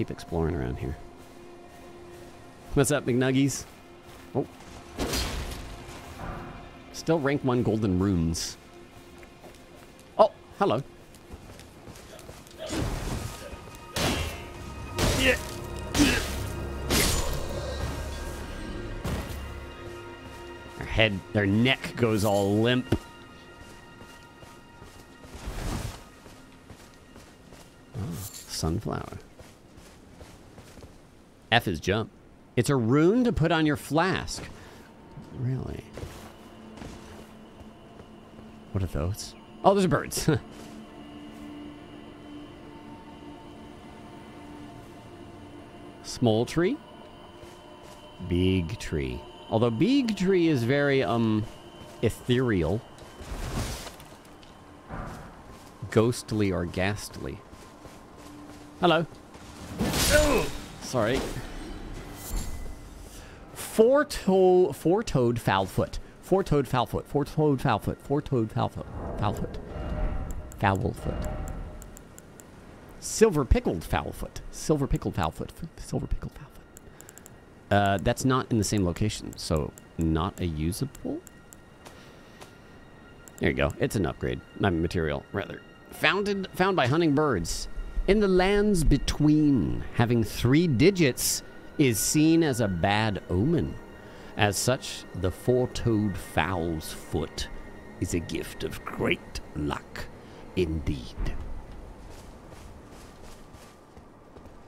keep exploring around here. What's up, McNuggies? Oh. Still rank 1 golden runes. Oh, hello. Yeah. Their head, their neck goes all limp. Oh, sunflower. F is jump. It's a rune to put on your flask. Really? What are those? Oh, those are birds. Small tree. Big tree. Although big tree is very, um, ethereal. Ghostly or ghastly. Hello. Sorry. Four-toe, four-toed fowl foot. Four-toed fowl foot. Four-toed fowl foot. Four-toed fowl foot. Foulfoot. Fowl foot. Silver pickled fowl foot. Silver pickled fowl foot. Silver pickled fowl foot. Uh, that's not in the same location, so not a usable? There you go. It's an upgrade. Not material, rather. Founded, found by hunting birds. In the lands between, having three digits is seen as a bad omen. As such, the four-toed fowl's foot is a gift of great luck indeed.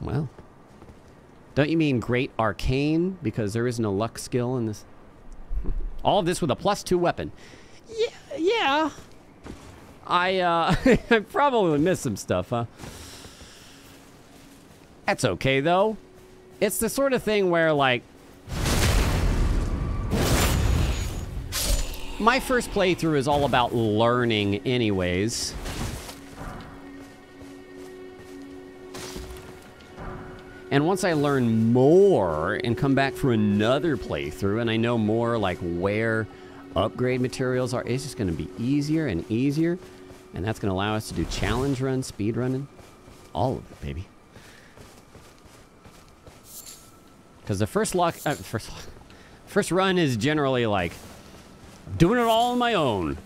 Well, don't you mean great arcane? Because there is no luck skill in this. All of this with a plus two weapon. Yeah, yeah. I, uh, I probably missed some stuff, huh? That's okay, though. It's the sort of thing where, like, my first playthrough is all about learning anyways. And once I learn more and come back for another playthrough and I know more like where upgrade materials are, it's just going to be easier and easier. And that's going to allow us to do challenge runs, speed running, all of it, baby. Because the first lock, uh, first, first run is generally like doing it all on my own.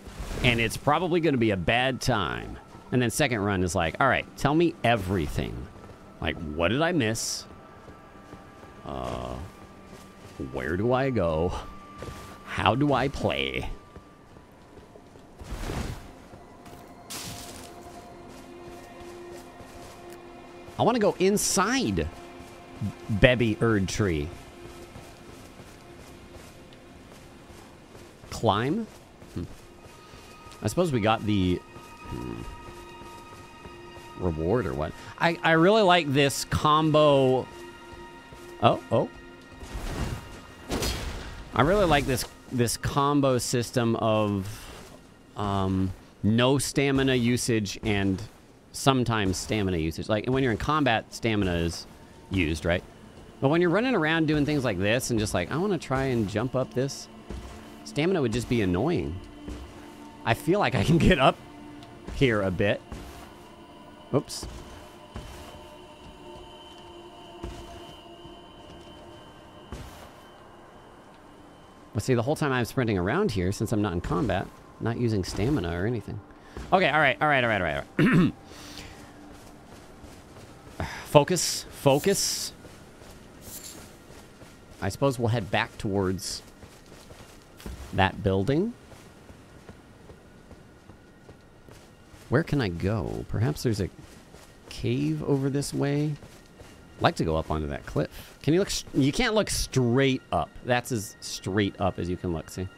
And it's probably going to be a bad time. And then second run is like, all right, tell me everything. Like, what did I miss? Uh, where do I go? How do I play? I want to go inside Bebby Erd Tree. Climb? Hmm. I suppose we got the... Hmm reward or what. I, I really like this combo. Oh, oh. I really like this this combo system of um, no stamina usage and sometimes stamina usage. Like when you're in combat, stamina is used, right? But when you're running around doing things like this and just like, I want to try and jump up this, stamina would just be annoying. I feel like I can get up here a bit Oops. Well, see, the whole time I'm sprinting around here, since I'm not in combat, not using stamina or anything. Okay, all right, all right, all right, all right. All right. focus, focus. I suppose we'll head back towards that building. Where can I go? Perhaps there's a cave over this way. I'd like to go up onto that cliff. Can you look? You can't look straight up. That's as straight up as you can look. See?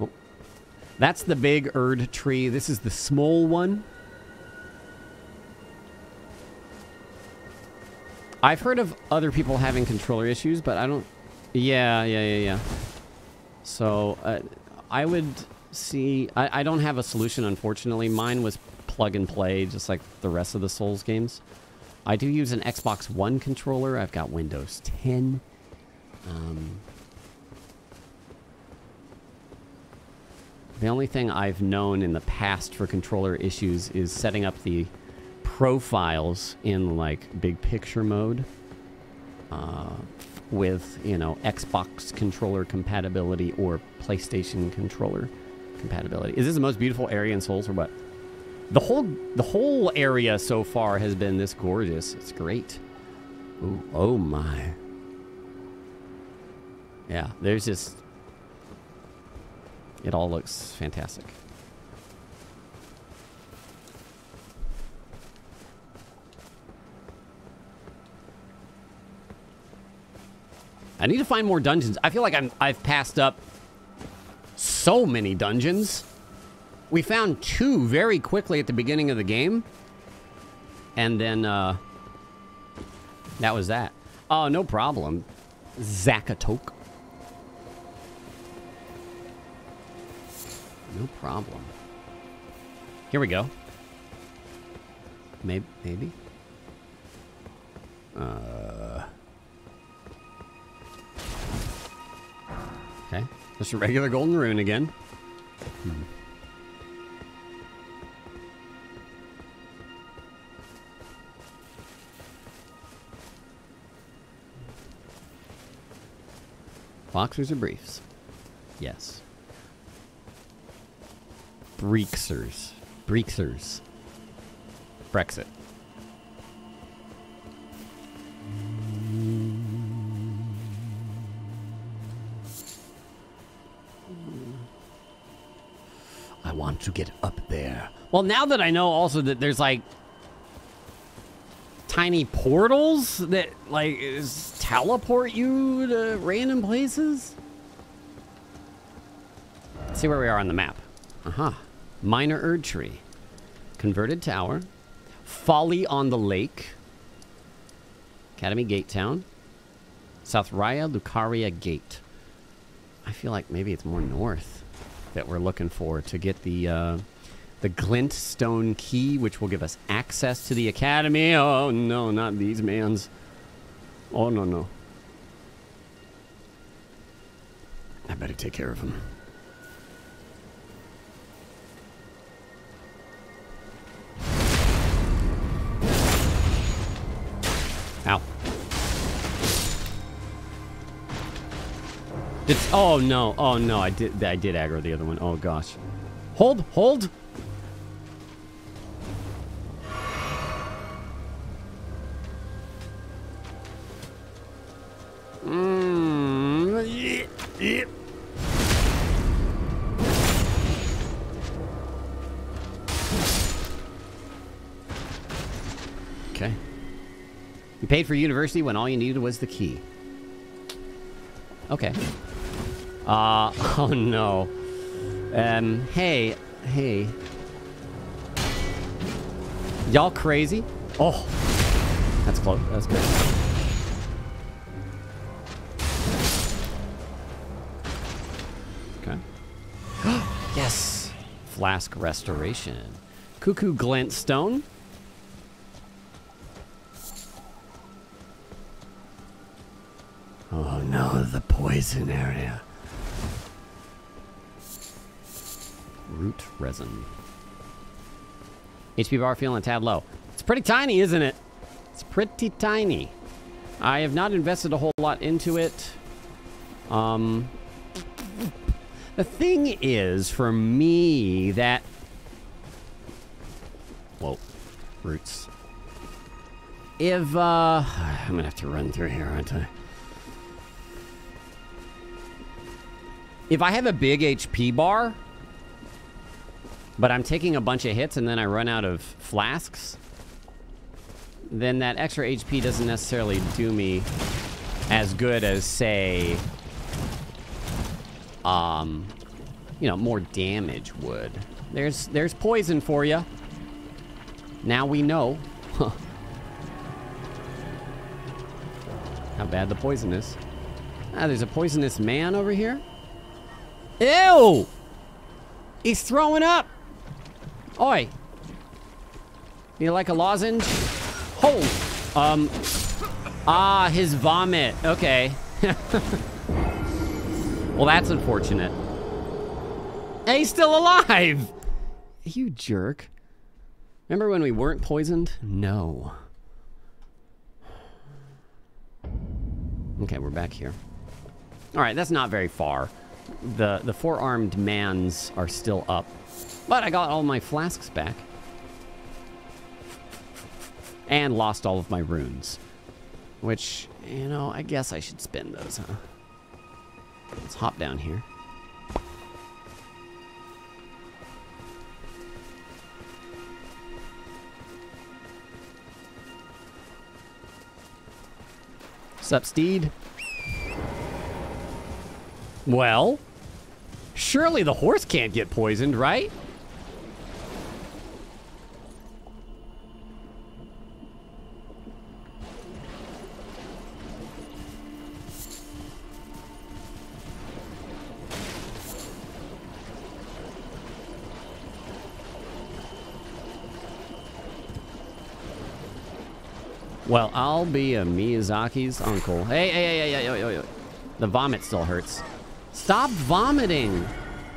Oh. That's the big Erd tree. This is the small one. I've heard of other people having controller issues, but I don't... Yeah, yeah, yeah, yeah. So, uh, I would see. I, I don't have a solution, unfortunately. Mine was plug and play, just like the rest of the Souls games. I do use an Xbox One controller. I've got Windows 10. Um, the only thing I've known in the past for controller issues is setting up the profiles in like big picture mode uh, with, you know, Xbox controller compatibility or PlayStation controller compatibility. Is this the most beautiful area in Souls or what? The whole the whole area so far has been this gorgeous. It's great. Ooh, oh my. Yeah, there's just it all looks fantastic. I need to find more dungeons. I feel like I'm I've passed up so many dungeons. We found two very quickly at the beginning of the game. And then uh that was that. Oh, no problem. Zakatok. No problem. Here we go. Maybe maybe. Uh Just a regular golden rune again. Hmm. Boxers or briefs? Yes. Breaksers. Breaksers. Brexit. I want to get up there. Well, now that I know also that there's like tiny portals that like teleport you to random places. Let's see where we are on the map. Uh-huh. Minor Erdtree. Converted Tower. Folly on the Lake. Academy Gate Town. South Raya Lucaria Gate. I feel like maybe it's more north that we're looking for to get the uh, the glintstone key, which will give us access to the academy. Oh no, not these mans. Oh no no. I better take care of them. Ow. It's oh no, oh no, I did I did aggro the other one. Oh gosh. Hold, hold. Mm, yeah, yeah. Okay. You paid for university when all you needed was the key. Okay. Uh, oh no. Um, hey, hey. Y'all crazy? Oh, that's close. That's good. Okay. yes. Flask restoration. Cuckoo glint stone. Oh no, the poison area. Root resin. HP bar feeling a tad low. It's pretty tiny, isn't it? It's pretty tiny. I have not invested a whole lot into it. Um, the thing is, for me, that... Whoa. Roots. If, uh... I'm gonna have to run through here, aren't I? If I have a big HP bar, but I'm taking a bunch of hits and then I run out of flasks, then that extra HP doesn't necessarily do me as good as, say, um, you know, more damage would. There's there's poison for you. Now we know how bad the poison is. Ah, there's a poisonous man over here. Ew! He's throwing up! Oi! You like a lozenge? Hold! Um... Ah, his vomit. Okay. well, that's unfortunate. And he's still alive! You jerk. Remember when we weren't poisoned? No. Okay, we're back here. All right, that's not very far. The the four-armed mans are still up. But I got all my flasks back. And lost all of my runes. Which, you know, I guess I should spend those, huh? Let's hop down here. Sup, Steed? Well, surely the horse can't get poisoned, right? Well, I'll be a Miyazaki's uncle. Hey, hey, hey, hey, hey, hey, hey. The vomit still hurts. Stop vomiting,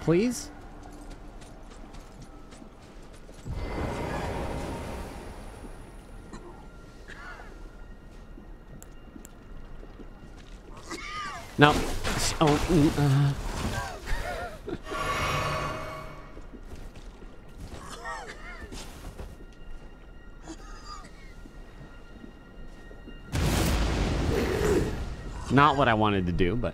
please. No. Oh, mm, uh. Not what I wanted to do, but...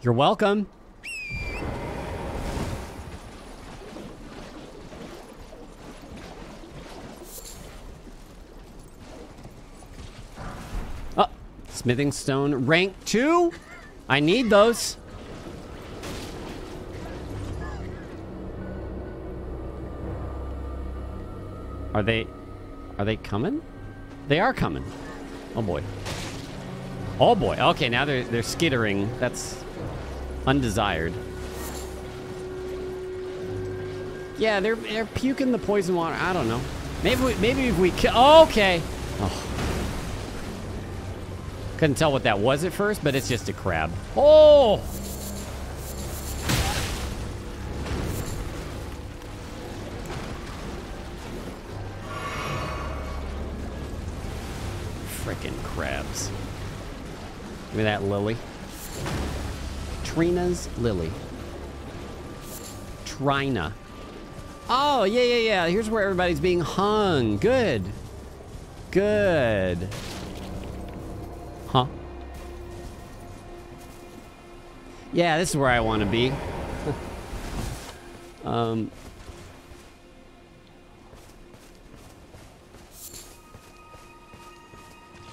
You're welcome. Oh, smithing stone rank two. I need those. Are they, are they coming? They are coming. Oh boy. Oh boy. Okay, now they're they're skittering. That's undesired. Yeah, they're they're puking the poison water. I don't know. Maybe we, maybe if we okay. Oh. Couldn't tell what that was at first, but it's just a crab. Oh. Frickin' crabs. Give me that lily. Trina's lily. Trina. Oh, yeah, yeah, yeah. Here's where everybody's being hung. Good. Good. Huh? Yeah, this is where I want to be. um...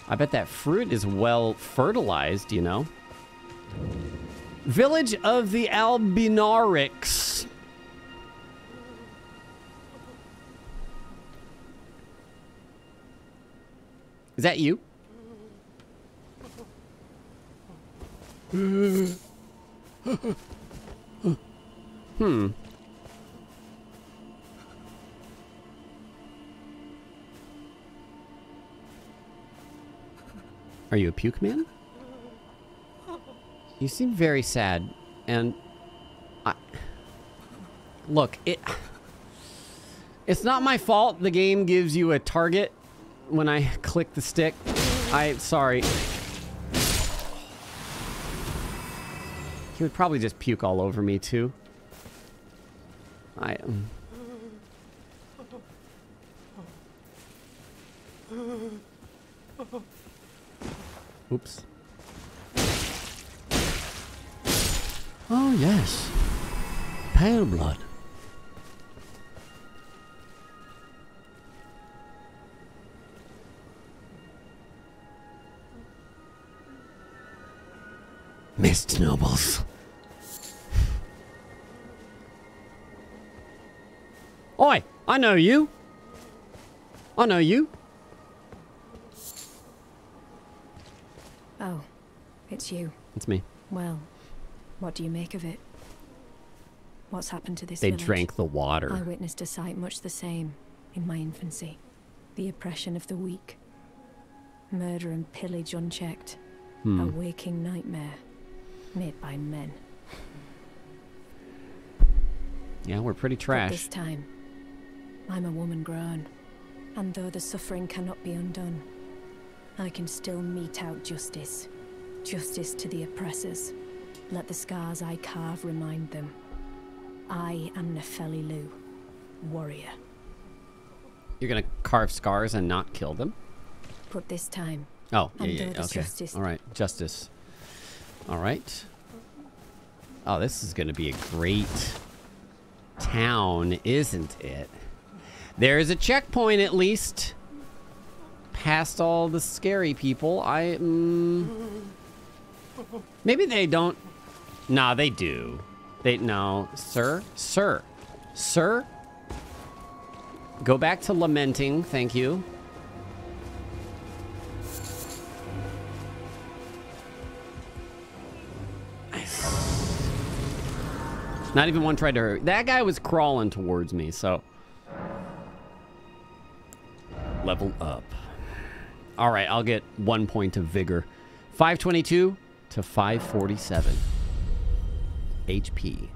I bet that fruit is well fertilized, you know? Village of the Albinaurics. Is that you? Hmm. Are you a puke man? You seem very sad, and I look it. It's not my fault. The game gives you a target when I click the stick. I sorry. He would probably just puke all over me too. I. Um, Oops. Oh, yes. Pale blood. Mist nobles. Oi, I know you. I know you. Oh, it's you. It's me. Well, what do you make of it? What's happened to this They village? drank the water. I water. witnessed a sight much the same. in my infancy. The oppression of the weak. Murder and pillage unchecked. A Hmm. waking nightmare. Made by men. Yeah, we're pretty trash. But this time, I'm a woman grown. And though the suffering cannot be undone, I can still mete out justice. Justice to the oppressors. Let the scars I carve remind them. I am Nepheli Loux, warrior. You're gonna carve scars and not kill them? But this time, Oh, yeah, yeah, okay. justice- All right, justice. All right. Oh, this is going to be a great town, isn't it? There is a checkpoint at least. Past all the scary people, I mm, maybe they don't. Nah, they do. They no, sir, sir, sir. Go back to lamenting. Thank you. Not even one tried to hurt. That guy was crawling towards me, so. Level up. All right, I'll get one point of vigor. 522 to 547. HP.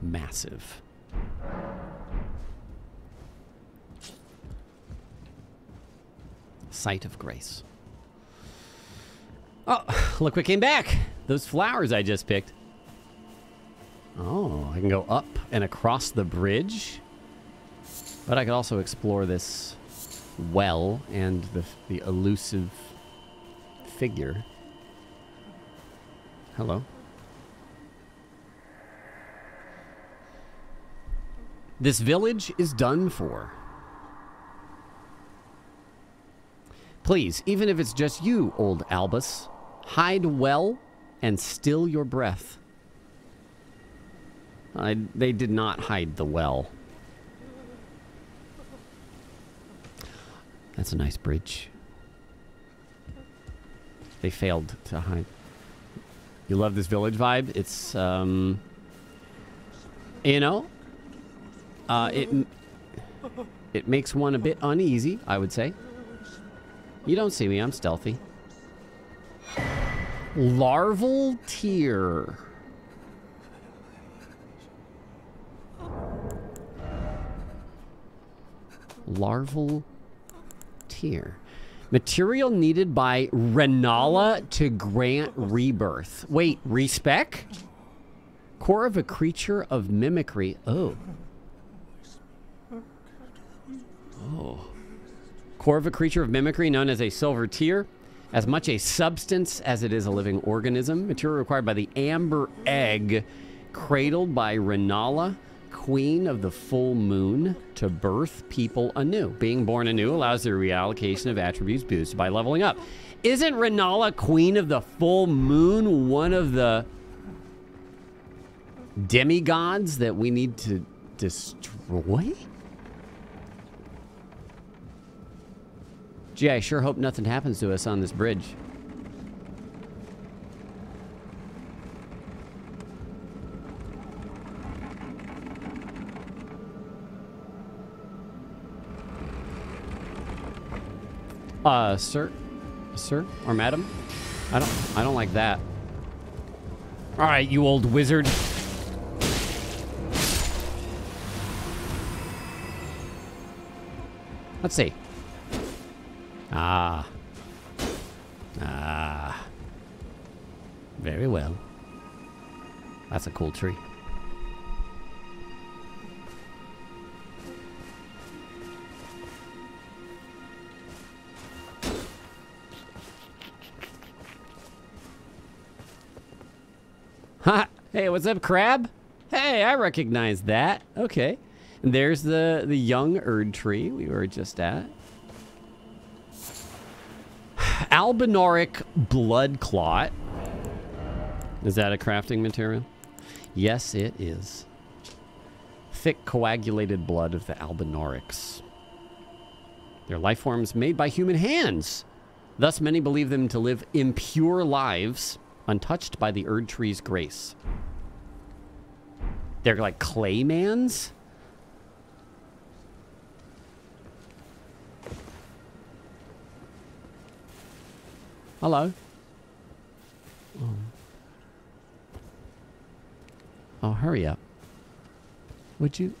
Massive. Site of grace. Oh, look what came back. Those flowers I just picked. Oh, I can go up and across the bridge. But I could also explore this well and the, the elusive figure. Hello. This village is done for. Please, even if it's just you, old Albus, hide well and still your breath. I, they did not hide the well. That's a nice bridge. They failed to hide. You love this village vibe? It's, um, you know, uh, it it makes one a bit uneasy, I would say. You don't see me, I'm stealthy. Larval tear. Larval tear. Material needed by Renala to grant rebirth. Wait, respec? Core of a creature of mimicry. Oh. Oh. Core of a creature of mimicry known as a silver tear. As much a substance as it is a living organism. Material required by the amber egg. Cradled by Renala, queen of the full moon, to birth people anew. Being born anew allows the reallocation of attributes boosted by leveling up. Isn't Renala, queen of the full moon, one of the demigods that we need to destroy? Gee, I sure hope nothing happens to us on this bridge. Uh, sir, sir or madam, I don't, I don't like that. All right, you old wizard. Let's see. Ah. Ah. Very well. That's a cool tree. Ha! Hey, what's up, crab? Hey, I recognize that. Okay. And there's the the young Erd tree we were just at. Albinauric blood clot. Is that a crafting material? Yes, it is. Thick coagulated blood of the albinaurics. They're life forms made by human hands. Thus, many believe them to live impure lives, untouched by the Erd Tree's grace. They're like claymans? Hello. Oh. oh, hurry up. Would you...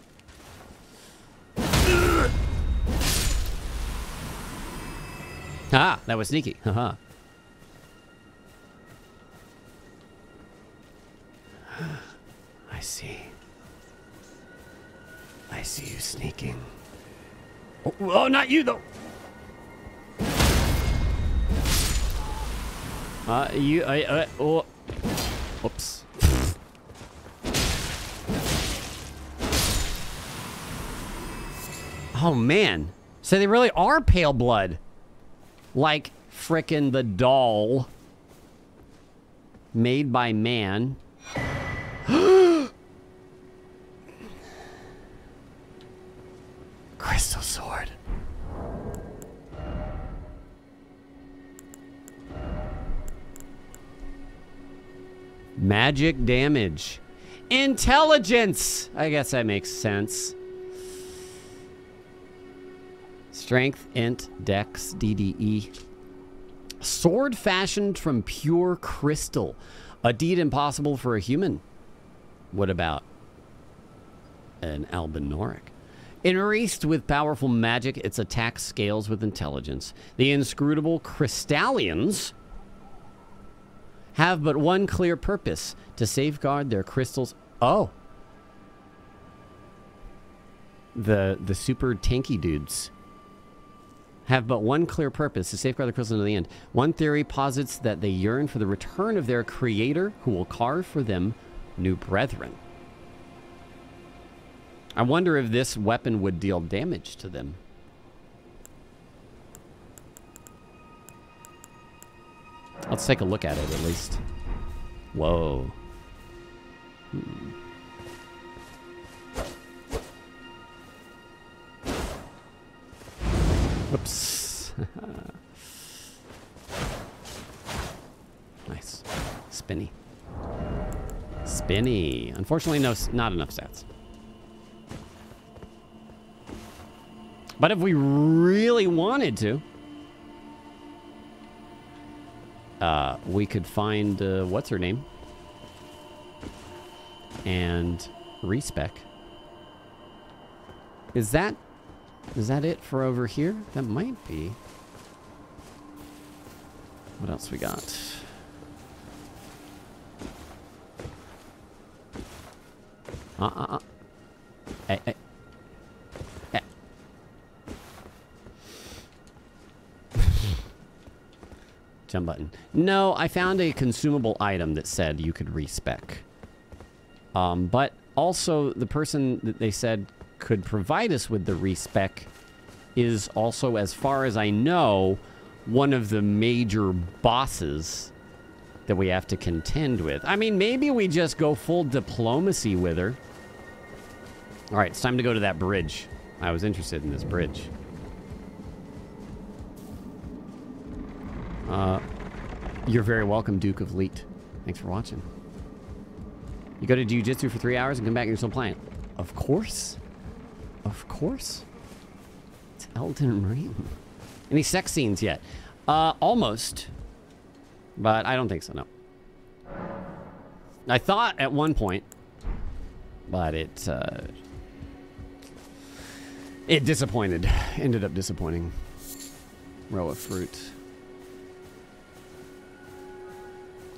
Ah, that was sneaky. Haha. I see. I see you sneaking. Oh, oh, not you though. Uh, you, I, oh. Oops. Oh man. So they really are pale blood. Like frickin' the doll made by man. Crystal sword. Magic damage. Intelligence! I guess that makes sense. Strength, int, dex, DDE. Sword fashioned from pure crystal. A deed impossible for a human. What about an albinauric? Enriched with powerful magic, its attack scales with intelligence. The inscrutable Crystallians have but one clear purpose to safeguard their crystals. Oh. The the super tanky dudes have but one clear purpose to safeguard the crystals to the end. One theory posits that they yearn for the return of their creator who will carve for them new brethren. I wonder if this weapon would deal damage to them. Let's take a look at it at least. Whoa. Hmm. Whoops. nice. Spinny. Spinny. Unfortunately, no, not enough stats. But if we really wanted to, uh, we could find uh, what's her name and respec. Is that is that it for over here? That might be. What else we got? Uh uh uh. Hey, hey. hey. Jump button. No, I found a consumable item that said you could respec. Um, but also the person that they said could provide us with the respec is also, as far as I know, one of the major bosses that we have to contend with. I mean, maybe we just go full diplomacy with her. All right, it's time to go to that bridge. I was interested in this bridge. Uh, you're very welcome, Duke of Leet. Thanks for watching. You go to Jiu-Jitsu for three hours and come back and you're still playing. Of course. Of course. It's Elden Ring. Any sex scenes yet? Uh, almost. But I don't think so, no. I thought at one point, but it, uh, it disappointed. Ended up disappointing. Rowa fruit.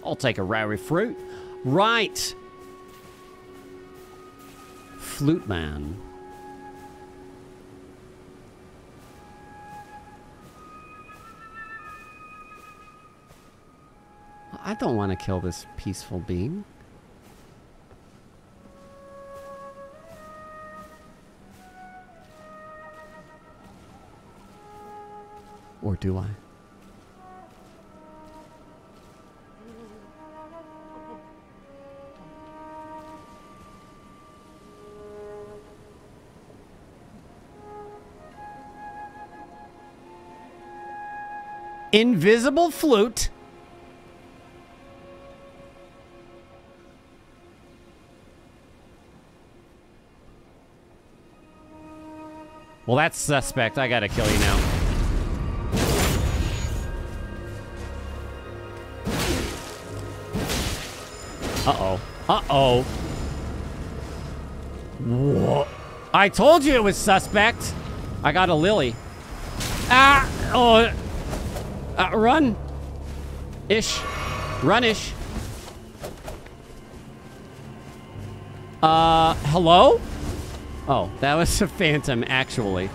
I'll take a Rowa fruit. Right. Flute Man. I don't want to kill this peaceful being. Or do I? Invisible flute. Well, that's suspect. I gotta kill you now. Uh-oh. Uh-oh. Whoa. I told you it was suspect. I got a lily. Ah! Oh. Uh, run. Ish. Run-ish. Uh, hello? Oh, that was a phantom, actually.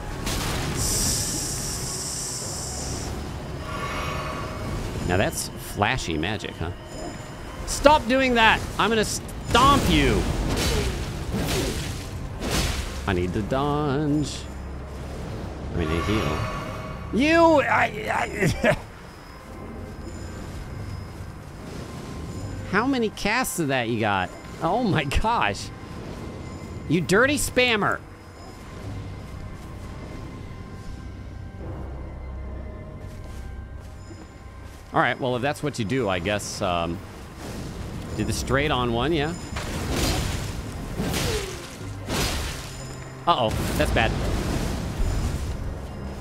Now that's flashy magic, huh? Stop doing that! I'm gonna stomp you! I need to dodge. I mean, to heal. You! I, I How many casts of that you got? Oh my gosh. You dirty spammer. All right, well, if that's what you do, I guess, um, do the straight on one, yeah. Uh-oh, that's bad.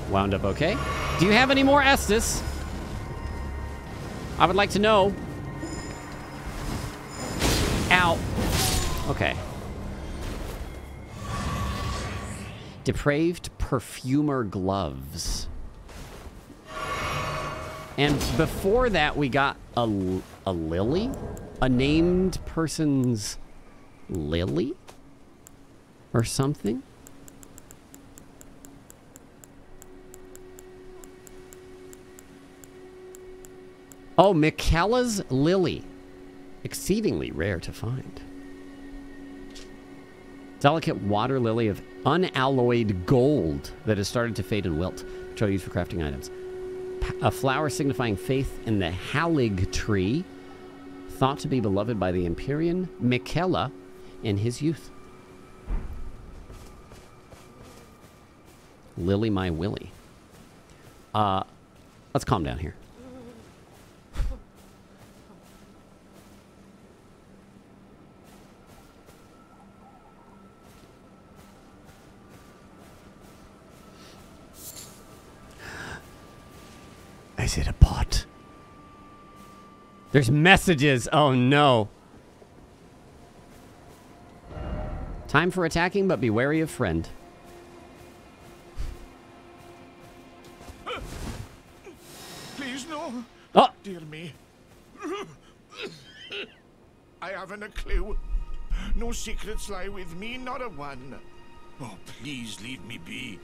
Wound up okay. Do you have any more Estus? I would like to know. Ow. Okay. Depraved perfumer gloves. And before that, we got a, a lily? A named person's lily? Or something? Oh, Miquella's lily. Exceedingly rare to find. Delicate water lily of unalloyed gold that has started to fade and wilt, which are used for crafting items. A flower signifying faith in the Halig tree, thought to be beloved by the Empyrean Miquella in his youth. Lily my Willie. Uh, let's calm down here. Is it a bot? There's messages. Oh no. Time for attacking, but be wary of friend. Please, no. Oh! Dear me. I haven't a clue. No secrets lie with me, not a one. Oh, please leave me be.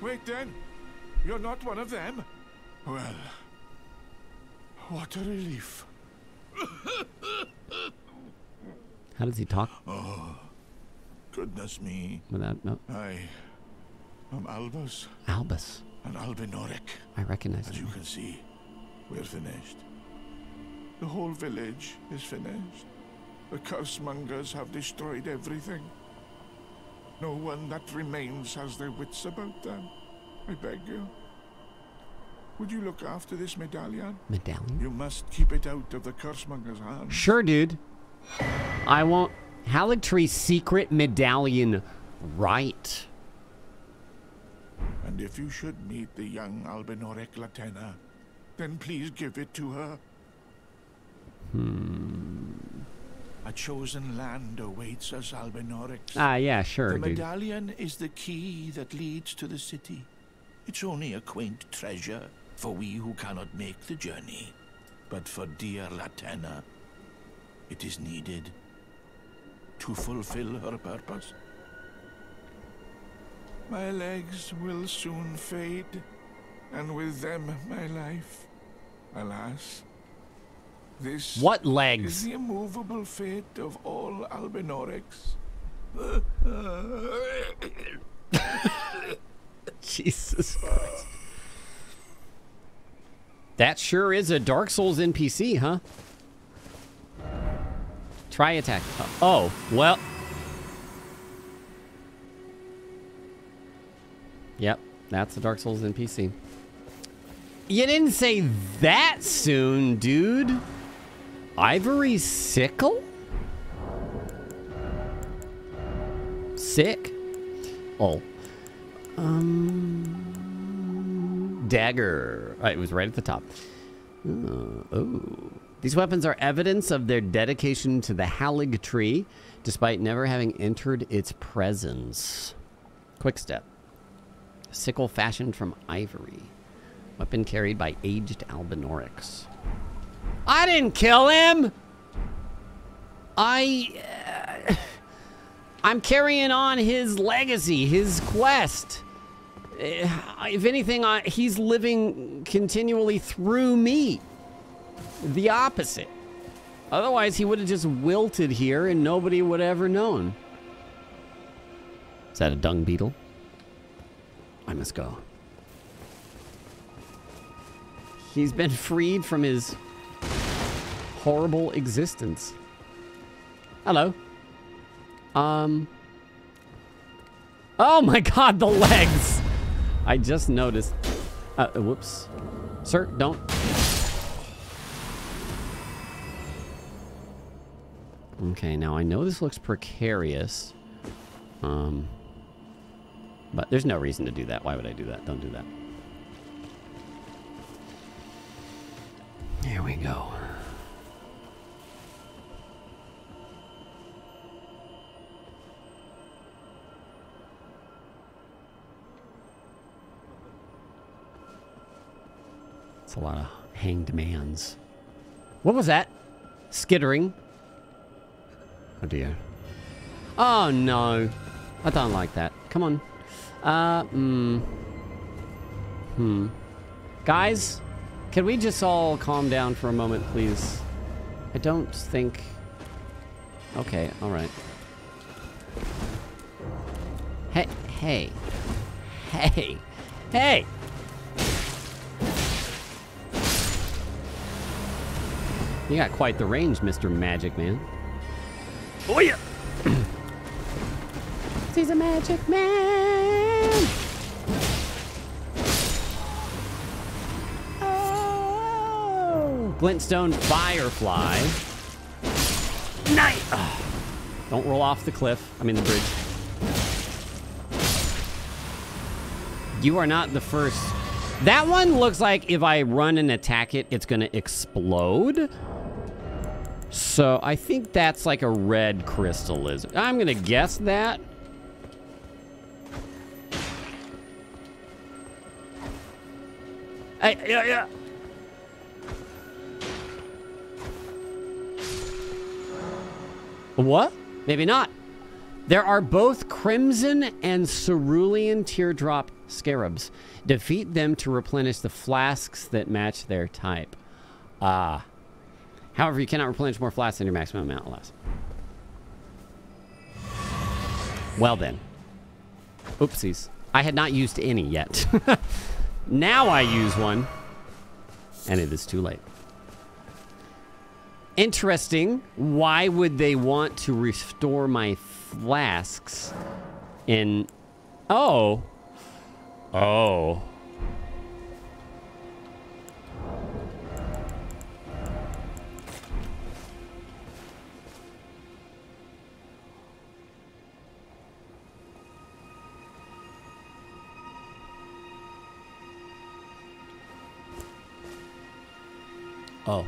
Wait then. You're not one of them? Well, what a relief. How does he talk? Oh, goodness me. Without no I am Albus Albus. and Albinauric. I recognize As you can see, we're finished. The whole village is finished. The cursemongers have destroyed everything. No one that remains has their wits about them. I beg you. Would you look after this medallion? Medallion. You must keep it out of the cursemonger's hands. Sure, dude. I won't. Haligtree's secret medallion, right? And if you should meet the young Albinauric Latenna, then please give it to her. Hmm. A chosen land awaits us, Albinaurics. Ah, yeah, sure, the dude. medallion is the key that leads to the city. It's only a quaint treasure for we who cannot make the journey. But for dear Latenna, it is needed to fulfill her purpose. My legs will soon fade, and with them my life. Alas, this What is legs? the immovable fate of all Albinaurics. Jesus Christ. That sure is a Dark Souls NPC, huh? Try attack. Oh, well. Yep, that's a Dark Souls NPC. You didn't say that soon, dude. Ivory Sickle? Sick. Oh. Um, dagger. Uh, it was right at the top. Uh, oh. These weapons are evidence of their dedication to the Haligtree, despite never having entered its presence. Quick step. Sickle fashioned from ivory. Weapon carried by aged Albinaurics. I didn't kill him! I... Uh, I'm carrying on his legacy, his quest. Uh, if anything, I, he's living continually through me. The opposite. Otherwise, he would have just wilted here and nobody would have ever known. Is that a dung beetle? I must go. He's been freed from his horrible existence. Hello. Um. Oh my god, the legs! I just noticed. Uh, whoops. Sir, don't. Okay, now I know this looks precarious. Um. But there's no reason to do that. Why would I do that? Don't do that. Here we go. It's a lot of hanged mans. What was that? Skittering. Oh dear. Oh no. I don't like that. Come on. Uh, hmm. Hmm. Guys, can we just all calm down for a moment, please? I don't think... Okay, alright. Hey, hey. Hey. Hey! You got quite the range, Mr. Magic Man. Oh yeah! He's a magic man! Oh! Glintstone Firefly. Night! Don't roll off the cliff. I mean the bridge. You are not the first. That one looks like if I run and attack it, it's gonna explode. So I think that's like a red crystal lizard. I'm gonna guess that. Hey, yeah, yeah. What? Maybe not. There are both Crimson and Cerulean Teardrop Scarabs. Defeat them to replenish the flasks that match their type. Ah. However, you cannot replenish more flasks than your maximum amount less. Well then. Oopsies. I had not used any yet. now I use one. And it is too late. Interesting. Why would they want to restore my flasks in... Oh. Oh. Oh.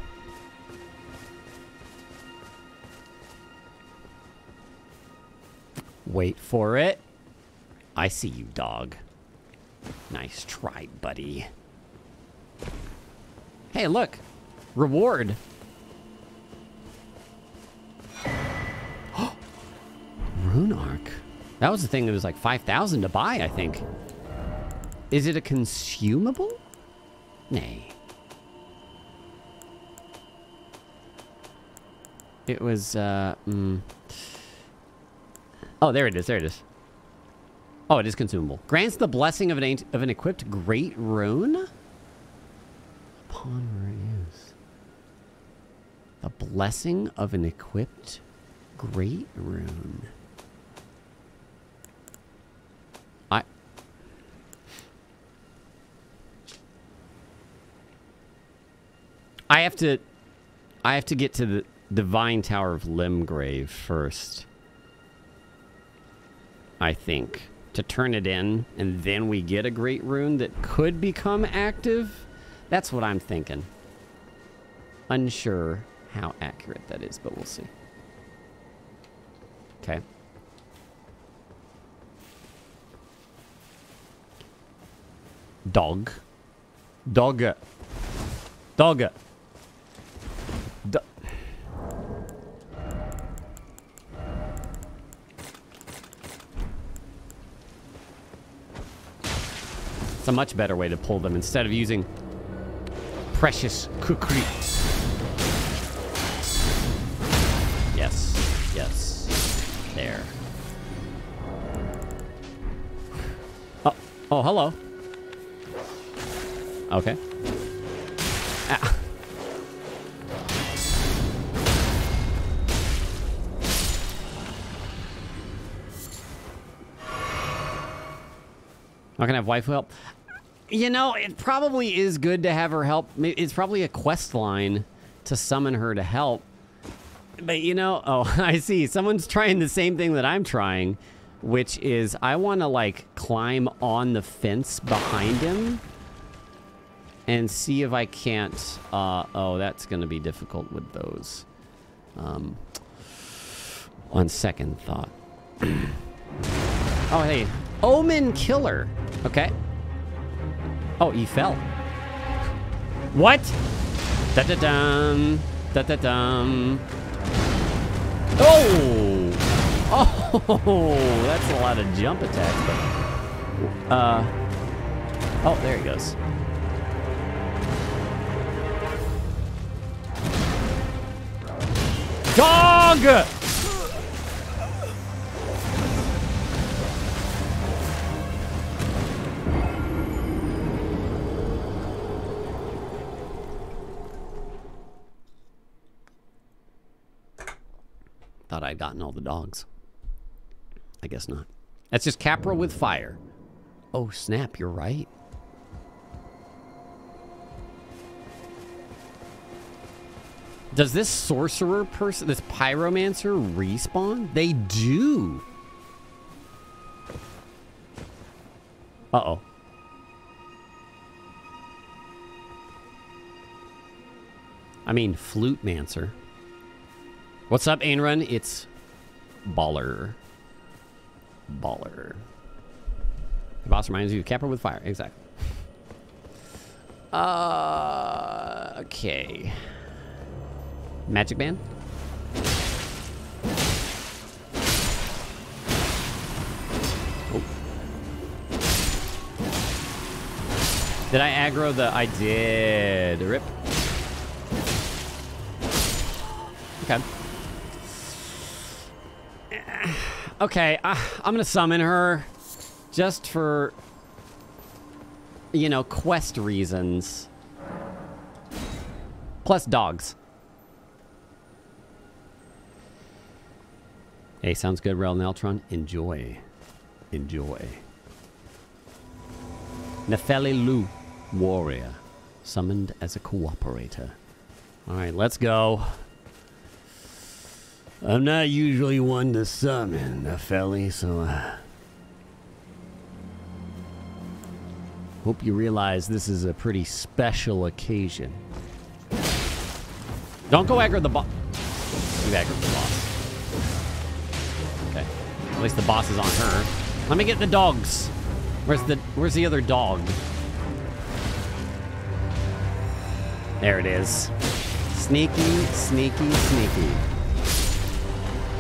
Wait for it. I see you, dog. Nice try, buddy. Hey, look. Reward. Rune Arc. That was the thing that was like 5,000 to buy, I think. Is it a consumable? Nay. It was, uh, mm. Oh, there it is. There it is. Oh, it is consumable. Grants the blessing of an of an equipped great rune. Upon use. The blessing of an equipped great rune. I. I have to. I have to get to the Divine Tower of Limgrave first. I think. To turn it in, and then we get a great rune that could become active. That's what I'm thinking. unsure how accurate that is, but we'll see. Okay. Dog. Dog. Dog. It's a much better way to pull them instead of using precious kukri. Yes. Yes. There. Oh, oh, hello. Okay. Ah. Not gonna have waifu help. You know, it probably is good to have her help. It's probably a quest line to summon her to help. But you know, oh, I see. Someone's trying the same thing that I'm trying, which is I want to like climb on the fence behind him and see if I can't. Uh, oh, that's going to be difficult with those. Um, on second thought. oh, hey. Omen Killer. Okay. Oh, he fell. What? Da da dum. Da da dum. Oh! Oh, that's a lot of jump attacks. But, uh. Oh, there he goes. Dog! Thought I'd gotten all the dogs. I guess not. That's just Capra with fire. Oh, snap, you're right. Does this sorcerer person, this pyromancer respawn? They do. Uh-oh. I mean, flute mancer. What's up, Ainrun? It's baller. Baller. The boss reminds you of with fire. Exactly. Uh, okay. Magic Band? Oh. Did I aggro the... I did. Rip. Okay. Okay, uh, I'm gonna summon her just for, you know, quest reasons. Plus dogs. Hey, sounds good, Rel Neltron. Enjoy. Enjoy. Nepheli Loux, warrior, summoned as a cooperator. All right, let's go. I'm not usually one to summon, Nepheli, so uh, hope you realize this is a pretty special occasion. Don't go aggro the boss. You aggro the boss. Okay. At least the boss is on her. Let me get the dogs. Where's the Where's the other dog? There it is. Sneaky, sneaky, sneaky.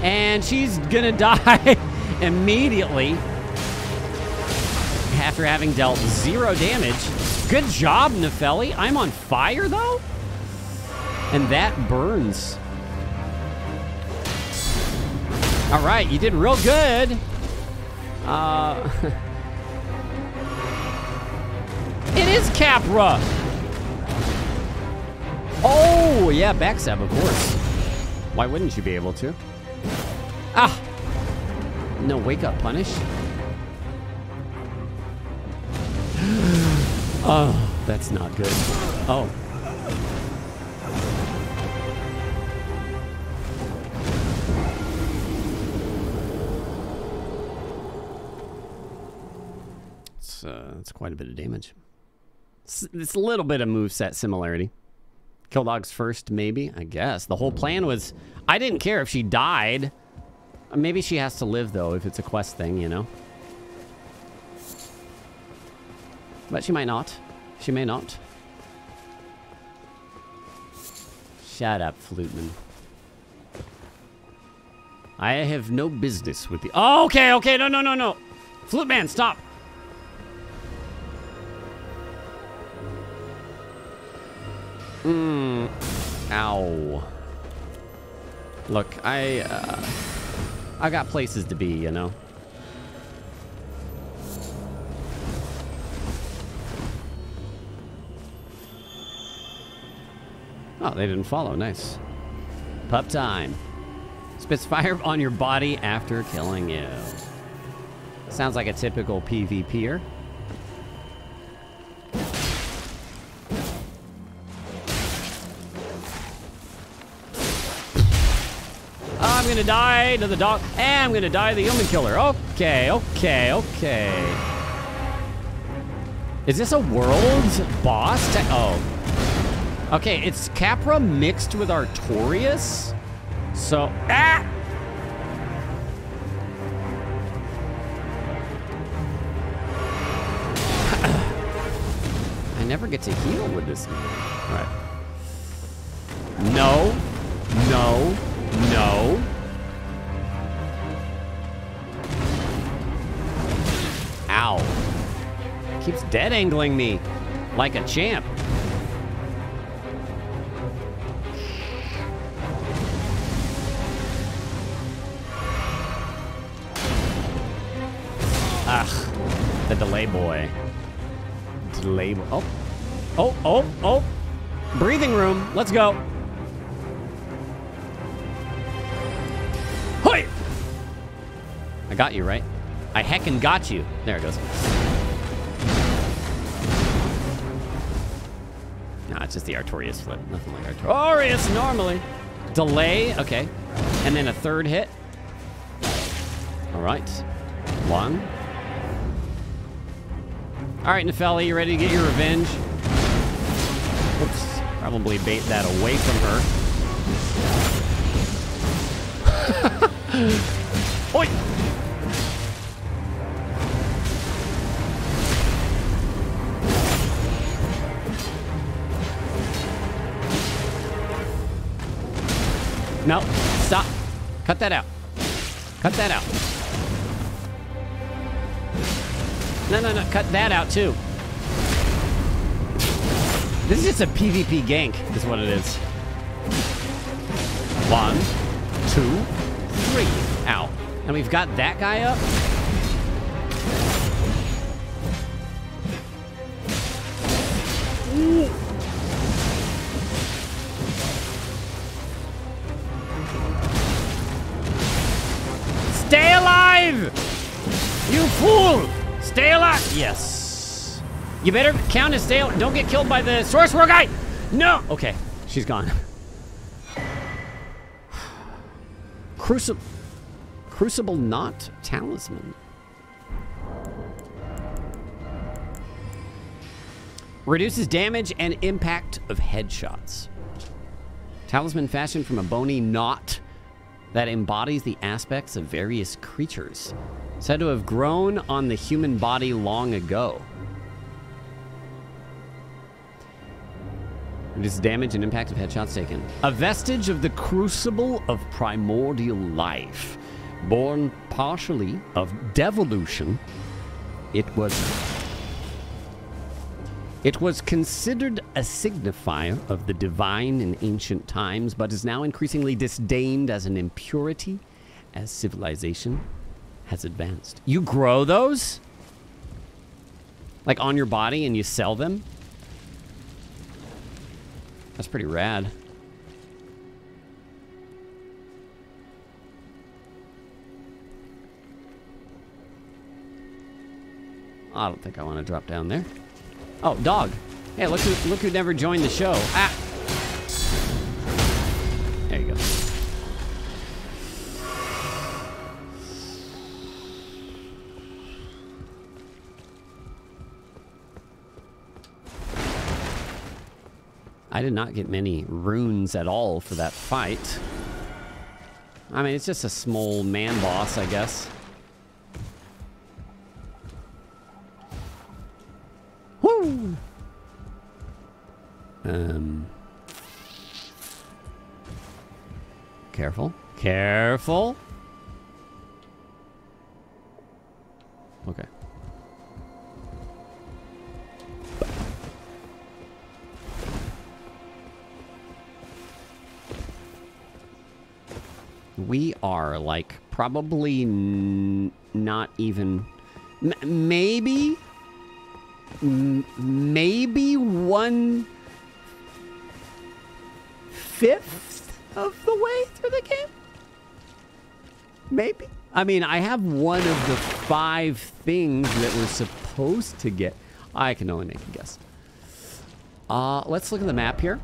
And she's gonna die immediately after having dealt zero damage. Good job, Nepheli. I'm on fire though? And that burns. All right, you did real good. Uh, it is Capra. Oh, yeah, backstab, of course. Why wouldn't you be able to? Ah! No, wake up, punish. oh, that's not good. Oh. It's, uh, it's quite a bit of damage. It's, it's a little bit of moveset similarity. Kill dogs first, maybe. I guess the whole plan was. I didn't care if she died. Uh, Maybe she has to live though, if it's a quest thing, you know. But she might not. She may not. Shut up, Fluteman. I have no business with the. Oh, okay, okay, no, no, no, no. Fluteman, stop. Hmm. Ow. Look, I, uh, I got places to be, you know. Oh, they didn't follow. Nice. Pup time. Spits fire on your body after killing you. Sounds like a typical PvPer. Gonna die to the dog, and I'm gonna die to the human killer. Okay, okay, okay. Is this a world boss? Oh. Okay, it's Capra mixed with Artorias. So, ah! I never get to heal with this. All right. No. No. No. Ow. Keeps dead angling me like a champ. Ugh. The delay boy. Delay. boy. Oh. Oh, oh, oh. Breathing room. Let's go. Hoi! I got you, right? I heckin' got you. There it goes. Nah, it's just the Artorias flip. Nothing like Artorias normally. Delay. Okay. And then a third hit. All right. One. All right, Nepheli, you ready to get your revenge? Oops. Probably bait that away from her. Oi! No, stop. Cut that out. Cut that out. No, no, no, cut that out too. This is just a PvP gank, is what it is. One, two, three. Ow. And we've got that guy up. Ooh. Alive! You fool! Stay alive! Yes. You better count and stay. Don't get killed by the sorcerer guy. No. Okay, she's gone. Crucible, crucible knot talisman. Reduces damage and impact of headshots. Talisman fashioned from a bony knot that embodies the aspects of various creatures, said to have grown on the human body long ago. Reduces damage and impact of headshots taken. A vestige of the crucible of primordial life, born partially of devolution. It was it was considered a signifier of the divine in ancient times, but is now increasingly disdained as an impurity as civilization has advanced. You grow those? Like on your body and you sell them? That's pretty rad. I don't think I want to drop down there. Oh, dog. Hey, look who look who never joined the show. Ah. There you go. I did not get many runes at all for that fight. I mean, it's just a small man boss, I guess. Woo! Um. Careful. Careful. Okay. We are like probably n- not even m- maybe maybe one fifth of the way through the game. Maybe. I mean, I have one of the five things that we're supposed to get. I can only make a guess. Uh, let's look at the map here.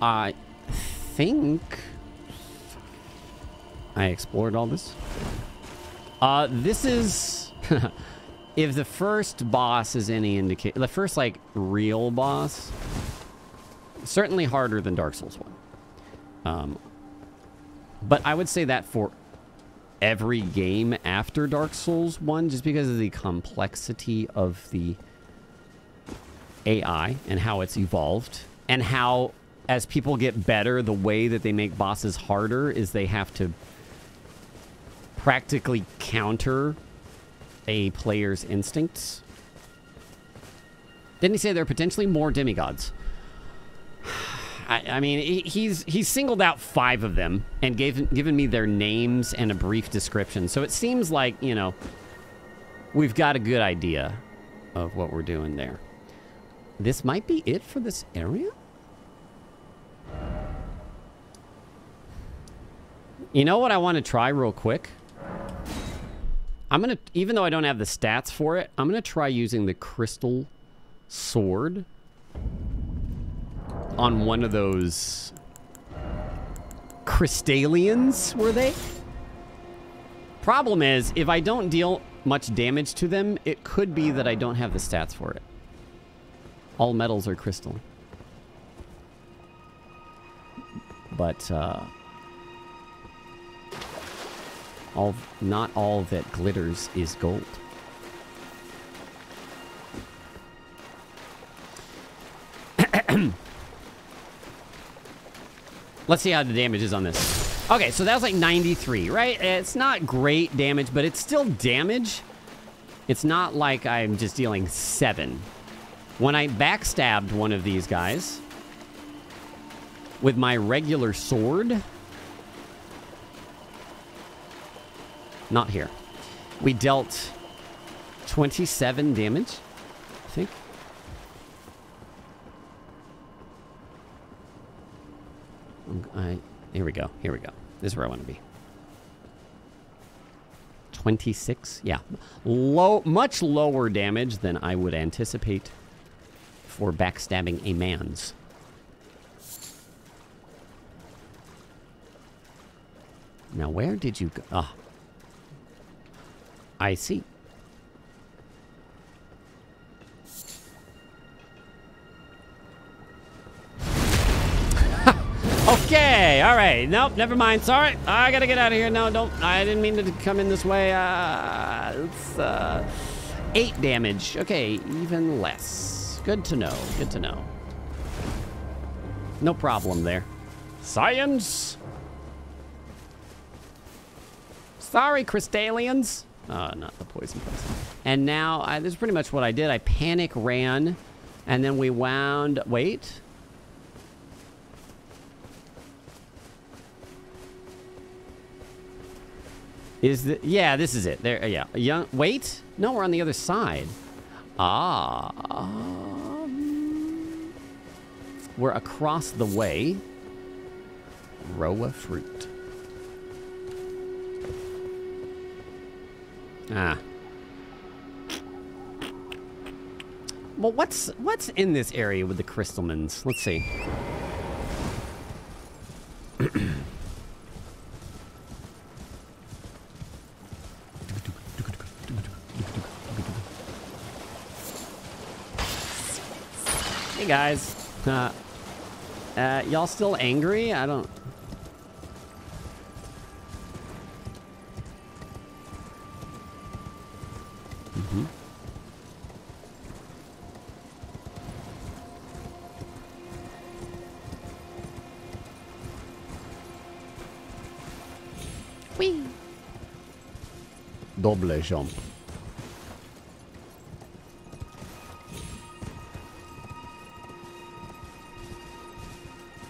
I think I explored all this. Uh, this is if the first boss is any indicator, the first like real boss, certainly harder than Dark Souls one. Um, but I would say that for every game after Dark Souls one, just because of the complexity of the AI and how it's evolved, and how as people get better, the way that they make bosses harder is they have to practically counter a player's instincts. Didn't he say there are potentially more demigods? I, I mean, he's he's singled out five of them and gave given me their names and a brief description. So it seems like you know we've got a good idea of what we're doing there. This might be it for this area. You know what I want to try real quick? I'm going to, even though I don't have the stats for it, I'm going to try using the crystal sword on one of those crystallians, were they? Problem is, if I don't deal much damage to them, it could be that I don't have the stats for it. All metals are crystal. But, uh... All, not all that glitters is gold. Let's see how the damage is on this. Okay, so that was like 93, right? It's not great damage, but it's still damage. It's not like I'm just dealing seven. When I backstabbed one of these guys with my regular sword, Not here. We dealt 27 damage, I think. I, here we go. Here we go. This is where I want to be. 26? Yeah. Low, much lower damage than I would anticipate for backstabbing a man's. Now, where did you go? Ah, I see. okay, all right. Nope, never mind. Sorry, I gotta get out of here. No, don't. I didn't mean to come in this way. Uh, it's uh, eight damage. Okay, even less. Good to know. Good to know. No problem there. Science. Sorry, Crystallians. Uh, not the poison. And now, I, this is pretty much what I did. I panic ran, and then we wound... Wait. Is the... Yeah, this is it. There, yeah. Young... Wait. No, we're on the other side. Ah. Um, we're across the way. Of fruit. Ah. Well, what's what's in this area with the crystalmans? Let's see. hey guys. Uh, uh, y'all still angry? I don't... Mm-hmm. Whee! Double jump.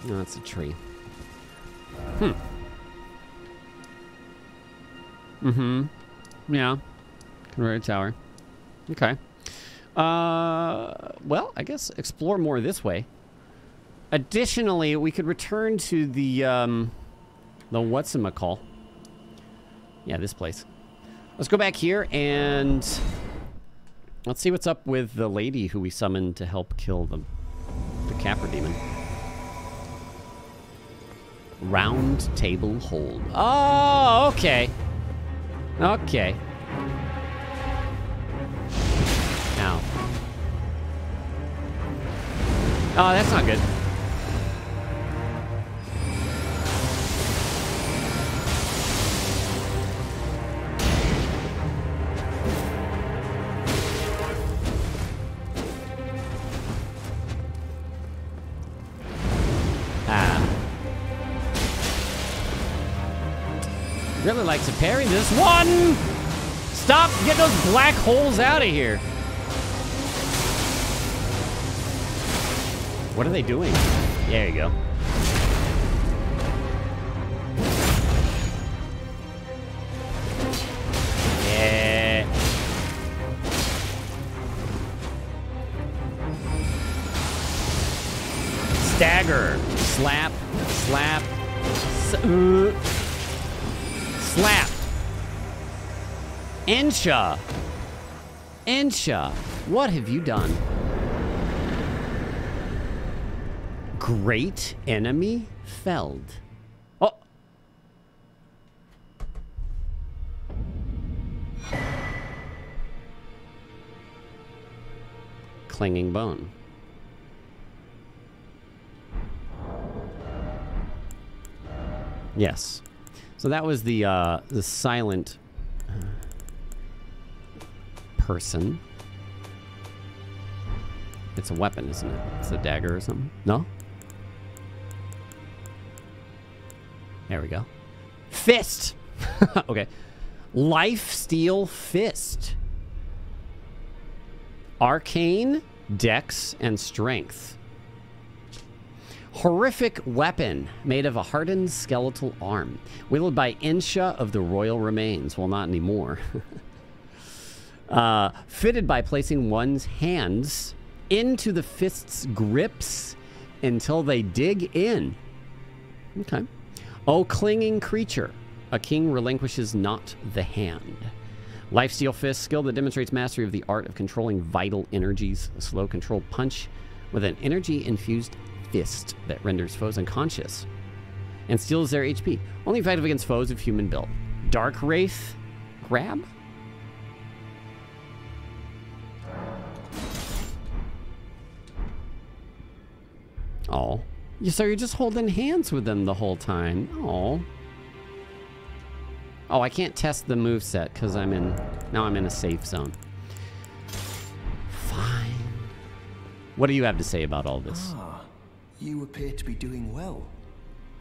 No, that's a tree. Hmm. Mm-hmm. Yeah. Converted tower. Okay. Uh, well, I guess explore more this way. Additionally, we could return to the, um, the what's-a-call. Yeah, this place. Let's go back here and let's see what's up with the lady who we summoned to help kill the, the Capra demon. Roundtable Hold. Oh, okay. Okay. Now. Oh, that's not good. Ah. Really like to parry this one. Stop! Get those black holes out of here. What are they doing? There you go. Yeah. Stagger. Slap. Slap. S uh. Slap. Ensha. Ensha. What have you done? Great enemy felled. Oh. Clinging bone. Yes. So that was the uh, the silent uh, person. It's a weapon, isn't it? It's a dagger or something. No? There we go. Fist! okay. Life Steal Fist. Arcane, Dex, and Strength. Horrific weapon made of a hardened skeletal arm. Wielded by Ensha of the Royal Remains. Well, not anymore. uh, fitted by placing one's hands into the fist's grips until they dig in. Okay. Oh, clinging creature. A king relinquishes not the hand. Lifesteal Fist, skill that demonstrates mastery of the art of controlling vital energies. A slow controlled punch with an energy infused fist that renders foes unconscious and steals their HP. Only effective against foes of human build. Dark Wraith grab? Oh. So you're just holding hands with them the whole time. Oh. Oh, I can't test the move set because I'm in now I'm in a safe zone. Fine. What do you have to say about all this? Ah, you appear to be doing well.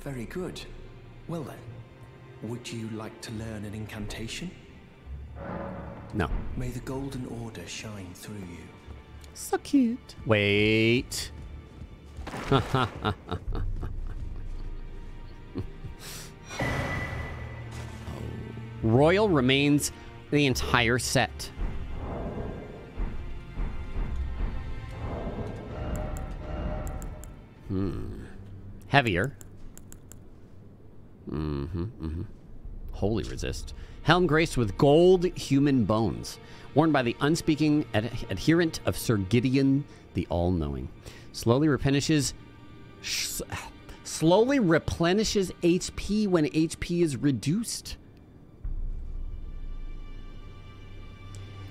Very good. Well then, would you like to learn an incantation? No. May the Golden Order shine through you. So cute. Wait. Royal remains the entire set. Hmm. Heavier. Mm-hmm, mm-hmm. Holy resist. Helm graced with gold human bones. Worn by the unspeaking ad- adherent of Sir Gideon the All-Knowing. Slowly replenishes... Slowly replenishes HP when HP is reduced.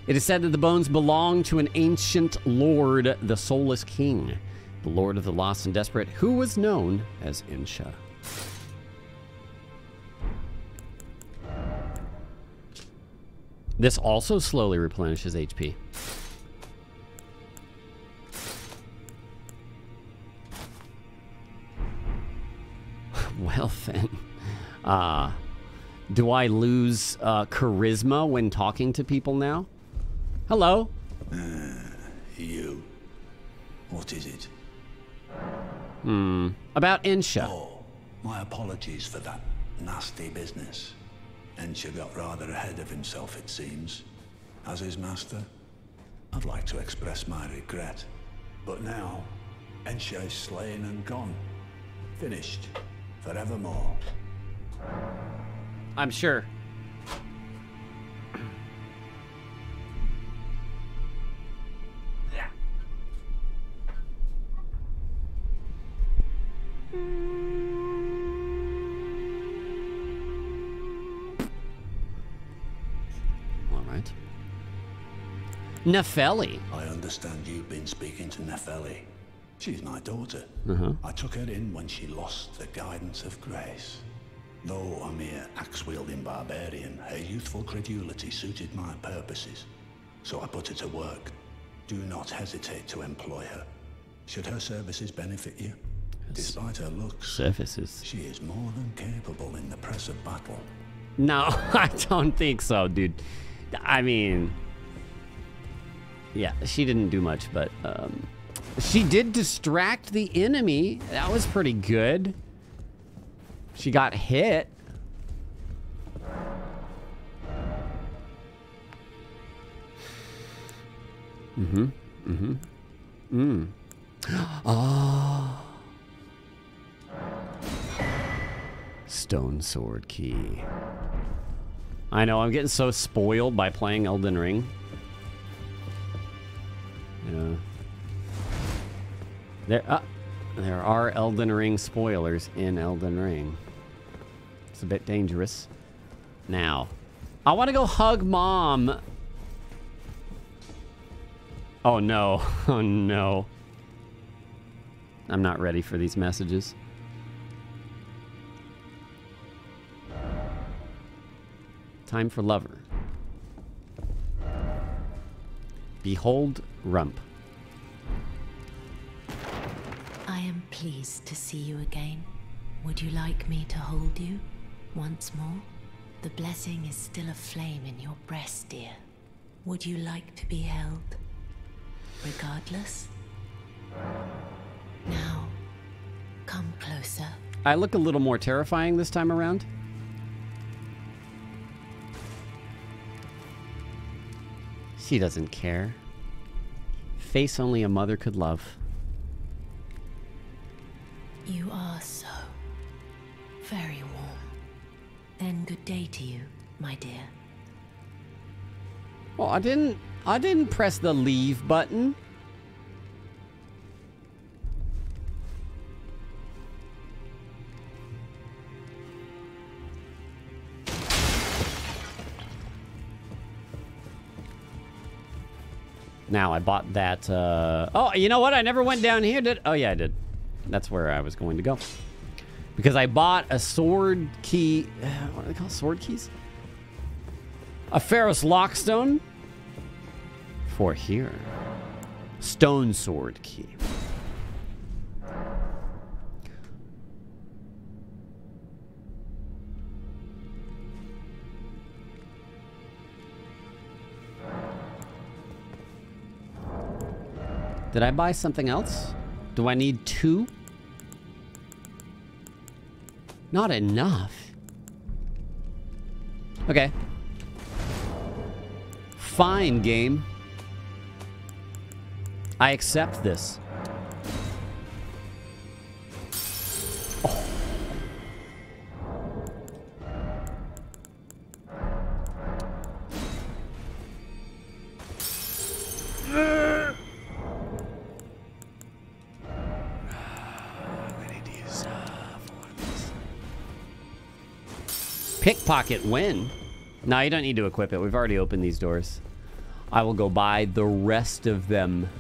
It is said that the bones belong to an ancient lord, the Soulless King. the Lord of the Lost and Desperate, who was known as Ensha. This also slowly replenishes HP. well then. Uh, do I lose uh, charisma when talking to people now? Hello? You. What is it? Hmm. About Ensha. Oh, my apologies for that nasty business. Ensha got rather ahead of himself, it seems. As his master, I'd like to express my regret. But now, Ensha is slain and gone. Finished. Forevermore. I'm sure. All Nepheli. I understand you've been speaking to Nepheli. She's my daughter. Uh-huh. I took her in when she lost the guidance of grace. Though a mere axe-wielding barbarian, her youthful credulity suited my purposes. So I put her to work. Do not hesitate to employ her. Should her services benefit you? Despite her looks, Surfaces. she is more than capable in the press of battle. No, I don't think so, dude. I mean, yeah, she didn't do much, but um, she did distract the enemy. That was pretty good. She got hit. Mm-hmm. Mm-hmm. Mm. Oh. Stone Sword Key. I know, I'm getting so spoiled by playing Elden Ring. Yeah. There, uh, there are Elden Ring spoilers in Elden Ring. It's a bit dangerous. Now, I want to go hug mom. Oh no. Oh no. I'm not ready for these messages. Time for lover. Behold Rump. I am pleased to see you again. Would you like me to hold you once more? The blessing is still aflame in your breast, dear. Would you like to be held? Regardless? Now, come closer. I look a little more terrifying this time around. She doesn't care. Face only a mother could love. You are so very warm. Then good day to you, my dear. Well, I didn't. I didn't press the leave button. Now I bought that. Uh, oh, you know what? I never went down here. Did? Oh yeah, I did. That's where I was going to go. Because I bought a sword key. What are they called? Sword keys? A Pharaoh's Lockstone for here. Stone sword key. Did I buy something else? Do I need two? Not enough. Okay. Fine, game. I accept this. pocket win. No, you don't need to equip it. We've already opened these doors. I will go buy the rest of them.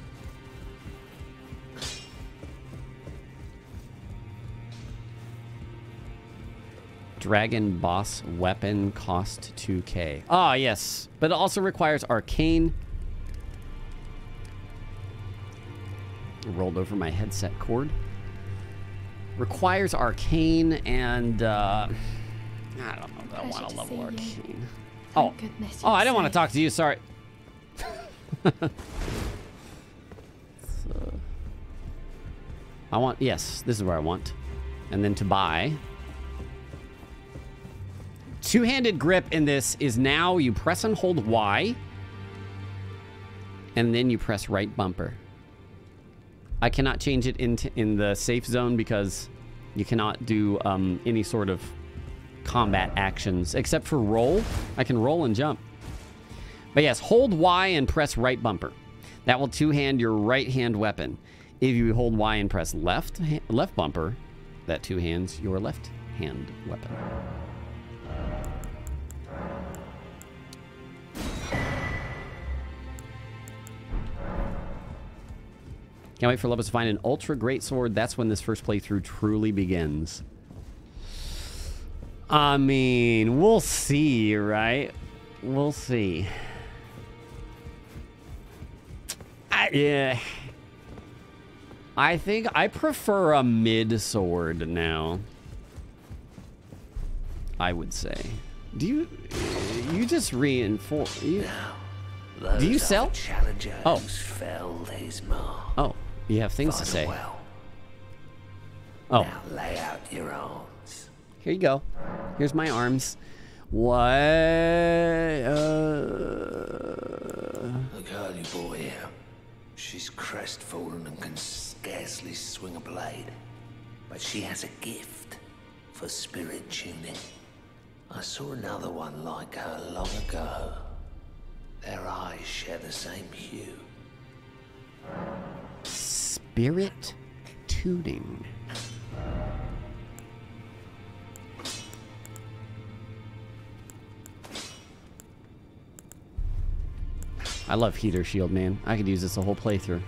Dragon boss weapon cost 2k. Ah, oh, yes. But it also requires arcane. Rolled over my headset cord. Requires arcane and... Uh, I don't I want to level you. Oh. goodness Oh, I didn't want to talk to you, sorry. So- I want yes, this is where I want. And then to buy. Two-handed grip in this is now you press and hold Y. And then you press right bumper. I cannot change it into in the safe zone because you cannot do um, any sort of combat actions except for roll. I can roll and jump. But yes, hold Y and press right bumper. That will two-hand your right hand weapon. If you hold Y and press left left bumper, that two hands your left hand weapon. Can't wait for Levus to find an ultra great sword. That's when this first playthrough truly begins. I mean, we'll see, right? We'll see. I, yeah. I think I prefer a mid sword now. I would say. Do you? You just reinforce. You, do you sell? Challenger Oh. felled his mark. Oh, you have things to say. Well. Oh, Now lay out your arms. Here you go. Here's my arms. What? Uh, The girly boy here. She's crestfallen and can scarcely swing a blade. But she has a gift for spirit tuning. I saw another one like her long ago. Their eyes share the same hue. spirit tuning. I love heater shield, man. I could use this a whole playthrough.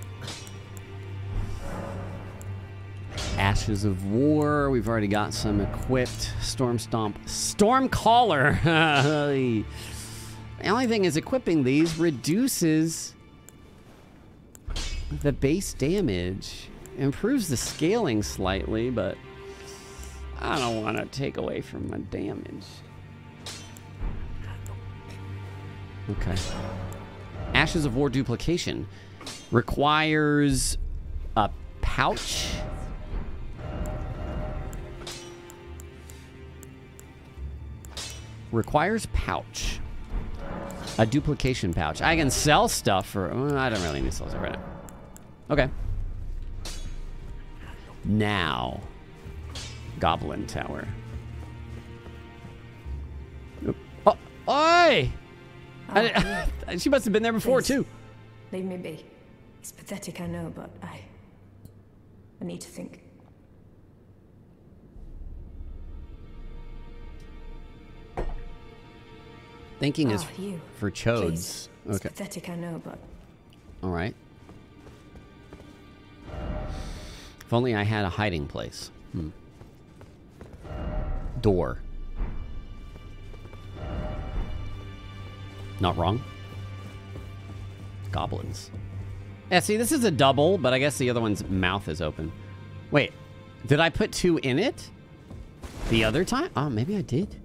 Ashes of War. We've already got some equipped. Storm Stomp. Storm Caller. the only thing is equipping these reduces the base damage. Improves the scaling slightly, but I don't want to take away from my damage. Okay. Ashes of War duplication requires a pouch. Requires pouch. A duplication pouch. I can sell stuff for. well, I don't really need to sell stuff right now. Okay. Now, Goblin Tower. Oh, oi! I- she must have been there before Please. too. Leave me be. It's pathetic, I know, but I. I need to think. Thinking is Ah, you. for chodes. Please. It's Okay. pathetic, I know, but All right. If only I had a hiding place. Hmm. Door. Not wrong. Goblins. Yeah, see, this is a double, but I guess the other one's mouth is open. Wait, did I put two in it? The other time? Oh, maybe I did.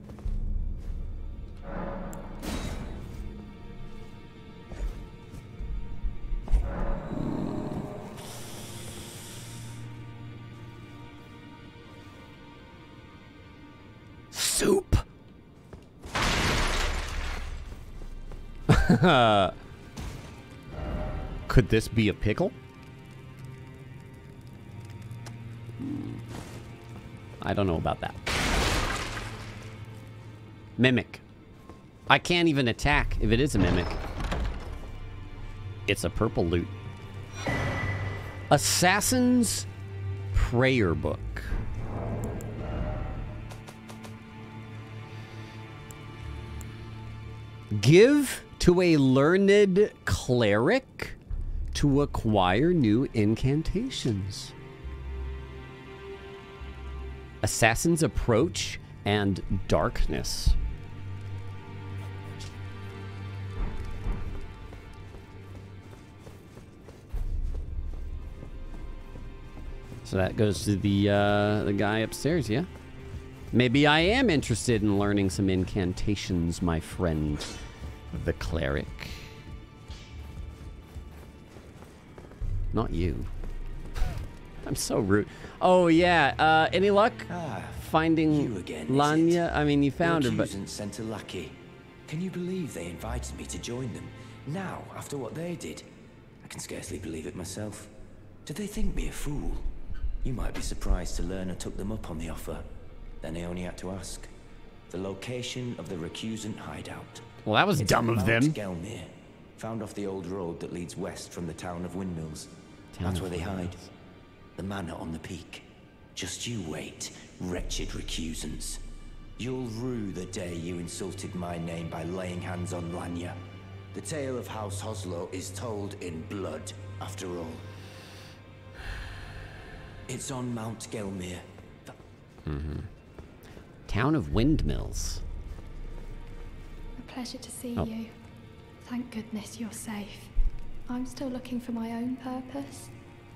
Could this be a pickle? I don't know about that. Mimic. I can't even attack if it is a mimic. It's a purple loot. Assassin's Prayer Book. Give to a learned cleric to acquire new incantations. Assassin's approach and darkness. So that goes to the uh, the guy upstairs, yeah. Maybe I am interested in learning some incantations, my friend, the cleric. Not you. I'm so rude. Oh yeah. Uh, any luck Ah, finding you again, Lanya? I mean, you found her, but Recusant sent a lackey. Can you believe they invited me to join them? Now, after what they did? I can scarcely believe it myself. Did they think me a fool? You might be surprised to learn I took them up on the offer. Then I only had to ask. The location of the recusant hideout. Well, that was It's dumb of them. Gelmir, found off the old road that leads west from the town of Windmills. Town That's of where they hide. The manor on the peak. Just you wait, wretched recusants. You'll rue the day you insulted my name by laying hands on Lanya. The tale of House Hoslo is told in blood, after all. It's on Mount Gelmir. Mm-hmm. Town of Windmills. A pleasure to see Oh. you. Thank goodness you're safe. I'm still looking for my own purpose.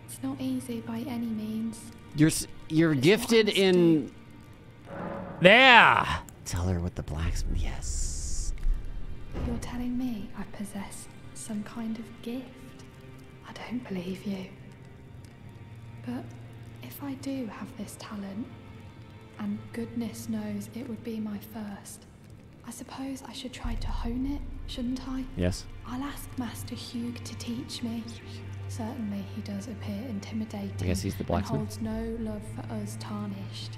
It's not easy by any means. You're you're It's gifted in. There. Tell her what the blacksmith. Yes. You're telling me I possess some kind of gift? I don't believe you. But if I do have this talent, and goodness knows it would be my first, I suppose I should try to hone it, shouldn't I? Yes. I'll ask Master Hewg to teach me. Certainly, he does appear intimidating. I guess he's the blacksmith. holds no love for us tarnished.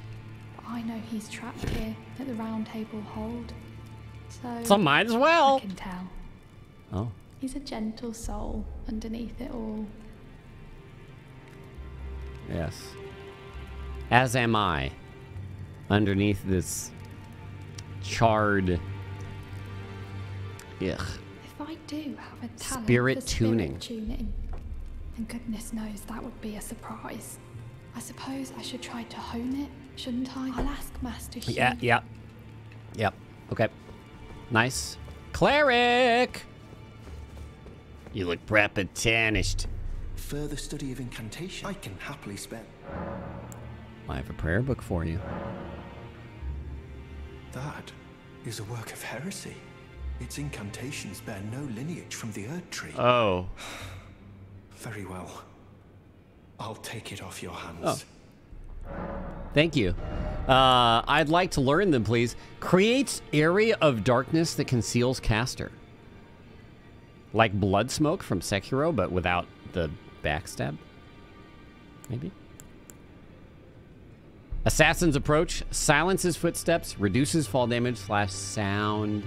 But I know he's trapped here at the Roundtable Hold. So, So might as well. I can tell. Oh. He's a gentle soul underneath it all. Yes. As am I. Underneath this charred. Ugh. If I do have a talent Spirit for tuning. spirit tuning, and goodness knows that would be a surprise. I suppose I should try to hone it, shouldn't I? I'll ask Master Hewg. Yeah, yep. Yep. Okay. Nice. Cleric! You look proper tarnished. Further study of incantation I can happily spend. I have a prayer book for you. That is a work of heresy. Its incantations bear no lineage from the Erd Tree. Oh. Very well. I'll take it off your hands. Oh. Thank you. Uh, I'd like to learn them, please. Creates area of darkness that conceals caster. Like blood smoke from Sekiro, but without the backstab. Maybe. Assassin's approach silences footsteps, reduces fall damage slash sound.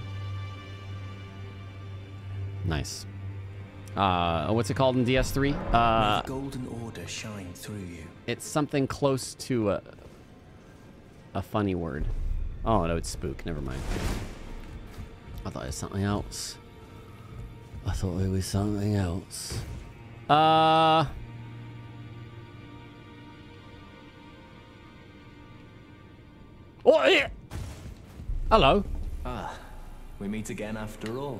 Nice. Uh, what's it called in DS3? Uh, golden order shine through you. it's something close to a a funny word. Oh no, it's spook. Never mind. I thought it was something else. I thought it was something else. Uh. Hello. Ah, we meet again after all.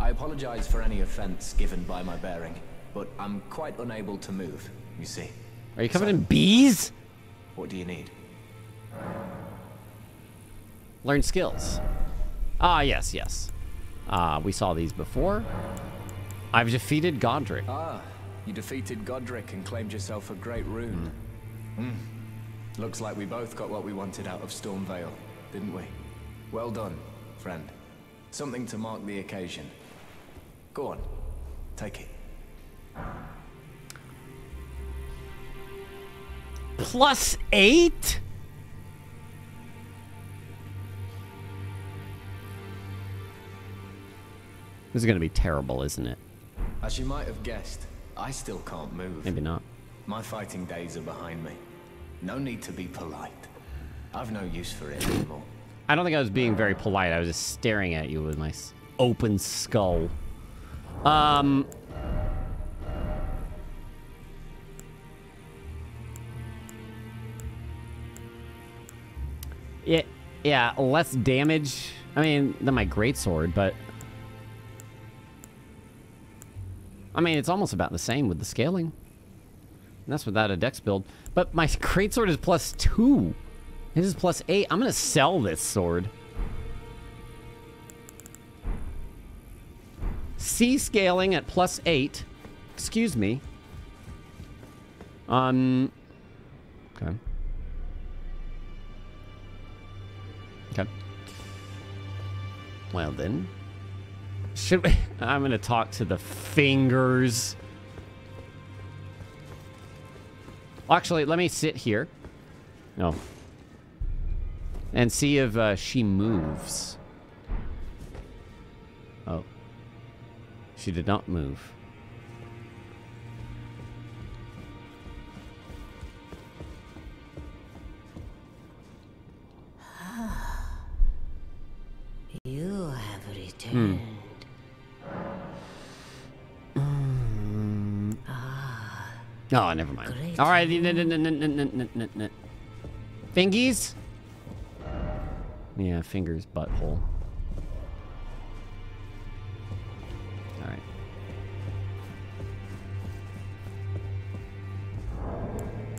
I apologize for any offense given by my bearing, but I'm quite unable to move, you see. Are you covered in bees? What do you need? Learn skills. Ah, yes, yes. Uh, we saw these before. I've defeated Godrick. Ah, you defeated Godrick and claimed yourself a great rune. Hmm. Looks like we both got what we wanted out of Stormveil, didn't we? Well done, friend. Something to mark the occasion. Go on, take it. Plus eight? This is going to be terrible, isn't it? As you might have guessed, I still can't move. Maybe not. My fighting days are behind me. No need to be polite. I've no use for it anymore. I don't think I was being very polite. I was just staring at you with my open skull. Um. Yeah. Yeah, less damage. I mean, than my greatsword, but I mean, it's almost about the same with the scaling. And that's without a dex build. But my greatsword is plus two. This is plus eight. I'm gonna sell this sword. C scaling at plus eight. Excuse me. Um. Okay. Okay. Well then. Should we? I'm gonna talk to the fingers. Actually, let me sit here. No. And see if uh, she moves. Oh. She did not move. You have returned. Hmm. Mm, ah. Oh, never mind. All right. Fingies? Yeah, fingers, butthole. All right.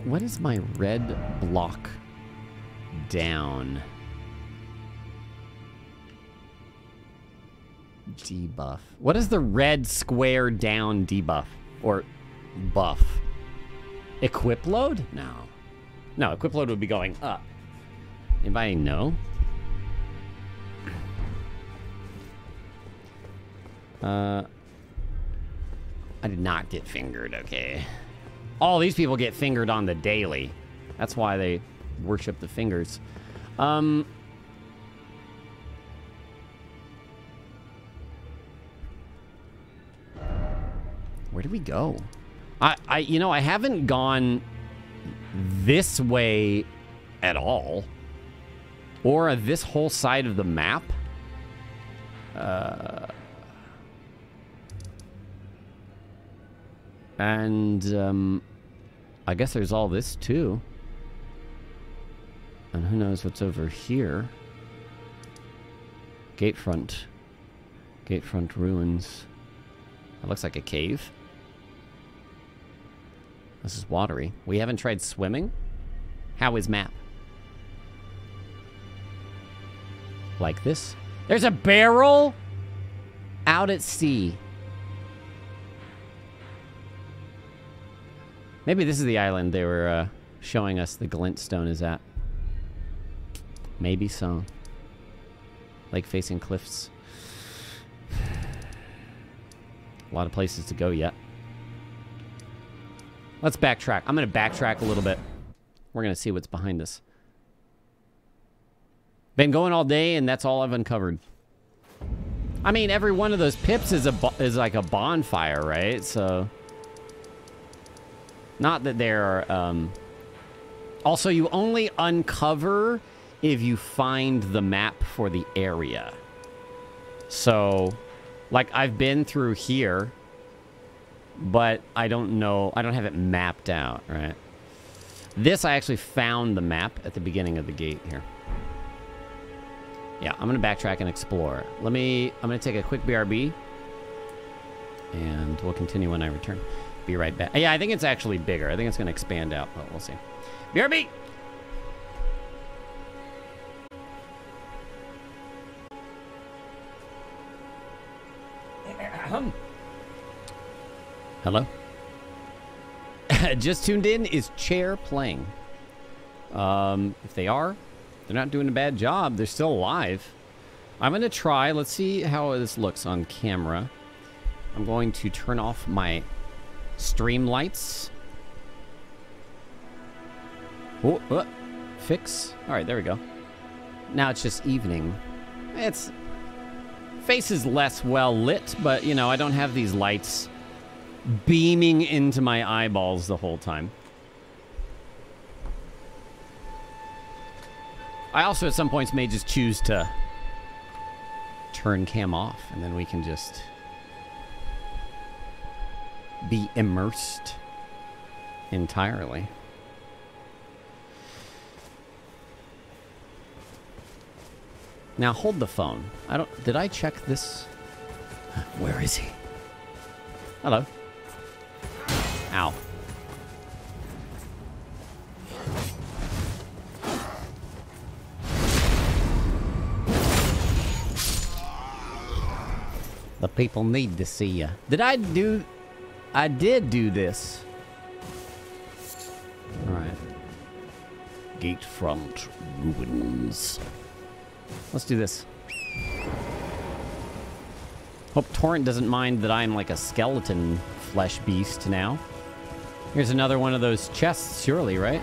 What is my red block down? Debuff. What is the red square down debuff? Or buff? Equip load? No. No, equip load would be going up. Anybody know? Uh, I did not get fingered, okay. All these people get fingered on the daily. That's why they worship the fingers. Um, where do we go? I, I, you know, I haven't gone this way at all, or this whole side of the map. Uh, and um, I guess there's all this too. And who knows what's over here? Gatefront. Gatefront ruins. That looks like a cave. This is watery. We haven't tried swimming? How is map? Like this? There's a barrel out at sea. Maybe this is the island they were uh, showing us the glintstone is at. Maybe so. Lake facing cliffs. A lot of places to go yet. Let's backtrack. I'm going to backtrack a little bit. We're going to see what's behind us. Been going all day, and that's all I've uncovered. I mean, every one of those pips is a is like a bonfire, right? So, not that they're. Um... Also, you only uncover if you find the map for the area. So, like I've been through here, but I don't know. I don't have it mapped out, right? This I actually found the map at the beginning of the gate here. Yeah, I'm gonna backtrack and explore. Let me. I'm gonna take a quick BRB, and we'll continue when I return. Be right back. Yeah, I think it's actually bigger. I think it's gonna expand out, but we'll see. BRB. Hello. Just tuned in. Is Chair playing? Um, if they are, they're not doing a bad job. They're still alive. I'm going to try. Let's see how this looks on camera. I'm going to turn off my stream lights. Oh, oh, fix. All right, there we go. Now it's just evening. It's face is less well lit, but you know, I don't have these lights beaming into my eyeballs the whole time. I also at some points may just choose to turn cam off and then we can just be immersed entirely. Now hold the phone. I don't. Did I check this? Where is he? Hello. Ow. The people need to see you. Did I do... I did do this. Alright. Gatefront ruins. Let's do this. Hope Torrent doesn't mind that I'm like a skeleton flesh beast now. Here's another one of those chests, surely, right?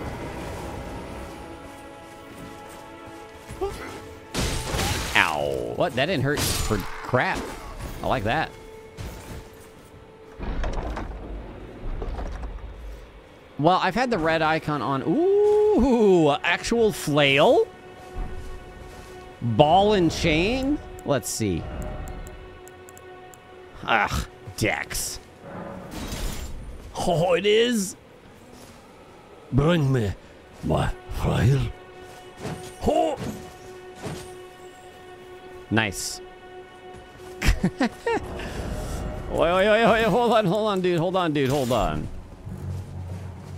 Ow. What? That didn't hurt for crap. I like that. Well, I've had the red icon on. Ooh, actual flail? Ball and chain? Let's see. Ugh, Dex. Oh, it is? Bring me my flail. Oh! Nice. wait, wait, wait, wait, hold on, hold on, dude, hold on, dude, hold on.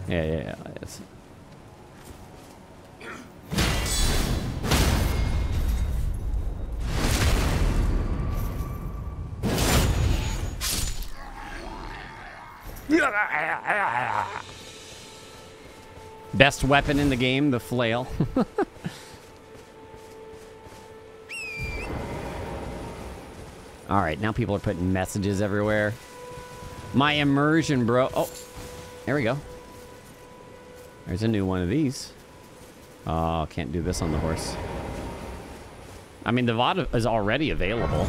Yeah, yeah, yeah. Best weapon in the game, the flail. All right, now people are putting messages everywhere. My immersion, bro. Oh, there we go. There's a new one of these. Oh, can't do this on the horse. I mean, the VOD is already available.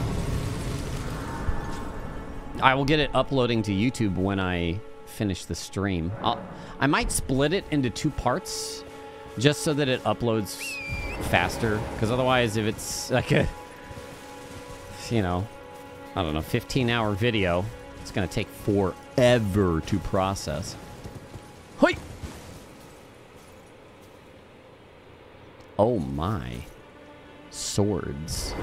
I will get it uploading to YouTube when I finish the stream. I'll, I might split it into two parts just so that it uploads faster. Because otherwise, if it's like a, you know, I don't know, 15 hour video, it's going to take forever to process. Hoi! Oh my. Swords.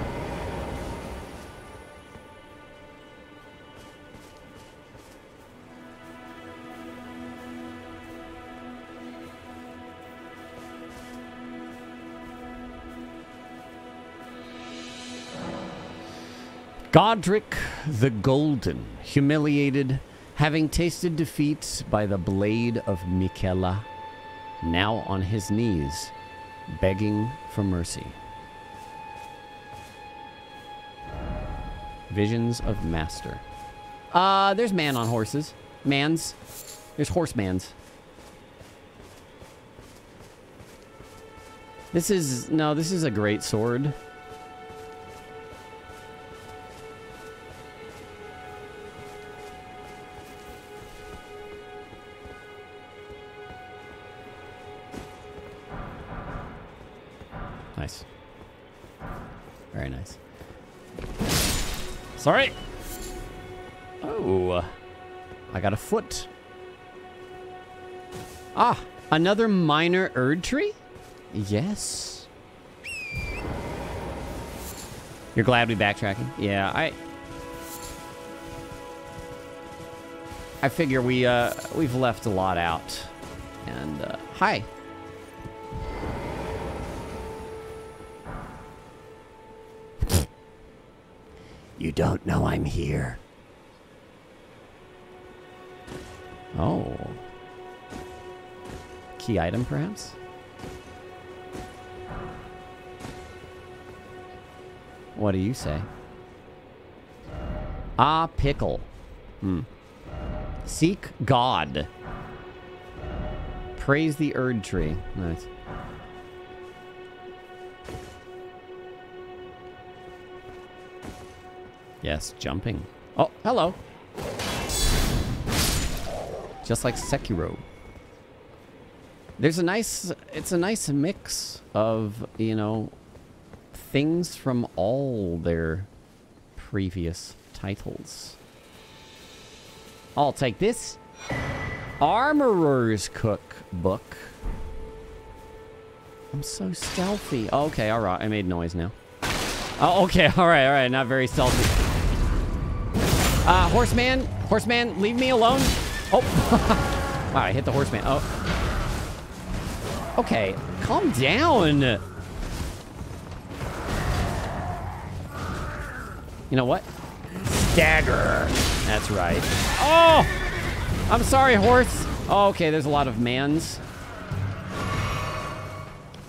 Godrick the Golden, humiliated, having tasted defeat by the blade of Miquella, now on his knees, begging for mercy. Visions of Master. Uh, there's man on horses. Mans. There's horsemans. This is, no, this is a great sword. Sorry. Oh. I got a foot. Ah, another minor Erd tree? Yes. You're glad we backtracking? Yeah, I I figure we uh we've left a lot out. And uh hi. You don't know I'm here. Oh. Key item, perhaps? What do you say? Ah, pickle. Hmm. Seek God. Praise the Erd tree. Nice. Yes, jumping. Oh, hello. Just like Sekiro. There's a nice, it's a nice mix of, you know, things from all their previous titles. I'll take this. Armorer's Cookbook. I'm so stealthy. Okay, alright, I made noise now. Oh, okay. All right, all right. Not very stealthy. Uh, horseman, horseman, leave me alone. Oh, wow! I hit the horseman. Oh, okay. Calm down. You know what? Stagger. That's right. Oh, I'm sorry, horse. Oh, okay. There's a lot of mans.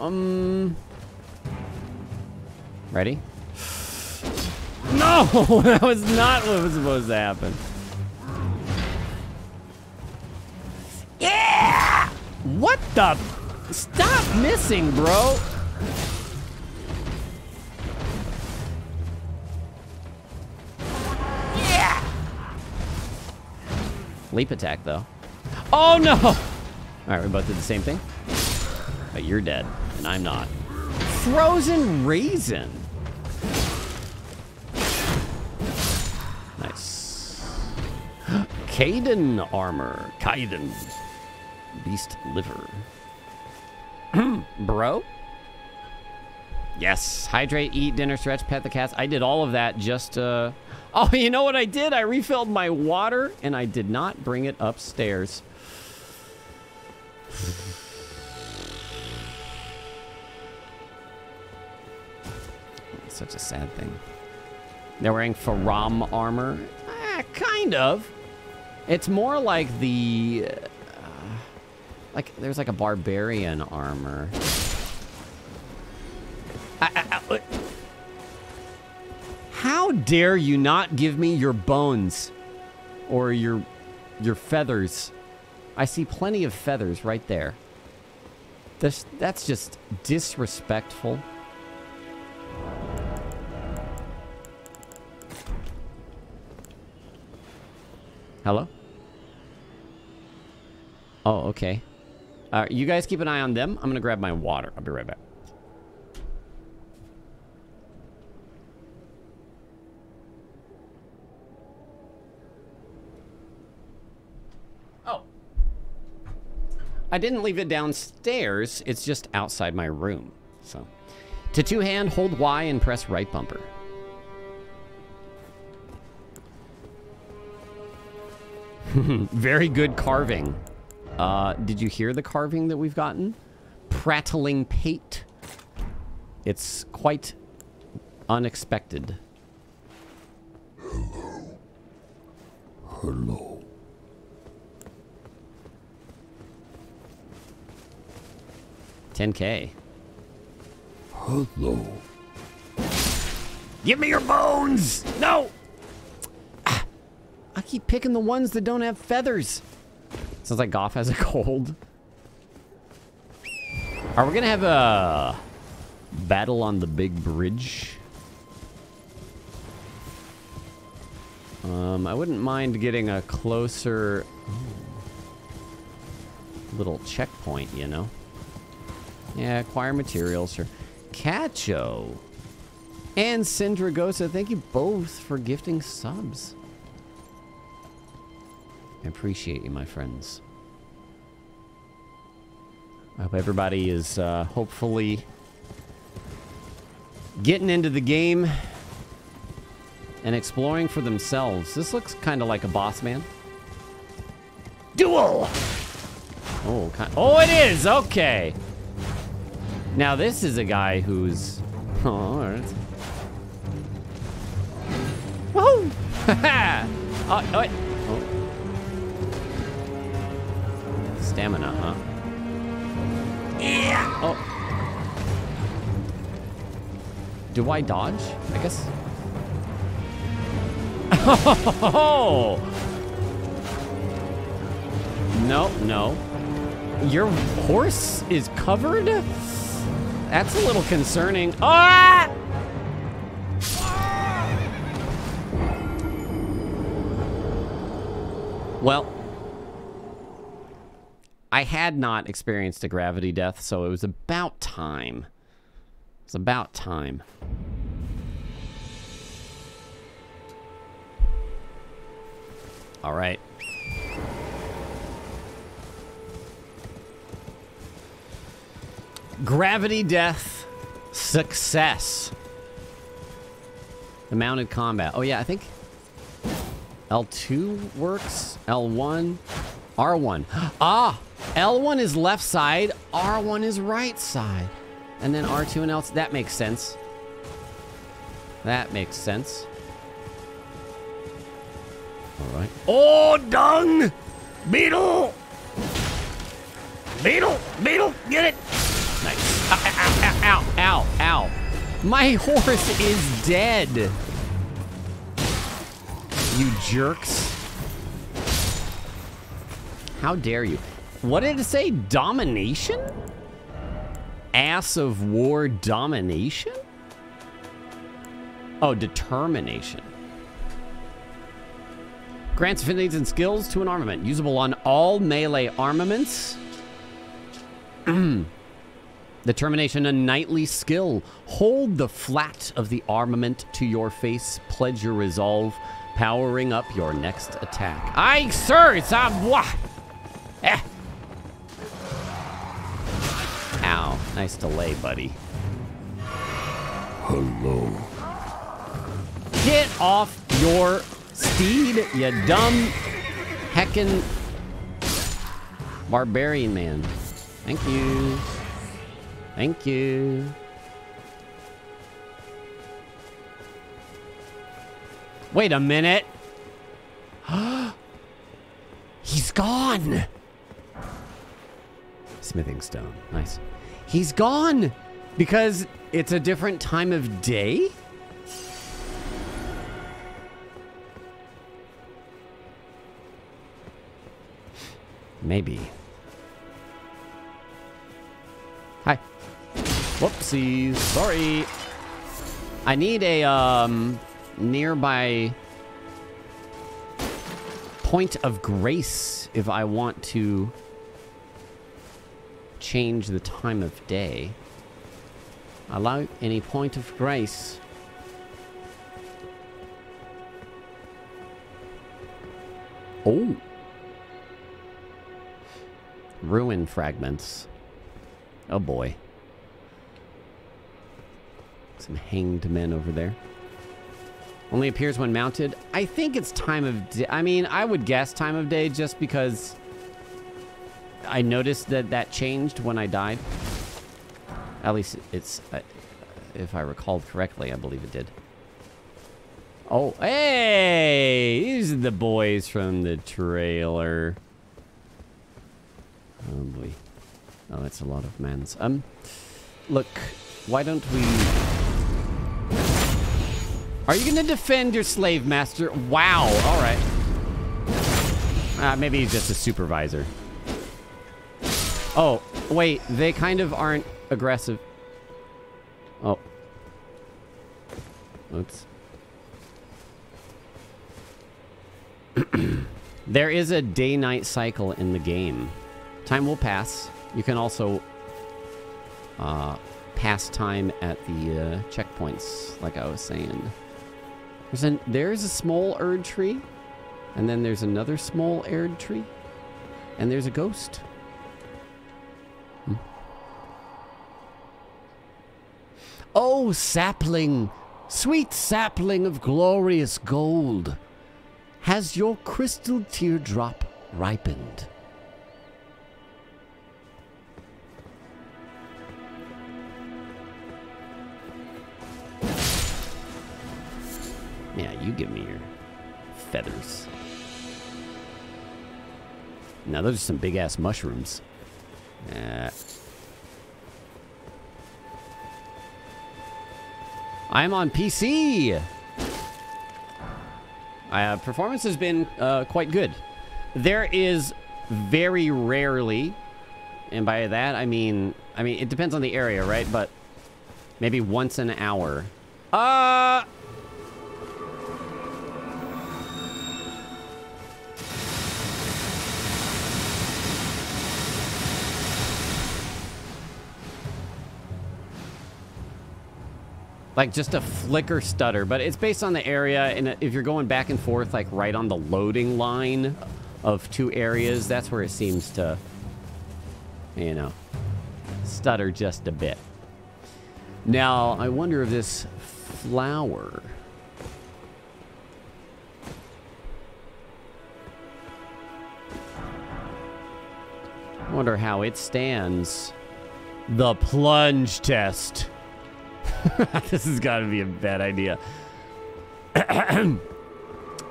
Um. Ready? No! that was not what was supposed to happen. Yeah! What the? Stop missing, bro. Yeah! Leap attack, though. Oh, no! All right, we both did the same thing. But you're dead, and I'm not. Frozen raisin. Kaiden armor. Kaiden. Beast liver. Bro? Yes. Hydrate, eat, dinner, stretch, pet the cats. I did all of that just, uh... Oh, you know what I did? I refilled my water, and I did not bring it upstairs. Such a sad thing. They're wearing Faram armor. Eh, kind of. It's more like the... Uh, like, there's like a barbarian armor. I, I, I, how dare you not give me your bones? Or your... your feathers. I see plenty of feathers right there. This, that's just disrespectful. Hello? Oh, okay. Uh, you guys keep an eye on them. I'm going to grab my water. I'll be right back. Oh. I didn't leave it downstairs. It's just outside my room. So, to two hand, hold Y and press right bumper. Very good carving. Uh, did you hear the carving that we've gotten? Prattling pate. It's quite unexpected. Hello. Hello. Ten K. Hello. Give me your bones! No! I keep picking the ones that don't have feathers. Sounds like Goff has a cold. Are we gonna have a battle on the big bridge? Um, I wouldn't mind getting a closer little checkpoint, you know? Yeah, acquire materials or Cacho and Syndragosa. Thank you both for gifting subs. I appreciate you, my friends. I hope everybody is uh, hopefully getting into the game and exploring for themselves. This looks kind of like a boss man. Duel! Oh, oh, it is! Okay. Now, this is a guy who's... Oh, all right. Woohoo! oh, oh, Stamina, huh? Yeah! Oh. Do I dodge? I guess. Oh! No, no. Your horse is covered? That's a little concerning. Ah! Well, I had not experienced a gravity death, so it was about time. It's about time. All right. Gravity death success. The mounted combat. Oh yeah, I think L2 works. L1. R1. Ah! L1 is left side. R1 is right side. And then R2 and L2. That makes sense. That makes sense. All right. Oh, dung! Beetle! Beetle! Beetle! Get it! Nice. Ow, ow, ow, ow, ow. My horse is dead. You jerks. How dare you? What did it say? Domination? Ass of war domination? Oh, determination. Grants affinities and skills to an armament. Usable on all melee armaments. Determination, a knightly skill. Hold the flat of the armament to your face. Pledge your resolve, powering up your next attack. Aye, sir, it's a? Eh. Nice delay, buddy. Hello. Get off your steed, you dumb heckin' barbarian man. Thank you. Thank you. Wait a minute. He's gone. Smithing stone. Nice. He's gone because it's a different time of day? Maybe. Hi. Whoopsies. Sorry. I need a um nearby point of grace if I want to change the time of day. Allow any point of grace. Oh. Ruin fragments. Oh boy. Some hanged men over there. Only appears when mounted. I think it's time of day. I mean, I would guess time of day just because I noticed that that changed when I died. At least it's, uh, if I recalled correctly, I believe it did. Oh, hey! These are the boys from the trailer. Oh boy. Oh, that's a lot of mans. Um, look, why don't we... Are you gonna defend your slave master? Wow, alright. Uh, maybe he's just a supervisor. Oh, wait, they kind of aren't aggressive. Oh. Oops. there is a day-night cycle in the game. Time will pass. You can also uh, pass time at the uh, checkpoints, like I was saying. There's, an, there's a small Erd tree, and then there's another small Erd tree, and there's a ghost. Oh, sapling, sweet sapling of glorious gold, has your crystal teardrop ripened? Yeah, you give me your feathers. Now, those are some big ass mushrooms. Uh, I'm on PC. Uh, performance has been uh, quite good. There is very rarely, and by that I mean, I mean it depends on the area, right? But maybe once an hour. Uh like just a flicker stutter, but it's based on the area. And if you're going back and forth, like right on the loading line of two areas, that's where it seems to, you know, stutter just a bit. Now, I wonder if this flower... I wonder how it stands. The plunge test. this has got to be a bad idea.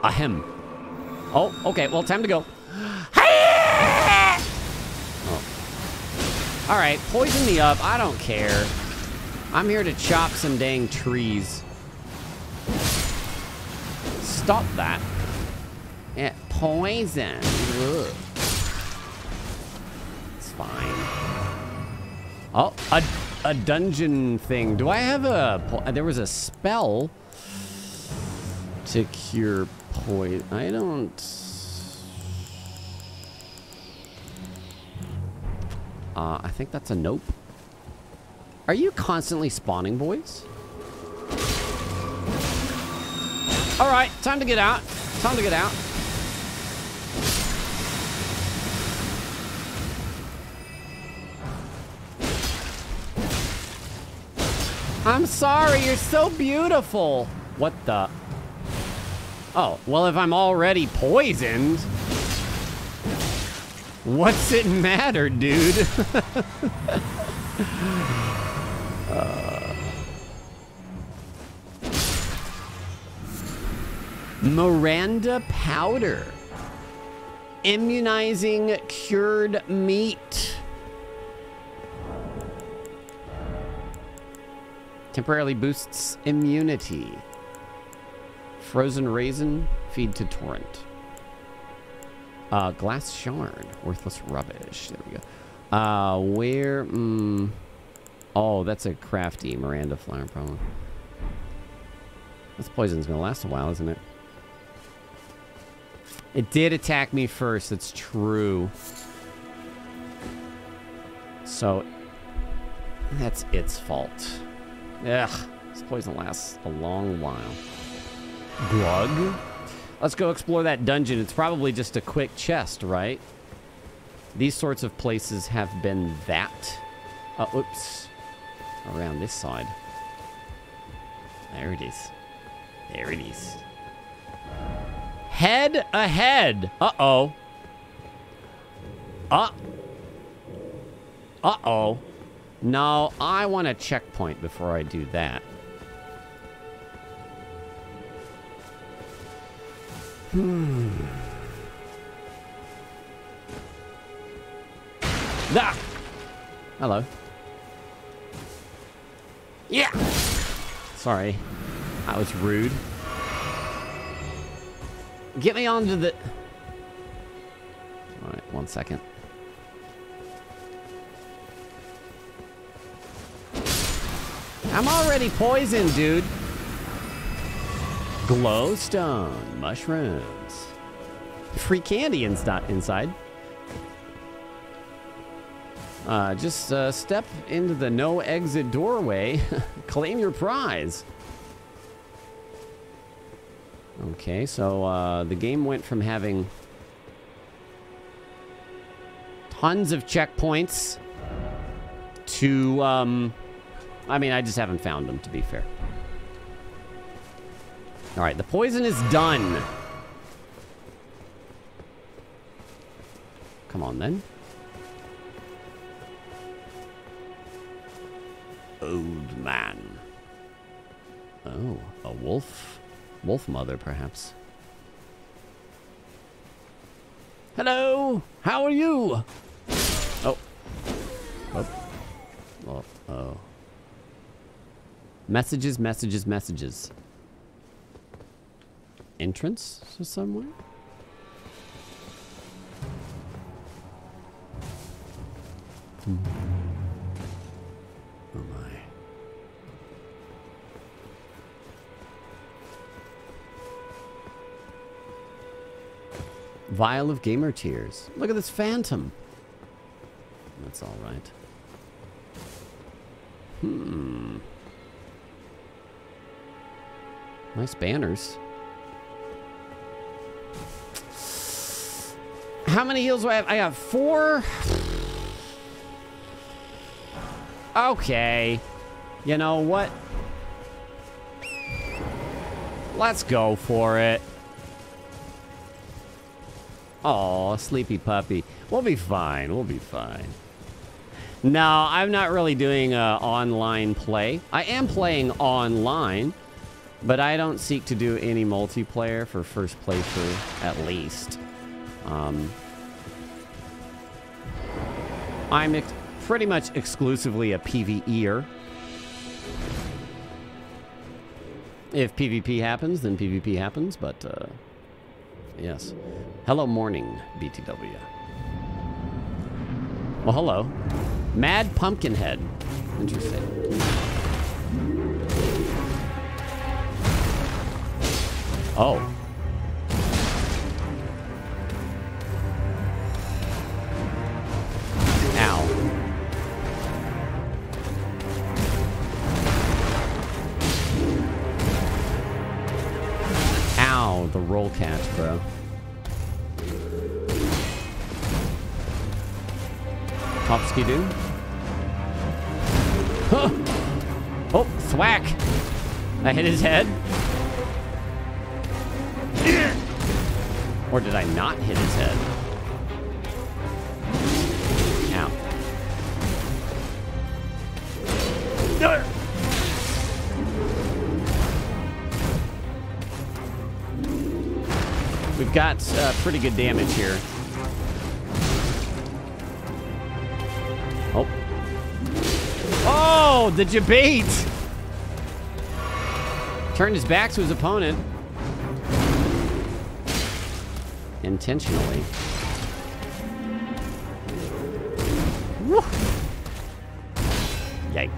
Ahem. Oh, okay. Well, time to go. Oh. All right, poison me up. I don't care. I'm here to chop some dang trees. Stop that. Yeah, poison. Ugh. It's fine. Oh, a, a dungeon thing. Do I have a... There was a spell to cure point. I don't... Uh, I think that's a nope. Are you constantly spawning, boys? All right, time to get out. Time to get out. I'm sorry, you're so beautiful. What the? Oh, well, if I'm already poisoned, what's it matter, dude? Uh. Miranda powder. Immunizing cured meat. Temporarily boosts immunity. Frozen raisin, feed to torrent. Uh, glass shard, worthless rubbish. There we go. Uh, where? Mm, oh, that's a crafty Miranda flower problem. This poison's gonna last a while, isn't it? It did attack me first. It's true. So that's its fault. Ugh, this poison lasts a long while. Glug. Let's go explore that dungeon. It's probably just a quick chest, right? These sorts of places have been that. Oh, oops. Around this side. There it is. There it is. Head ahead. Uh-oh. Uh. Uh-oh. No, I want a checkpoint before I do that. Hmm. Ah! Hello. Yeah! Sorry. That was rude. Get me onto the... Alright, one second. I'm already poisoned, dude. Glowstone, mushrooms. Free candy in inside. Uh, just uh, step into the no exit doorway. Claim your prize. Okay, so uh, the game went from having tons of checkpoints to, um, I mean, I just haven't found them, to be fair. All right, the poison is done. Come on, then. Old man. Oh, a wolf? Wolf mother, perhaps. Hello! How are you? Oh. Oh. Oh. oh. Messages, messages, messages. Entrance to somewhere? Hmm. Oh my. Vial of gamer tears. Look at this phantom. That's all right. Hmm. Nice banners. How many heals do I have? I got four. Okay. You know what? Let's go for it. Oh, sleepy puppy. We'll be fine. We'll be fine. No, I'm not really doing uh, online play. I am playing online, but I don't seek to do any multiplayer for first playthrough, at least. Um, I'm pretty much exclusively a PvEer. If PvP happens, then PvP happens, but uh, yes. Hello, morning, BTW. Well, hello. Mad Pumpkinhead. Interesting. Oh. Ow. Ow, the roll catch, bro. Popsky do. Huh. Oh, thwack. I hit his head. Or did I not hit his head? Ow. We've got uh, pretty good damage here. Oh. Oh, the debate! Turned his back to his opponent. Intentionally. Woo. Yike.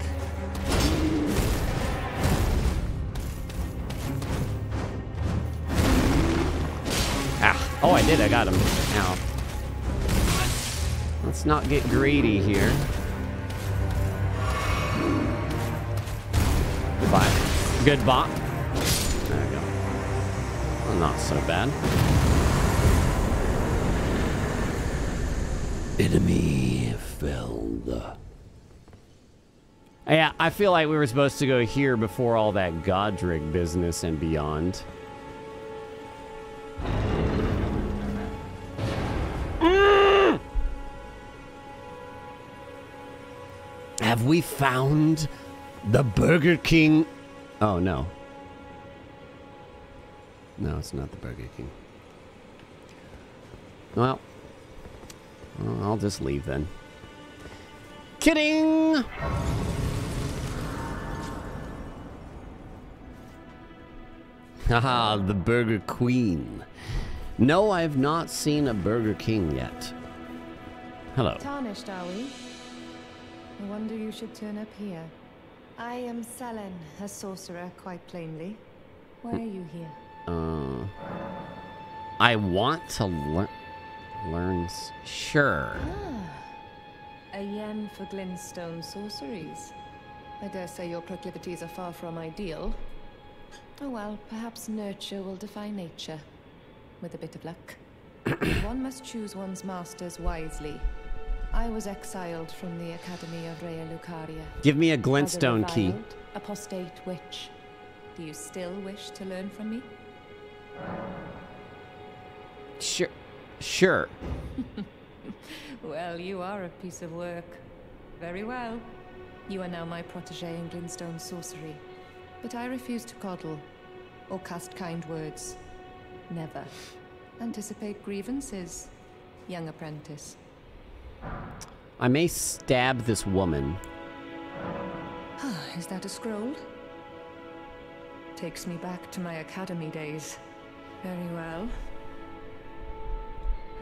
Ah. Oh, I did. I got him. Ow. Let's not get greedy here. Goodbye. Good bot. There we go. Well, not so bad. Enemy felled. Yeah, I feel like we were supposed to go here before all that Godrick business and beyond. Mm! Have we found the Burger King? Oh, no. No, it's not the Burger King. Well, well, I'll just leave then. Kidding! Haha, the Burger Queen. No, I've not seen a Burger King yet. Hello. Tarnished, are we? I wonder you should turn up here. I am Sellen, a sorcerer, quite plainly. Why are you here? Uh, I want to learn. Learn. s- Sure. Ah, a yen for glintstone sorceries. I dare say your proclivities are far from ideal. Oh well, perhaps nurture will defy nature. With a bit of luck. One must choose one's masters wisely. I was exiled from the Academy of Raya Lucaria. Give me a As glintstone key. apostate witch. Do you still wish to learn from me? Sure. Sure. Well, you are a piece of work. Very well. You are now my protege in Glintstone sorcery. But I refuse to coddle or cast kind words. Never. Anticipate grievances, young apprentice. I may stab this woman. Is that a scroll? Takes me back to my academy days. Very well.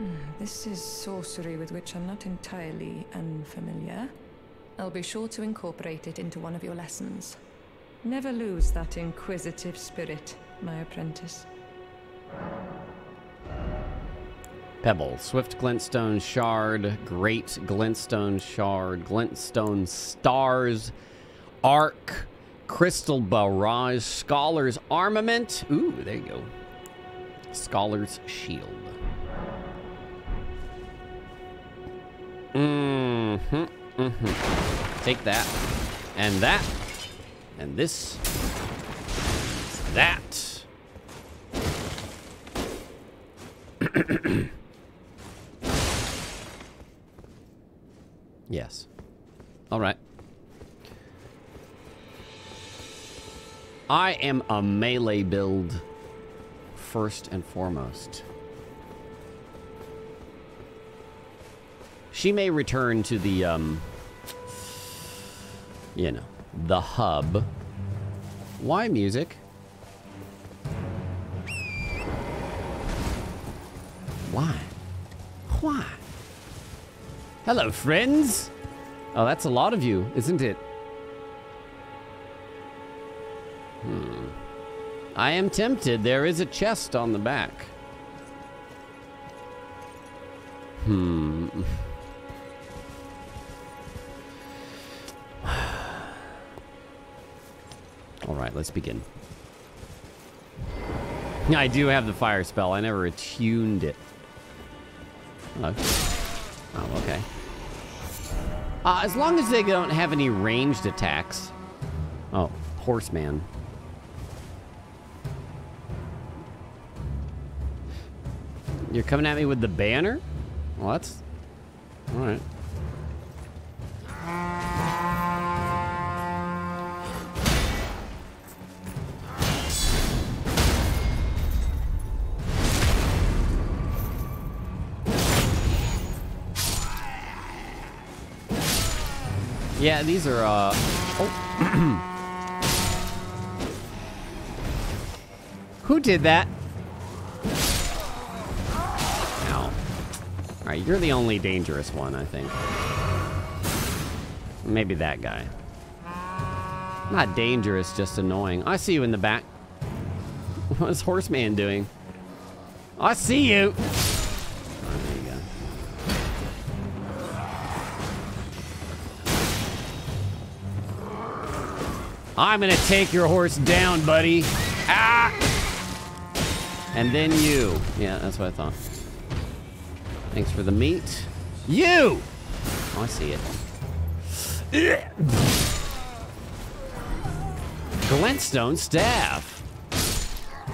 Hmm, this is sorcery with which I'm not entirely unfamiliar. I'll be sure to incorporate it into one of your lessons. Never lose that inquisitive spirit, my apprentice. Pebble, Swift Glintstone Shard, Great Glintstone Shard, Glintstone Stars, Arc, Crystal Barrage, Scholar's Armament. Ooh, there you go. Scholar's Shield. Mm-hmm. Mm-hmm. Take that. And that. And this. That. yes. All right. I am a melee build first and foremost. She may return to the, um, you know, the hub. Why music? Why? Why? Hello, friends. Oh, that's a lot of you, isn't it? Hmm. I am tempted. There is a chest on the back. Hmm. Let's begin. I do have the fire spell. I never attuned it. Hello. Oh, okay. Uh, as long as they don't have any ranged attacks. Oh, horseman. You're coming at me with the banner? Well, that's... Alright. Yeah, these are, uh... Oh. Who did that? Ow. Alright, you're the only dangerous one, I think. Maybe that guy. Not dangerous, just annoying. I see you in the back. What is Horseman doing? I see you! I'm gonna take your horse down, buddy. Ah! And then you. Yeah, that's what I thought. Thanks for the meat. You! Oh, I see it. Glintstone staff.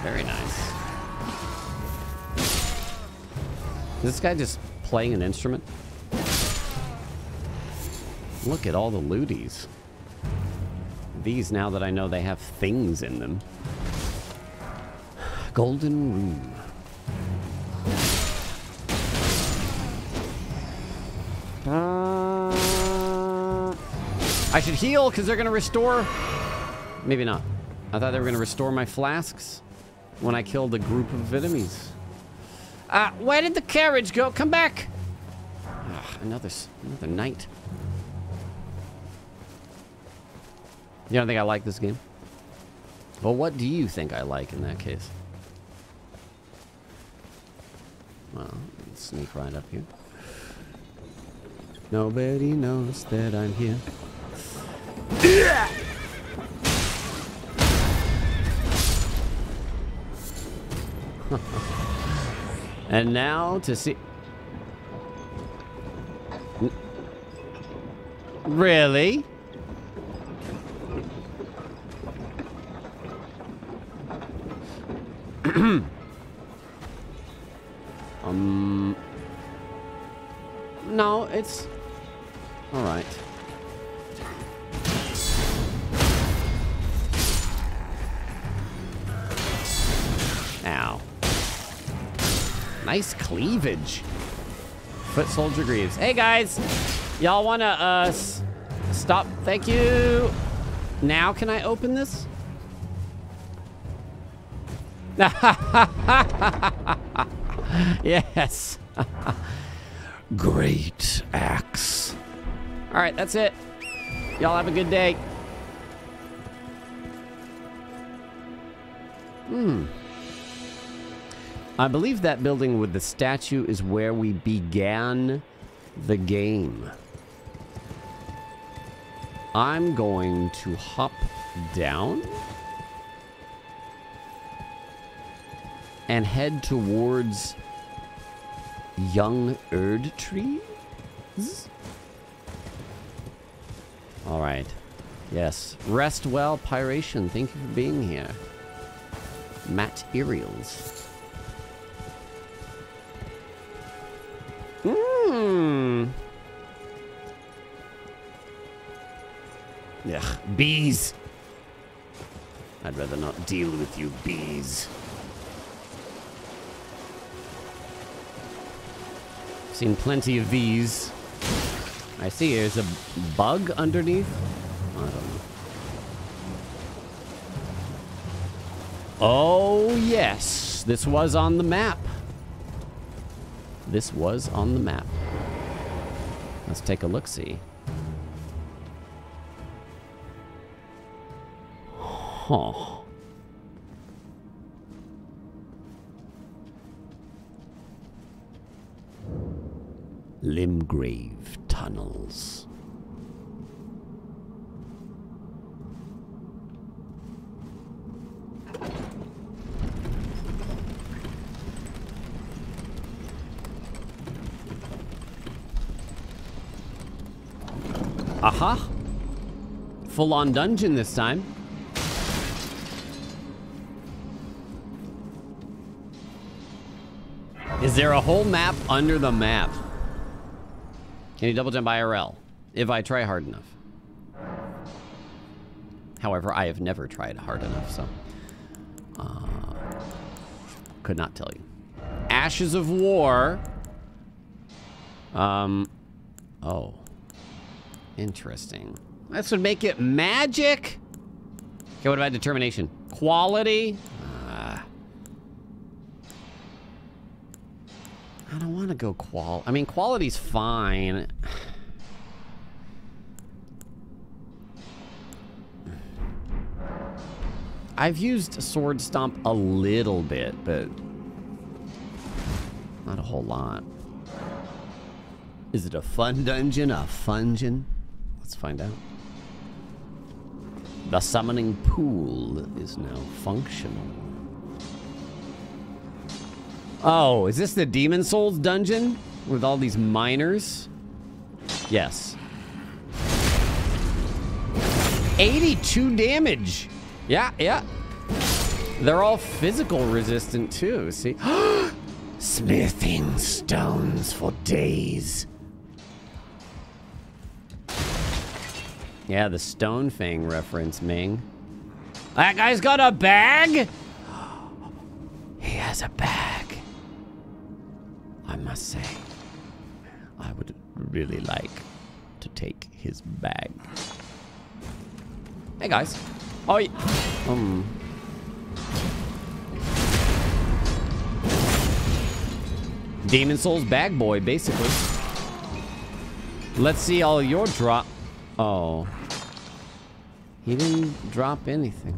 Very nice. Is this guy just playing an instrument? Look at all the looties. These, now that I know they have things in them. Golden Rune. I should heal because they're going to restore. Maybe not. I thought they were going to restore my flasks when I killed a group of enemies. Uh, where did the carriage go? Come back! Ugh, another, another night. You don't think I like this game? Well, what do you think I like in that mm. case? Well, let's sneak right up here. Nobody knows that I'm here. and now to see... Really? um... No, it's... Alright. Ow. Nice cleavage. Foot Soldier Greaves. Hey, guys. Y'all want to, uh, stop? Thank you. Now can I open this? Yes. Great axe. All right, that's it. Y'all have a good day. Hmm. I believe that building with the statue is where we began the game. I'm going to hop down and head towards Young Erd Trees? All right. Yes. Rest well, Pyration. Thank you for being here. Matt. Mmm. Ugh, bees. I'd rather not deal with you bees. Seen plenty of these. I see there's a bug underneath. Oh, yes. This was on the map. This was on the map. Let's take a look-see. Huh. Limgrave tunnels. Aha! Full on dungeon this time. Is there a whole map under the map? Can you double jump IRL? If I try hard enough. However, I have never tried hard enough, so... Uh, could not tell you. Ashes of War. Um... Oh. Interesting. This would make it magic? Okay, what about determination? Quality? Uh, I don't want to go qual. I mean, quality's fine. I've used Sword Stomp a little bit, but not a whole lot. Is it a fun dungeon? A fungeon? Let's find out. The summoning pool is now functional. Oh, is this the Demon Souls dungeon? With all these miners? Yes. 82 damage. Yeah, yeah. They're all physical resistant too, see? Smithing stones for days. Yeah, the Stone Fang reference, Ming. That guy's got a bag? He has a bag. I must say, I would really like to take his bag. Hey, guys. Oh. Um. Demon Souls bag boy, basically. Let's see all your drop. Oh. He didn't drop anything.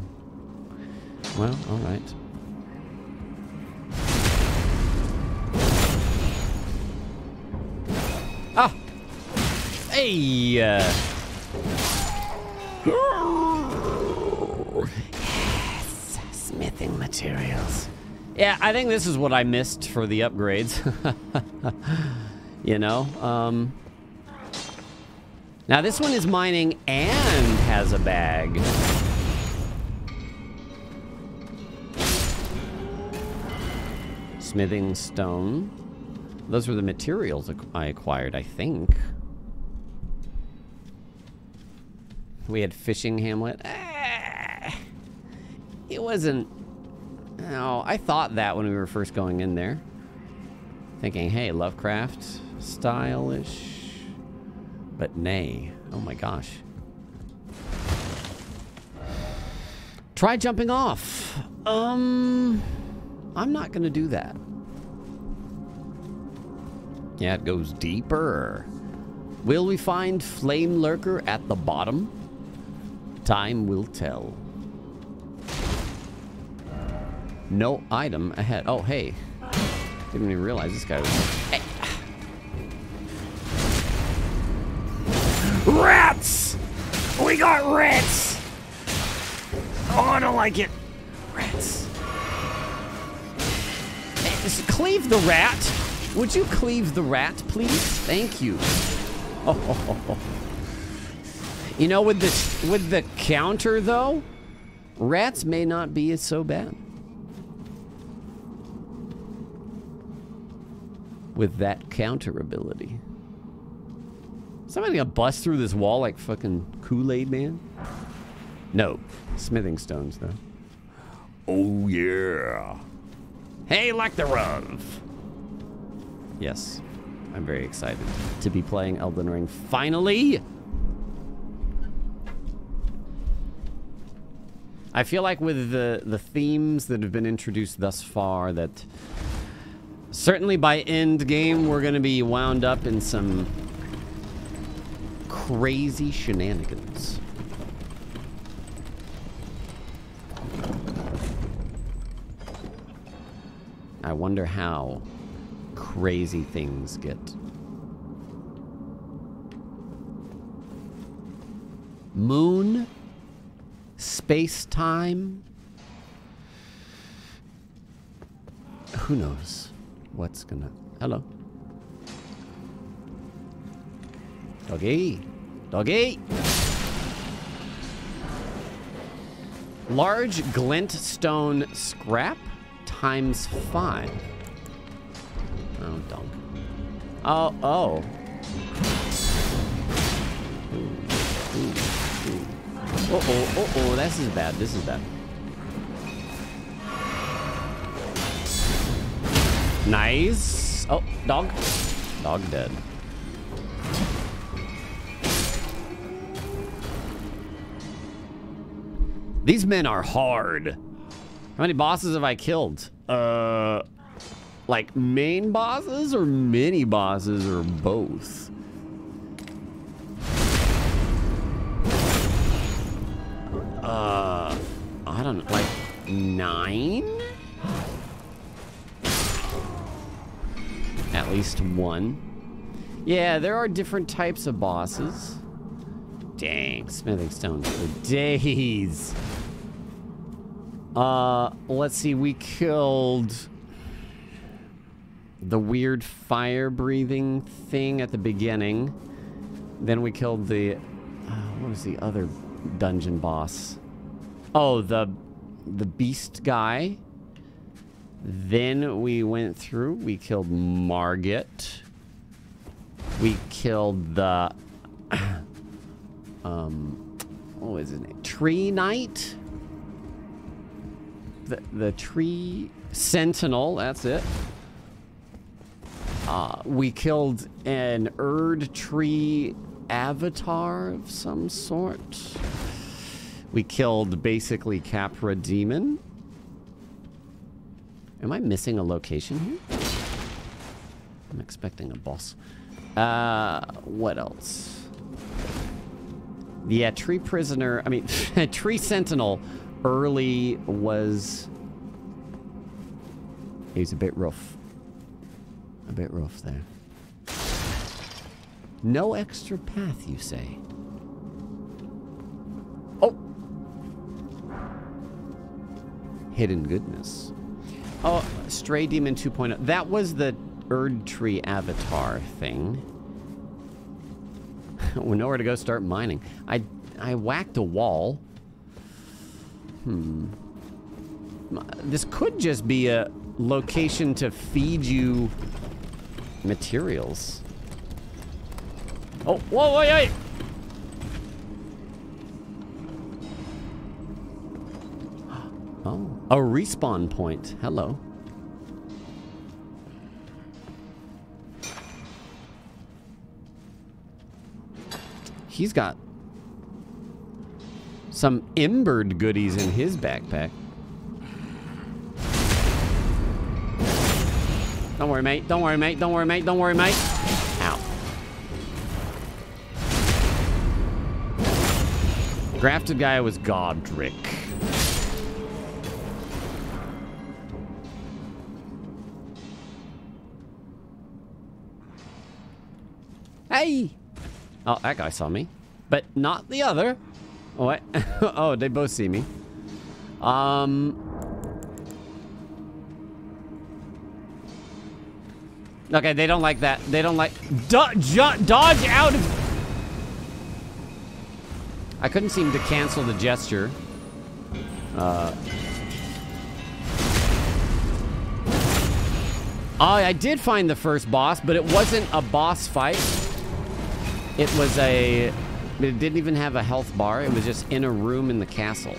Well, alright. Ah! Hey! Uh. Yes! Smithing materials. Yeah, I think this is what I missed for the upgrades. you know? Um... Now this one is mining and has a bag. Smithing stone. Those were the materials I acquired, I think. We had fishing hamlet. Ah, it wasn't... No, I thought that when we were first going in there. Thinking, hey, Lovecraft stylish. But nay. Oh my gosh. Try jumping off. Um, I'm not going to do that. Yeah, it goes deeper. Will we find Flame Lurker at the bottom? Time will tell. No item ahead. Oh, hey. Didn't even realize this guy was... Hey. Rats! We got rats! Oh, I don't like it. Rats. Hey, cleave the rat. Would you cleave the rat, please? Thank you. Oh. You know, with the with the counter though, rats may not be so bad. With that counter ability. Somebody gonna bust through this wall like fucking Kool-Aid Man? No. Smithing stones, though. Oh, yeah. Hey, like the Rev. Yes. I'm very excited to be playing Elden Ring finally. I feel like with the the themes that have been introduced thus far that certainly by end game we're going to be wound up in some crazy shenanigans. I wonder how crazy things get. Moon? Space time? Who knows what's gonna. Hello. Doggy. Doggy. Large glintstone scrap times five. Oh, dunk. Oh, oh. Uh oh, uh oh, this is bad. This is bad. Nice. Oh, dog. Dog dead. These men are hard. How many bosses have I killed? Uh, like main bosses or mini bosses or both? Uh, I don't know, like nine? At least one. Yeah, there are different types of bosses. Dang, smithing stones for days. Uh, let's see, we killed the weird fire-breathing thing at the beginning. Then we killed the, uh, what was the other dungeon boss? Oh, the, the beast guy. Then we went through, we killed Margit. We killed the, um, what was his name? Tree Knight? The, the Tree Sentinel, that's it. Uh, we killed an Erd Tree avatar of some sort. We killed basically Capra Demon. Am I missing a location here? I'm expecting a boss. Uh, what else? Yeah, Tree Prisoner, I mean, Tree Sentinel early was... He's a bit rough. A bit rough there. No extra path, you say? Oh! Hidden goodness. Oh, Stray Demon 2.0. That was the Erd Tree avatar thing. we know where to go start mining. I, I whacked a wall. Hmm. This could just be a location to feed you materials. Oh, whoa, wait, wait! Oh, a respawn point. Hello. He's got some embered goodies in his backpack. Don't worry, mate. Don't worry, mate. Don't worry, mate. Don't worry, mate. Ow. Grafted guy was Godrick. Hey! Oh, that guy saw me. But not the other. What? oh, they both see me. Um... Okay, they don't like that. They don't like... Do dodge out of... I couldn't seem to cancel the gesture. Uh... Oh, I did find the first boss, but it wasn't a boss fight. It was a It didn't even have a health bar. It was just in a room in the castle.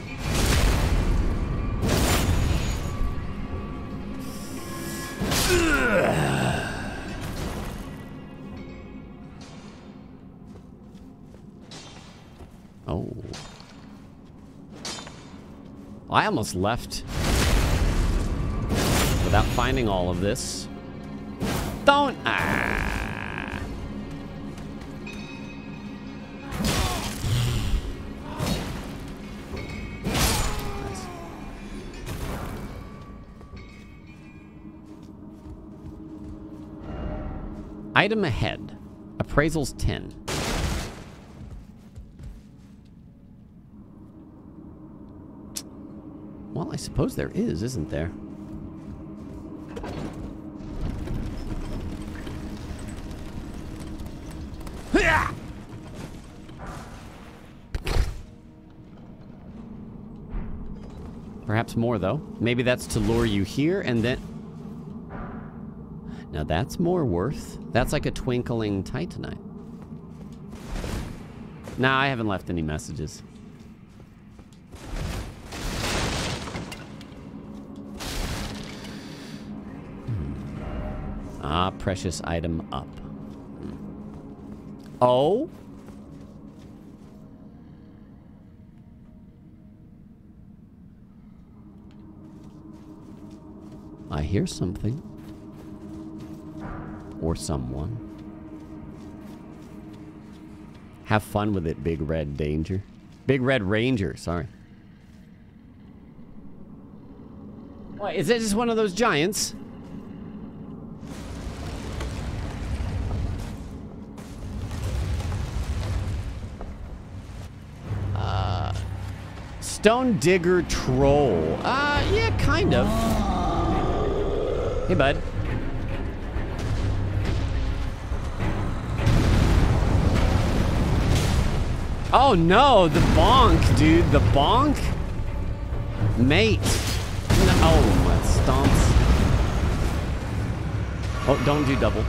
Oh. I almost left without finding all of this. Don't. Ah. Item ahead. Appraisal's 10. Well, I suppose there is, isn't there? Perhaps more, though. Maybe that's to lure you here and then... Now that's more worth. That's like a twinkling titanite. Nah, I haven't left any messages. Ah, precious item up. Oh? I hear something. Or someone. Have fun with it, Big Red Danger. Big Red Ranger, sorry. What, is it just one of those giants? Stone Digger Troll. Uh, yeah, kind of. Hey, bud. Oh no, the bonk, dude. The bonk? Mate. No, oh, stomps. Oh, don't do double.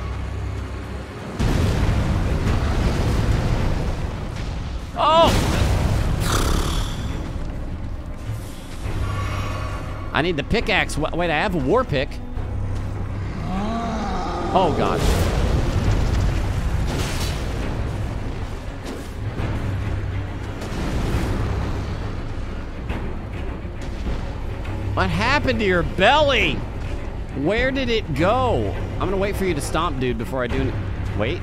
I need the pickaxe. Wait, I have a war pick. Oh, God. What happened to your belly? Where did it go? I'm gonna wait for you to stomp, dude, before I do... Wait.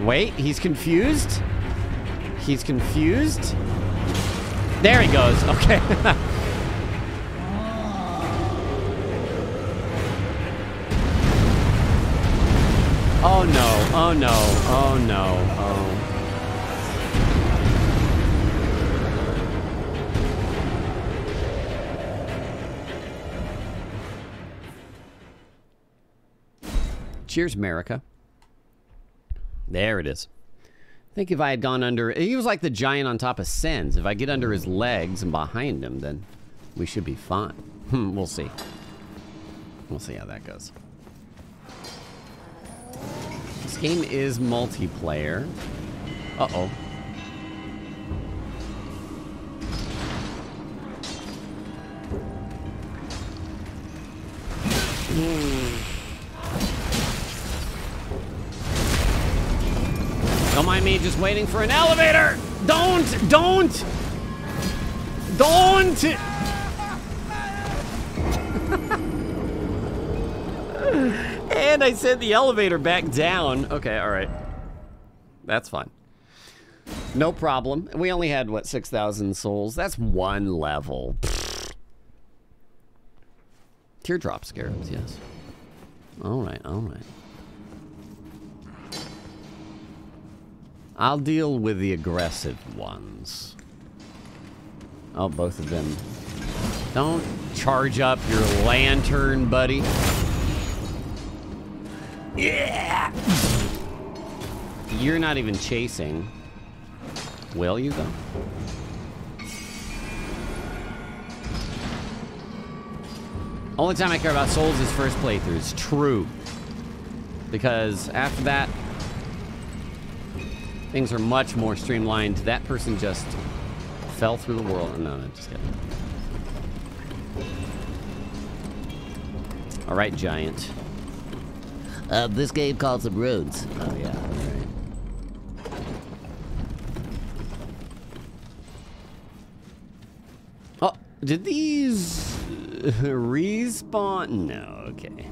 Wait, he's confused? He's confused? There he goes. Okay. Oh no. Oh no. Oh. Cheers, America. There it is. I think if I had gone under... He was like the giant on top of Sens. If I get under his legs and behind him, then we should be fine. Hmm, we'll see. We'll see how that goes. This game is multiplayer. Uh-oh. Don't mind me just waiting for an elevator! Don't! Don't! Don't! And I sent the elevator back down. Okay, alright. That's fine. No problem. We only had, what, 6,000 souls? That's one level. Teardrop scarabs, yes. Alright, alright. I'll deal with the aggressive ones. Oh, both of them. Don't charge up your lantern, buddy. Yeah! You're not even chasing. Will you, though? Only time I care about souls is first playthroughs. True. Because after that, Things are much more streamlined. That person just fell through the world. No, no, just kidding. All right, giant. Uh, this game calls them runes. Oh yeah. All right. Oh, did these respawn? No. Okay.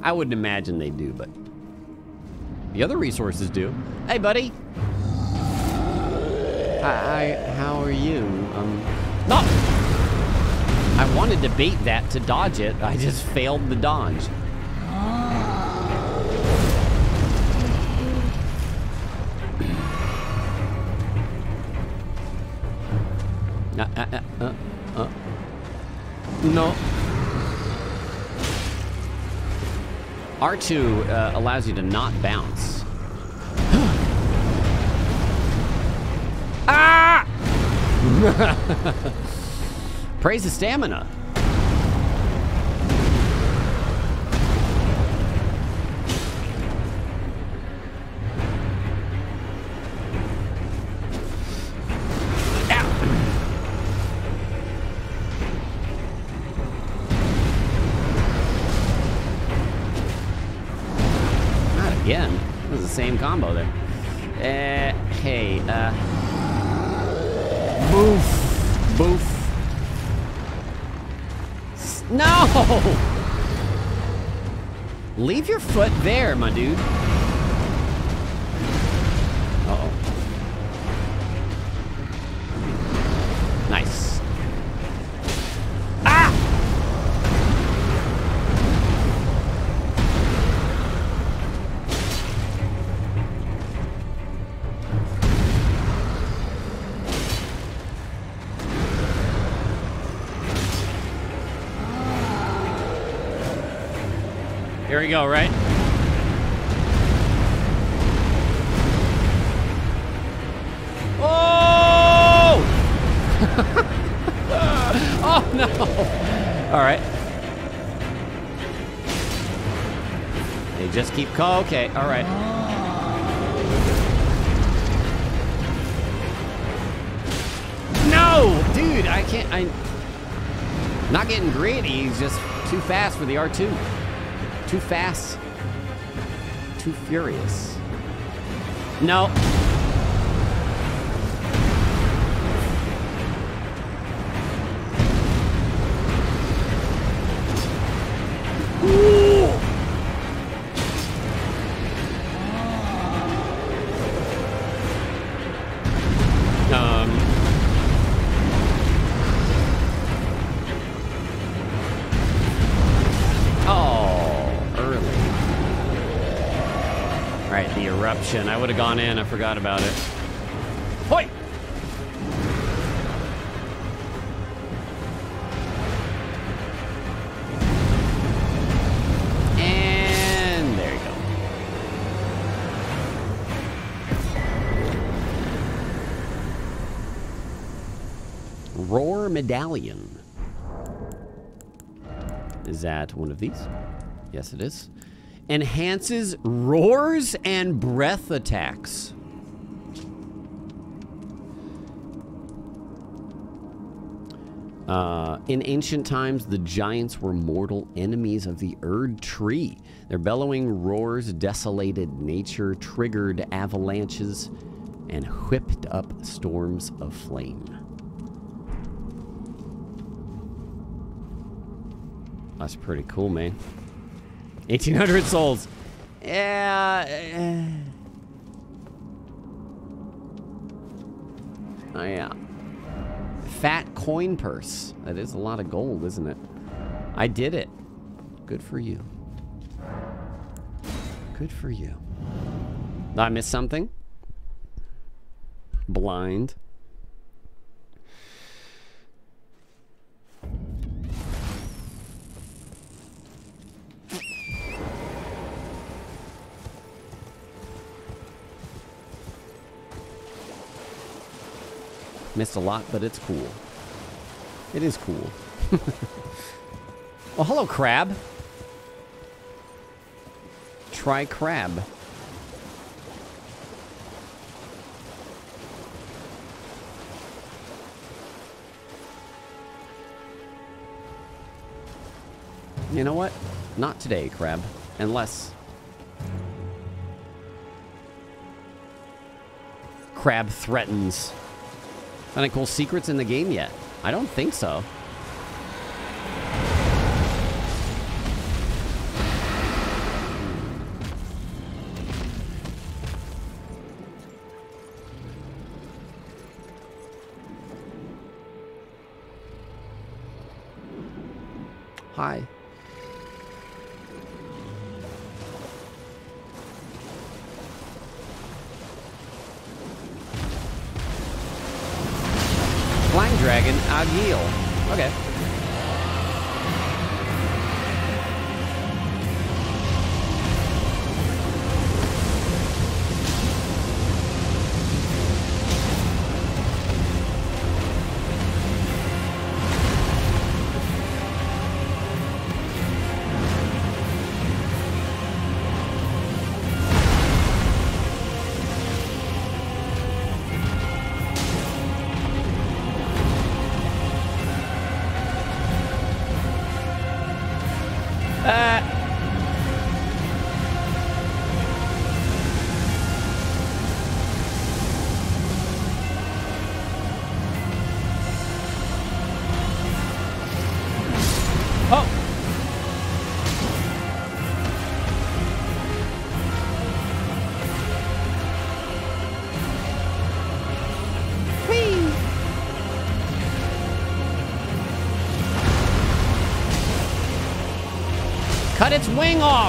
I wouldn't imagine they do, but the other resources do. Hey, buddy. Hi, how are you? Um, no! I wanted to bait that to dodge it. I just failed the dodge. Uh, uh, uh, uh, uh. No. R2 uh, allows you to not bounce. ah! Praise the stamina. Combo there. Uh, hey, uh. Boof. Boof. S- No! Leave your foot there, my dude. We go, right? Oh! oh no! All right. They just keep call. Okay, all right. No, dude, I can't. I'm Not getting greedy. He's just too fast for the R2. Too fast. Too furious. No. Eruption. I would have gone in. I forgot about it. Hoi! And there you go. Roar Medallion. Is that one of these? Yes, it is. Enhances roars and breath attacks. Uh, in ancient times, the giants were mortal enemies of the Erd tree. Their bellowing roars desolated nature, triggered avalanches, and whipped up storms of flame. That's pretty cool, man. 1800 souls. Yeah. Oh, yeah. Fat coin purse. That is a lot of gold, isn't it? I did it. Good for you. Good for you. Did I miss something? Blind. Missed a lot, but it's cool. It is cool. oh, hello, crab. Try crab. You know what? Not today, crab. Unless... Crab threatens. Any cool secrets in the game yet? I don't think so. Cut its wing off!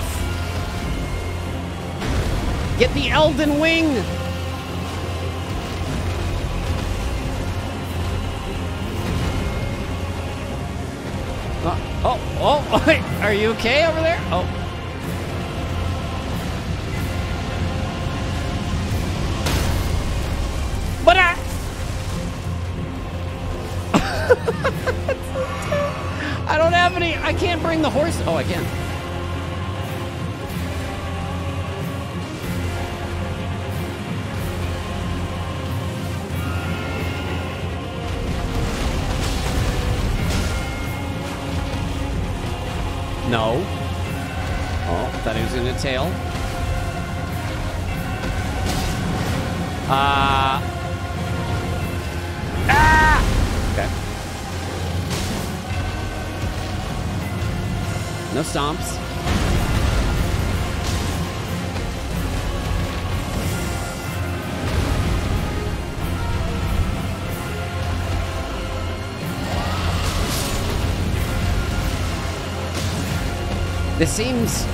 This seems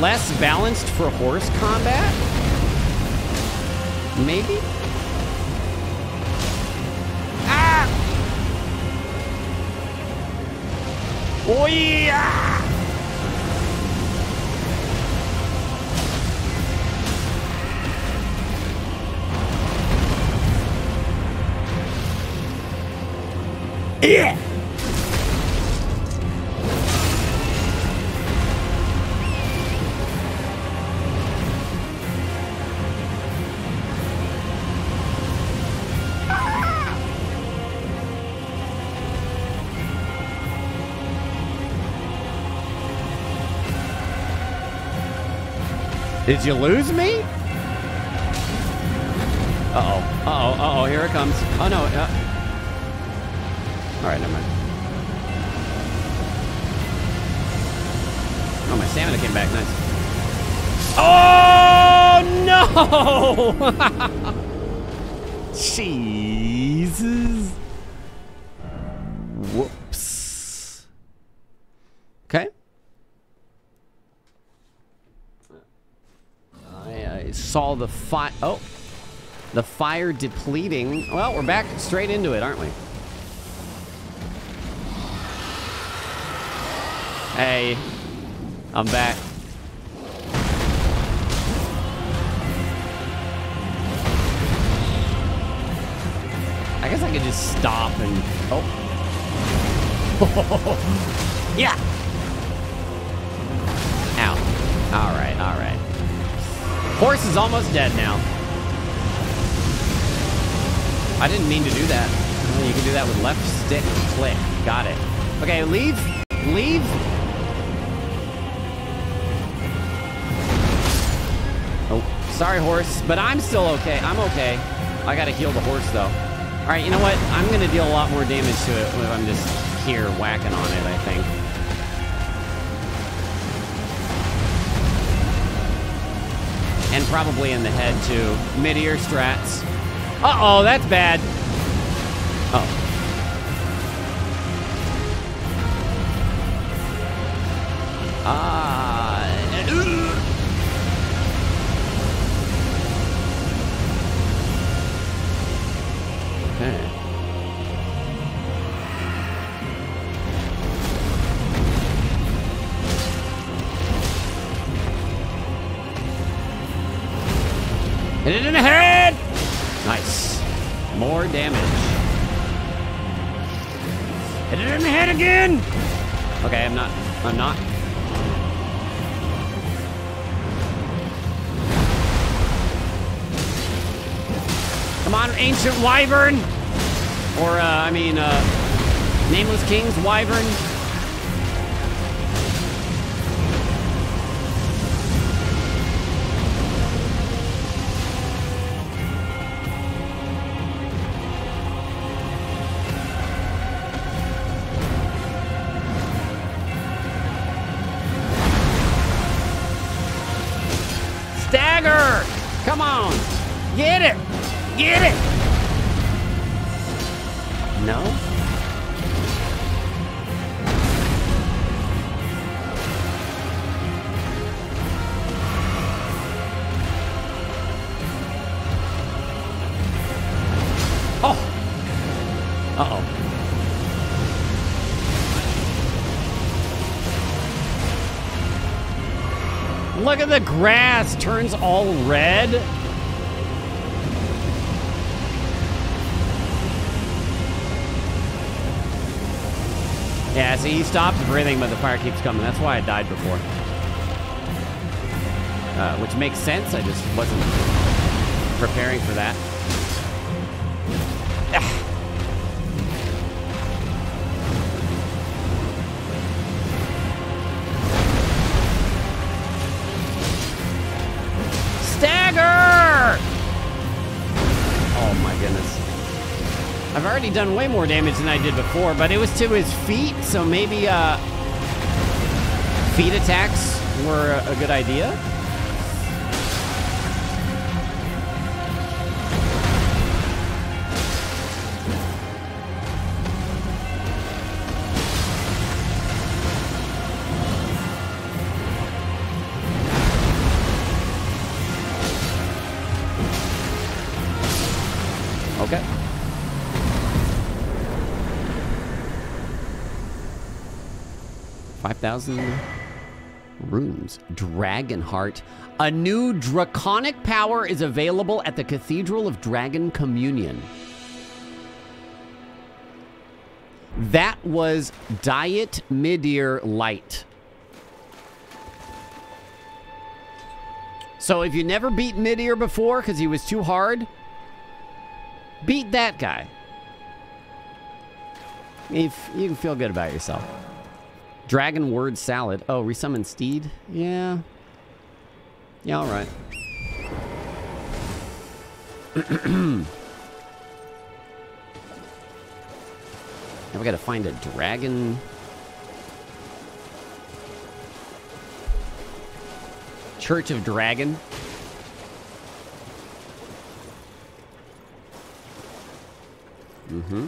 less balanced for horse combat. Maybe? Ah! Oh yeah! Did you lose me? Uh-oh. Uh-oh. Uh-oh. Here it comes. Oh, no. Uh All right, never mind. Oh, my stamina came back. Nice. Oh, no! Jesus. The fire depleting. Well, we're back straight into it, aren't we? Hey, I'm back. I guess I could just stop and. Oh. yeah. Ow. All right, all right. Horse is almost dead now. I didn't mean to do that. You can do that with left stick click. Got it. Okay, leave. Leave. Oh, sorry, horse, but I'm still okay. I'm okay. I gotta heal the horse, though. All right, you know what? I'm gonna deal a lot more damage to it if I'm just here whacking on it, I think. And probably in the head, too. Mid-ear strats. Uh-oh, that's bad. Come on, ancient wyvern! Or, uh, I mean, uh, nameless king's wyvern. Grass turns all red. Yeah, see, he stops breathing, but the fire keeps coming. That's why I died before. Uh, which makes sense. I just wasn't preparing for that. Done way more damage than I did before, but it was to his feet, so maybe uh, feet attacks were a, a good idea. 2,000 runes. Dragonheart. A new draconic power is available at the Cathedral of Dragon Communion. That was Diet Midir Light. So if you never beat Midir before because he was too hard, beat that guy. If you can feel good about yourself. Dragon word salad. Oh, resummon steed? Yeah. Yeah, all right. now we gotta find a dragon. Church of Dragon. Mm-hmm.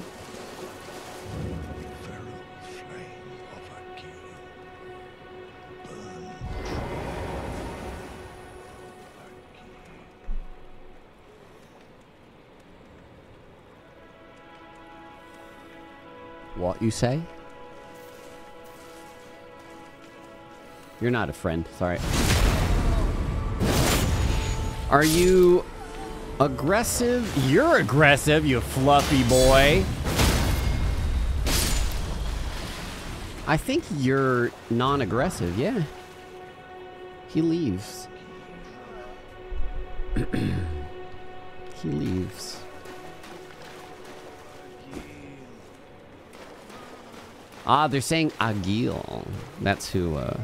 What you say? You're not a friend. Sorry. Are you aggressive? You're aggressive, you fluffy boy. I think you're non-aggressive, yeah. He leaves. he leaves. Ah, they're saying Agheel. That's who, uh...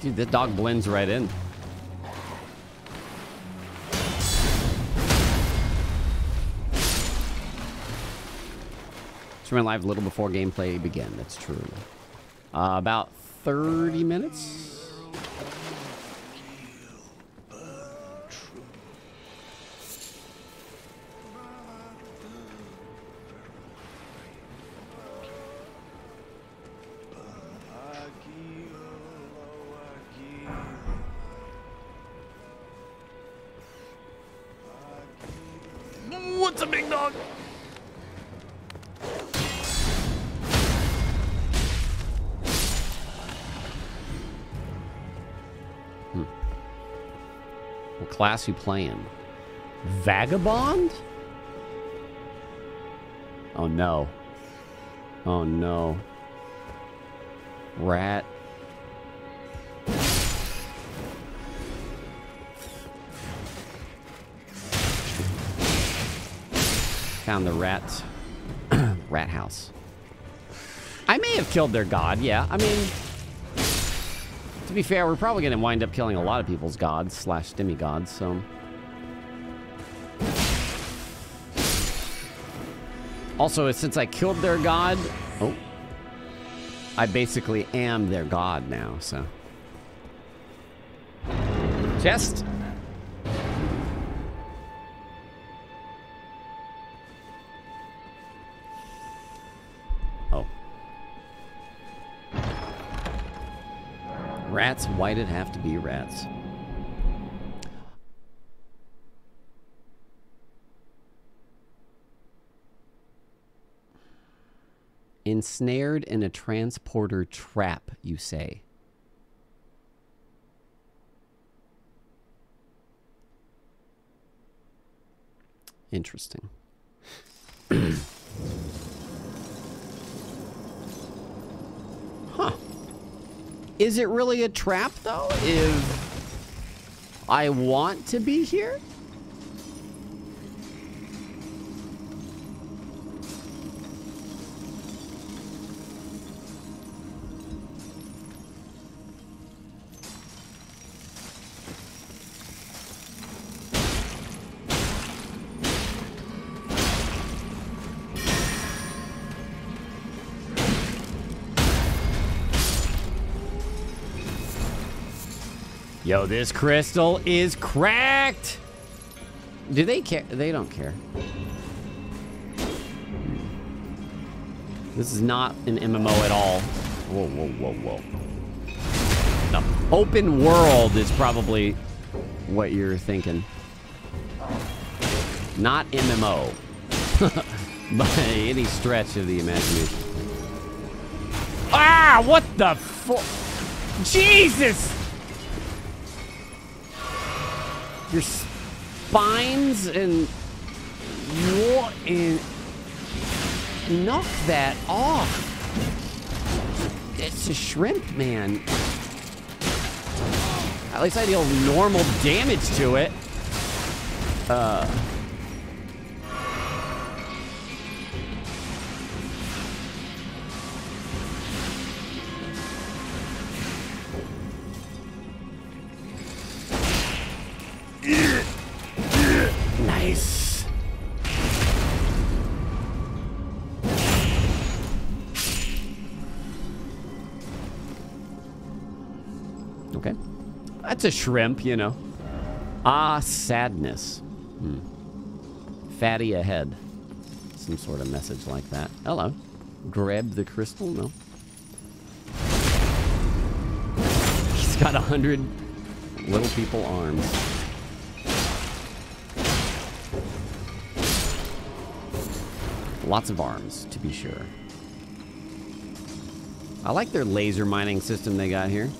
Dude, that dog blends right in. Streaming live a little before gameplay began. That's true. Uh, about 30 minutes? Class you playing? Vagabond? Oh no. Oh no. Rat. Found the rat rat house. I may have killed their god, yeah. I mean, to be fair, we're probably going to wind up killing a lot of people's gods slash demigods, so. Also, since I killed their god, oh, I basically am their god now, so. Chest. Rats, why'd it have to be rats? Ensnared in a transporter trap, you say. Interesting. huh. Is it really a trap, though? If I want to be here? Yo, this crystal is cracked. Do they care? They don't care. This is not an MMO at all. Whoa, whoa, whoa, whoa. The open world is probably what you're thinking. Not MMO. By any stretch of the imagination. Ah, what the fu- Jesus! Your spines and what and knock that off. It's a shrimp, man. At least I deal normal damage to it. Uh. That's a shrimp, you know. Ah, sadness. Hmm. Fatty ahead. Some sort of message like that. Hello. Grab the crystal? No. He's got a hundred little people arms. Lots of arms, to be sure. I like their laser mining system they got here.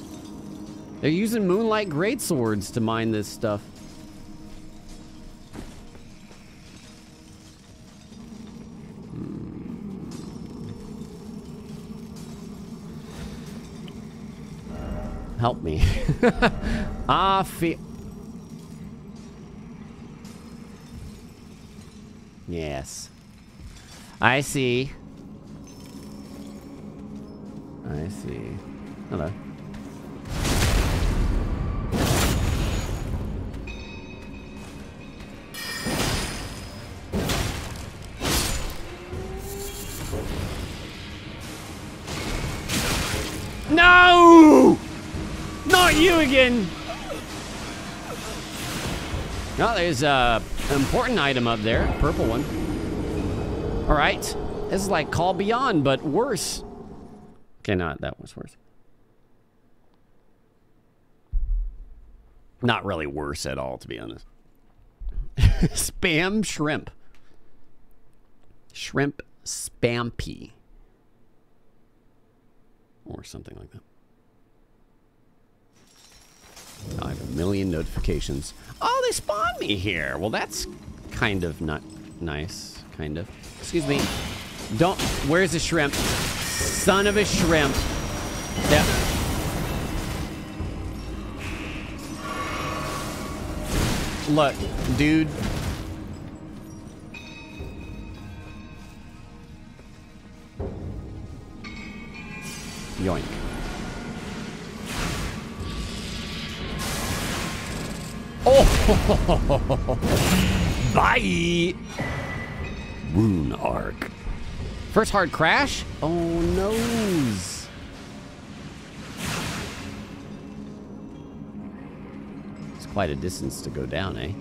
They're using moonlight greatswords to mine this stuff. Hmm. Help me. ah, fe- Yes. I see. I see. Hello. Oh, there's a important item up there. Purple one. All right. This is like Call Beyond, but worse. Okay, not that was worse. Not really worse at all, to be honest. Spam shrimp. Shrimp spampy. Or something like that. I have a million notifications. Oh, they spawned me here. Well, that's kind of not nice. Kind of. Excuse me. Don't. Where's the shrimp? Son of a shrimp. Yeah. Look, dude. Yoink. Oh! Bye! Rune Arc. First hard crash? Oh, noes. It's quite a distance to go down, eh?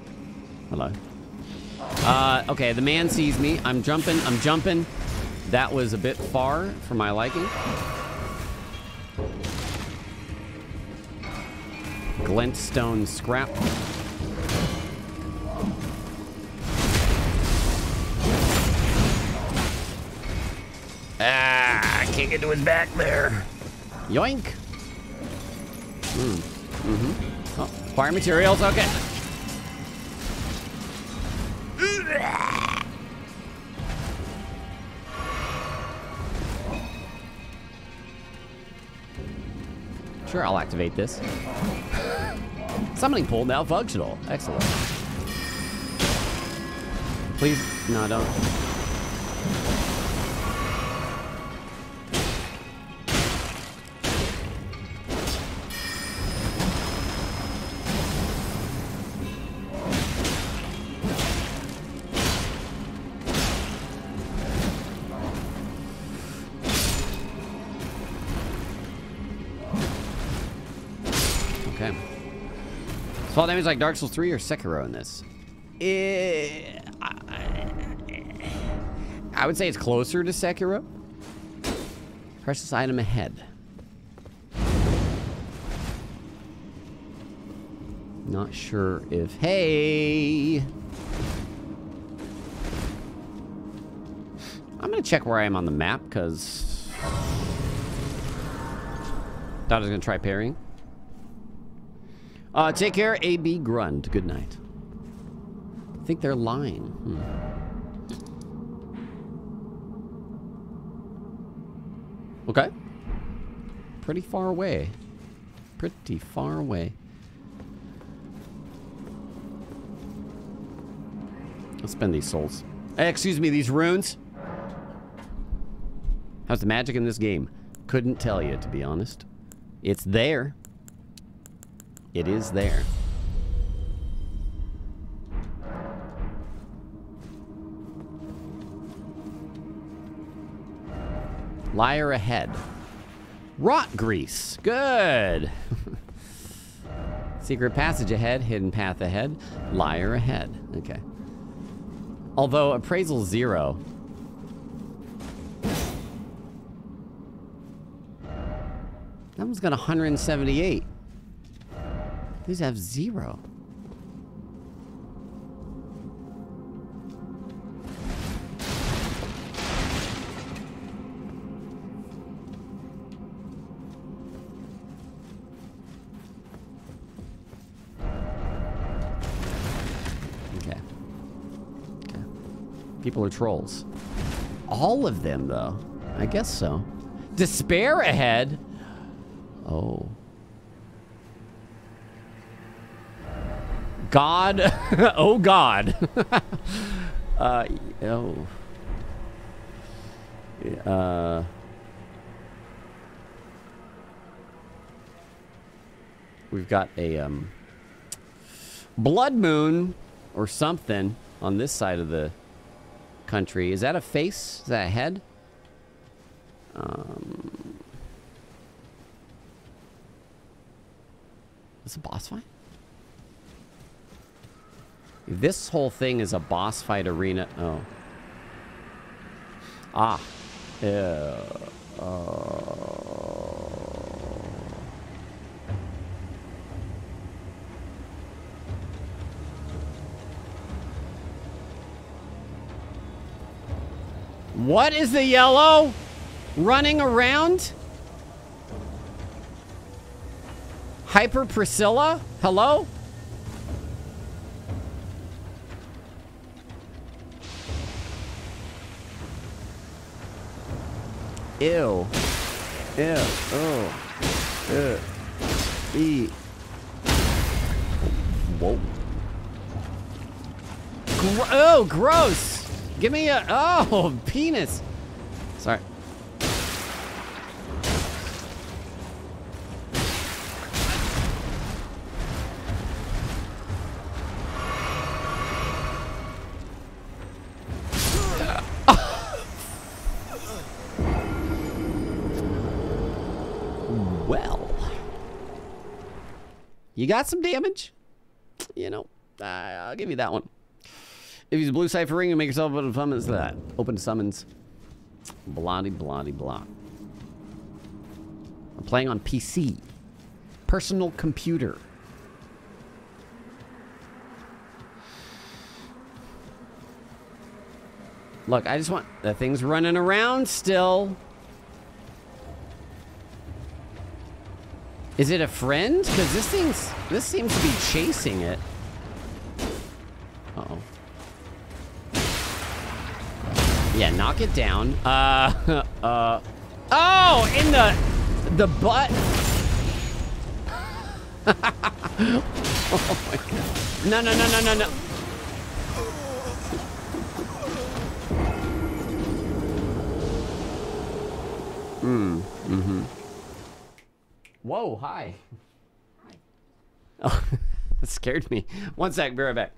Hello. Uh, okay, the man sees me. I'm jumping. I'm jumping. That was a bit far for my liking. Glintstone scrap. Ah, I can't get to his back there. Yoink. Hmm. Mm-hmm. Oh, acquire materials. Okay. Sure, I'll activate this. Summoning pool now functional. Excellent. Please, no, don't. Fall damage like Dark Souls 3 or Sekiro in this? Eh, I, I would say it's closer to Sekiro. Precious item ahead. Not sure if... Hey! I'm gonna check where I am on the map, because... Thought I was gonna try parrying. Uh, take care, AB Grund. Good night. I think they're lying. Hmm. Okay. Pretty far away. Pretty far away. I'll spend these souls. Hey, excuse me, these runes. How's the magic in this game? Couldn't tell you, to be honest. It's there. It is there. Liar ahead. Rot grease. Good. Secret passage ahead. Hidden path ahead. Liar ahead. Okay. Although appraisal zero. That one's got 178. These have zero. Okay. Okay. People are trolls. All of them, though. I guess so. Despair ahead? Oh. God. oh, God. Uh, oh. Uh. We've got a um, blood moon or something on this side of the country. Is that a face? Is that a head? Um, is a boss fight? This whole thing is a boss fight arena. Oh. Ah. Uh, What is the yellow running around? Hyper Priscilla? Hello? Ew. Ew. Oh. Ew. E. Whoa. Oh, gross. Give me a... Oh, penis. Well. You got some damage? You know, uh, I'll give you that one. If you use a blue cipher ring, you make yourself open summons that. Open summons. Bloody, bloody, blah. I'm playing on PC. Personal computer. Look, I just want... The thing's running around still. Is it a friend? Because this thing's... This seems to be chasing it. Uh-oh. Yeah, knock it down. Uh, uh... Oh! In the... The butt... oh my god. No, no, no, no, no, no. Hmm. Mm-hmm. Whoa, hi. Hi. Oh, that scared me. One sec, be right back.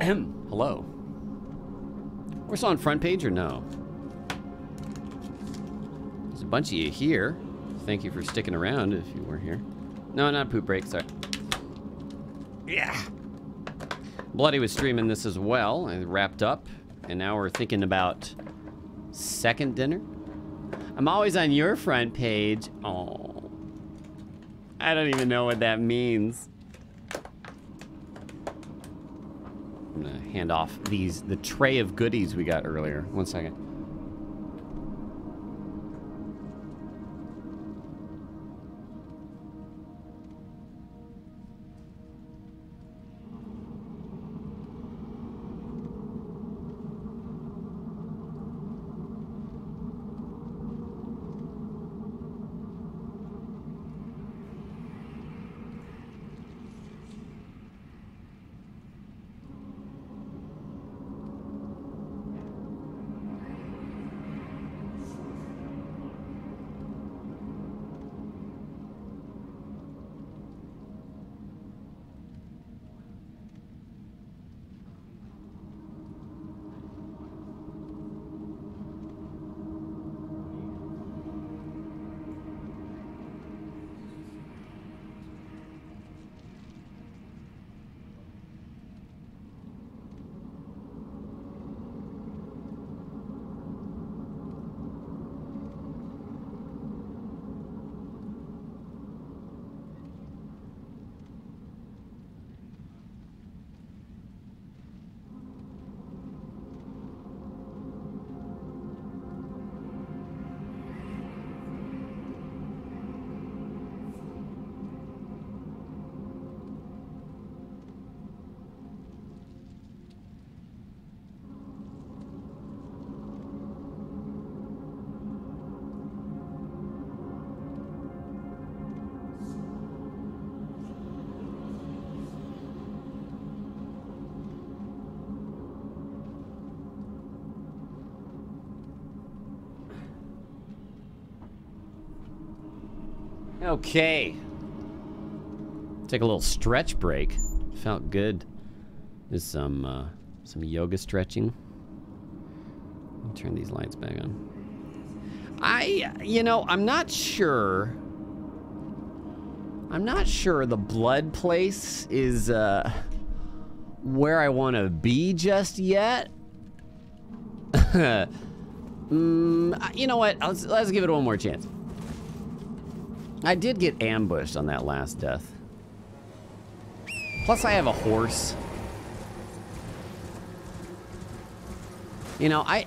Hello. We're still on front page or no? There's a bunch of you here. Thank you for sticking around if you were here. No, not poop break, sorry. Yeah. Bloody was streaming this as well and wrapped up. And now we're thinking about second dinner. I'm always on your front page. Oh. I don't even know what that means. I'm gonna hand off these, the tray of goodies we got earlier. One second. Okay. Take a little stretch break. Felt good. There's some uh, some yoga stretching. Turn these lights back on. I, you know, I'm not sure. I'm not sure the blood place is uh, where I want to be just yet. mm, you know what? Let's, let's give it one more chance. I did get ambushed on that last death. Plus, I have a horse. You know, I...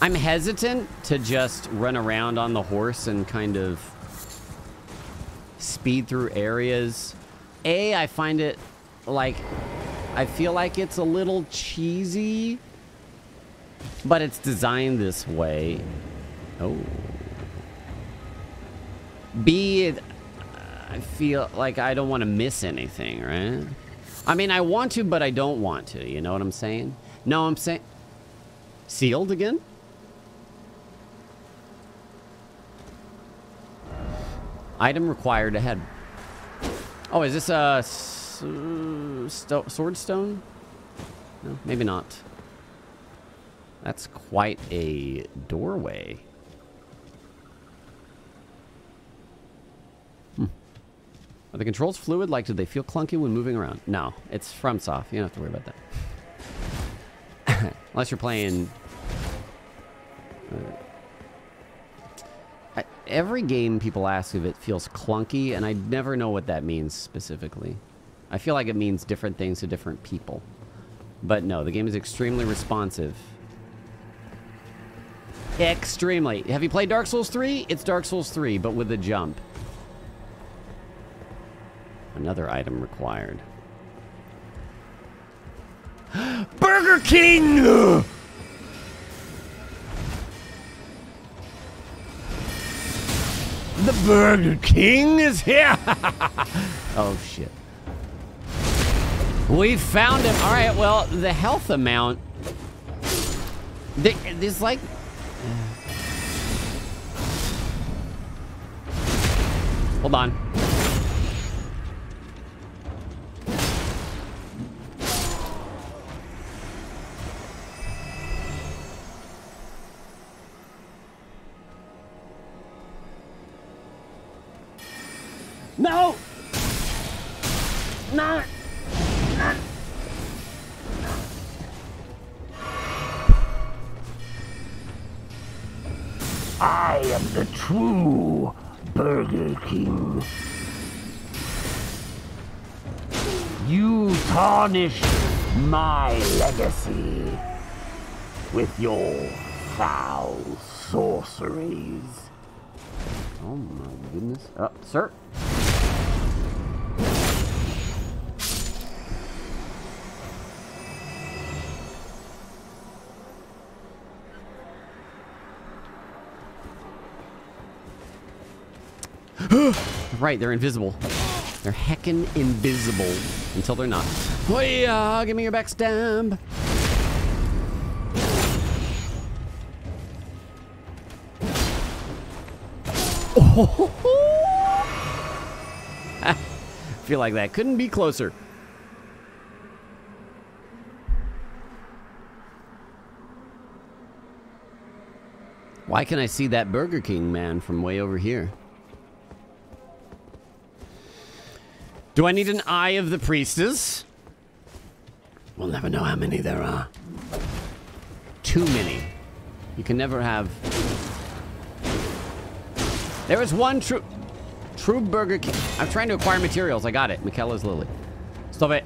I'm hesitant to just run around on the horse and kind of speed through areas. A, I find it like... I feel like it's a little cheesy, but it's designed this way. Oh. B, I feel like I don't want to miss anything, right? I mean, I want to, but I don't want to. You know what I'm saying? No, I'm saying... Sealed again? Item required ahead. Oh, is this a sword stone? No, maybe not. That's quite a doorway. Are the controls fluid? Like, do they feel clunky when moving around? No, it's FromSoft. You don't have to worry about that. Unless you're playing... Uh, I, every game people ask if it feels clunky, and I never know what that means specifically. I feel like it means different things to different people. But no, the game is extremely responsive. Extremely. Have you played Dark Souls 3? It's Dark Souls 3, but with a jump. Another item required. Burger King! The Burger King is here! oh, shit. We found him. All right, well, the health amount... There's like... Hold on. No! No! I am the true Burger King. You tarnish my legacy with your foul sorceries. Oh my goodness. Uh, sir. right, they're invisible. They're heckin' invisible until they're not. Oh yeah, give me your backstab. Feel like that couldn't be closer. Why can I see that Burger King man from way over here? Do I need an Eye of the Priestess? We'll never know how many there are. Too many. You can never have... There is one true... True Burger King. I'm trying to acquire materials. I got it. Miquella's Lily. Stop it.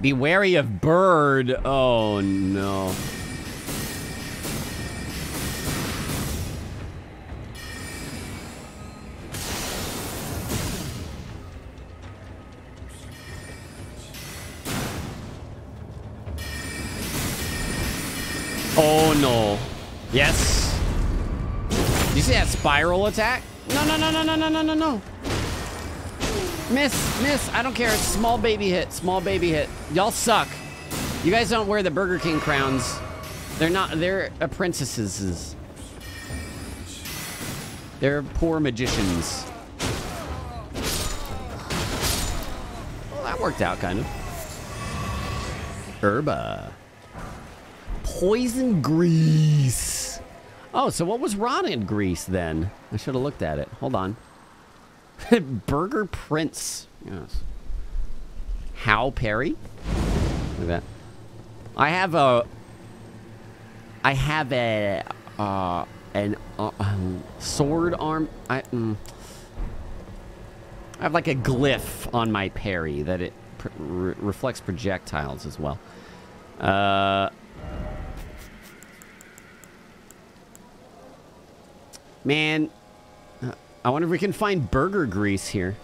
Be wary of bird. Oh no. Oh no. Yes. You see that spiral attack? No, no, no, no, no, no, no, no, no. Miss, miss, I don't care. It's small baby hit, small baby hit. Y'all suck. You guys don't wear the Burger King crowns. They're not, they're apprentices. They're poor magicians. Well, that worked out, kind of. Herba. Poison grease. Oh, so what was rotted grease then? I should have looked at it. Hold on. Burger Prince. Yes. Hal Perry. Look at that. I have a. I have a. Uh, an uh, sword arm. I. Mm, I have like a glyph on my parry that it pr re reflects projectiles as well. Uh. Man, I wonder if we can find burger grease here.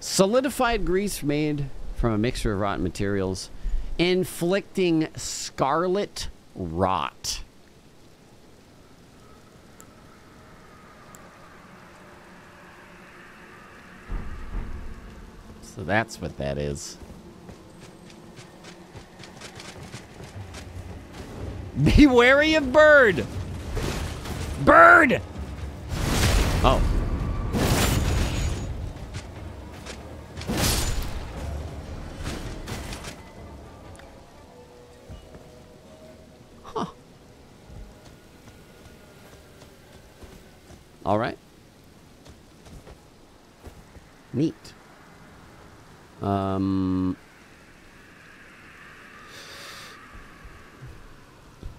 Solidified grease made from a mixture of rotten materials, inflicting scarlet rot. So that's what that is. Be wary of bird! Bird! Oh. Huh. All right. Neat. Um.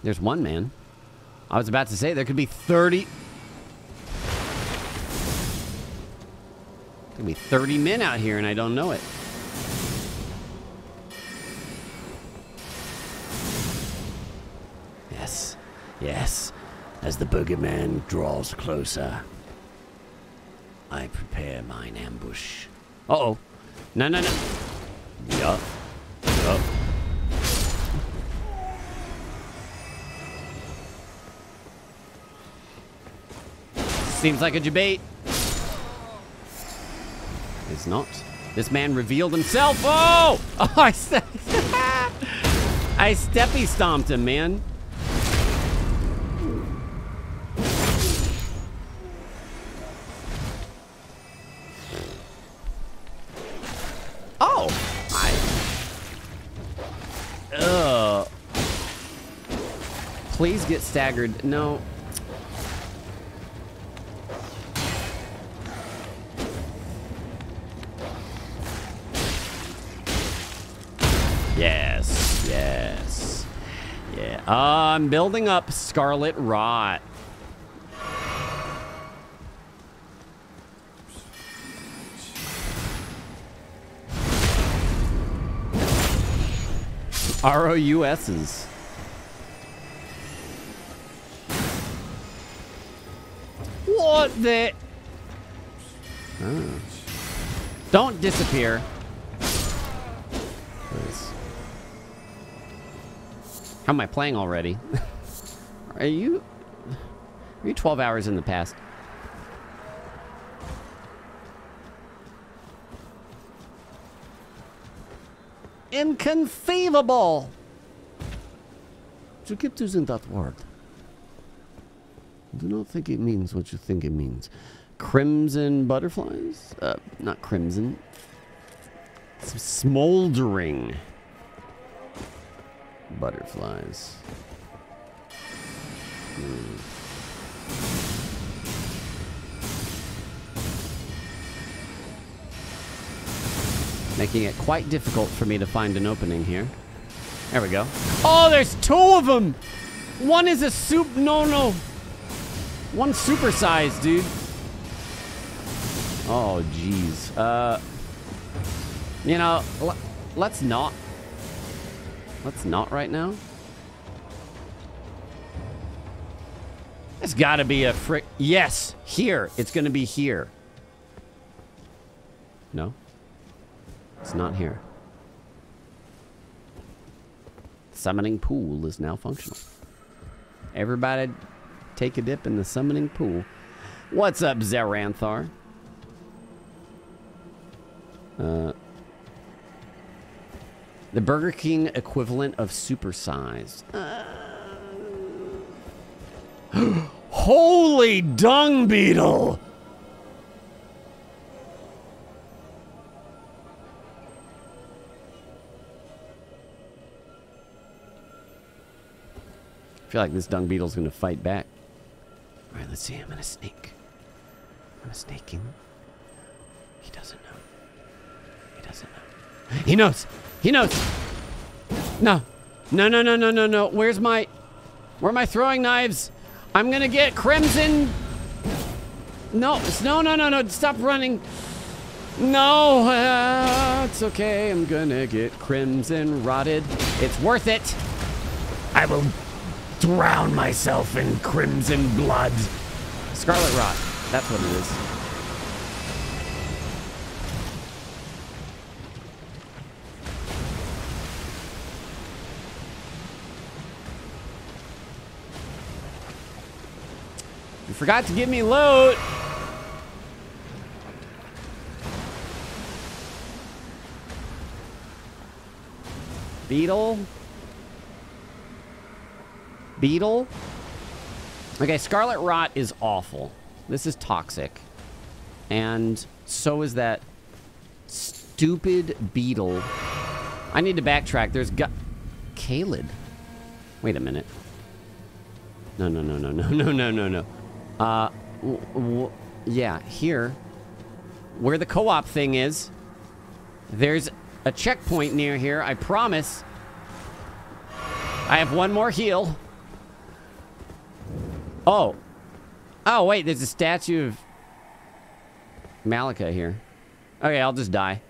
There's one man. I was about to say there could be 30. Could be 30 men out here and I don't know it. Yes, yes. As the boogeyman draws closer, I prepare mine ambush. Uh-oh. No, no, no. Yup. Yup. Seems like a debate is not. This man revealed himself. Oh! Oh, I, st I steppy stomped him, man. Oh! I... Ugh. Please get staggered. No. Uh, I'm building up Scarlet Rot. ROUSs. What the? Oh. Don't disappear. Please. How am I playing already? Are you... Are you 12 hours in the past? Inconceivable! You keep using that word. Do not think it means what you think it means. Crimson butterflies? Uh, not crimson. Smoldering butterflies. Hmm. Making it quite difficult for me to find an opening here. There we go. Oh, there's two of them! One is a soup. No, no. One supersized, dude. Oh, jeez. Uh, you know, let's not. Let's not right now. It's got to be a frick. Yes, here. It's to be here. No, it's not here. Summoning pool is now functional. Everybody take a dip in the summoning pool. What's up, Zaranthar? Uh, the Burger King equivalent of supersized. Holy dung beetle! I feel like this dung beetle's gonna fight back. All right, let's see. I'm gonna sneak. I'm gonna sneak in. He doesn't know. He doesn't know. He knows. He knows. No. No, no, no, no, no, no. Where's my... Where are my throwing knives? I'm gonna get crimson... No, no, no, no, no. Stop running. No, uh, it's okay. I'm gonna get crimson rotted. It's worth it. I will drown myself in crimson blood. Scarlet rot. That's what it is. You forgot to give me loot. Beetle. Beetle. Okay, Scarlet Rot is awful. This is toxic. And so is that stupid beetle. I need to backtrack. There's got Caelid. Wait a minute. No, no, no, no, no, no, no, no, no. Uh, yeah, here, where the co-op thing is, there's a checkpoint near here. I promise. I have one more heal. Oh. Oh, wait, there's a statue of Marika here. Okay, I'll just die.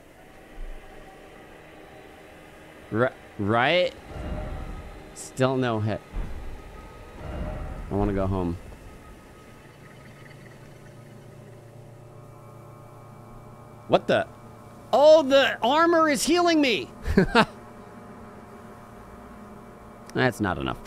Ri- right? Still no hit. I want to go home. What the? Oh, the armor is healing me! That's not enough.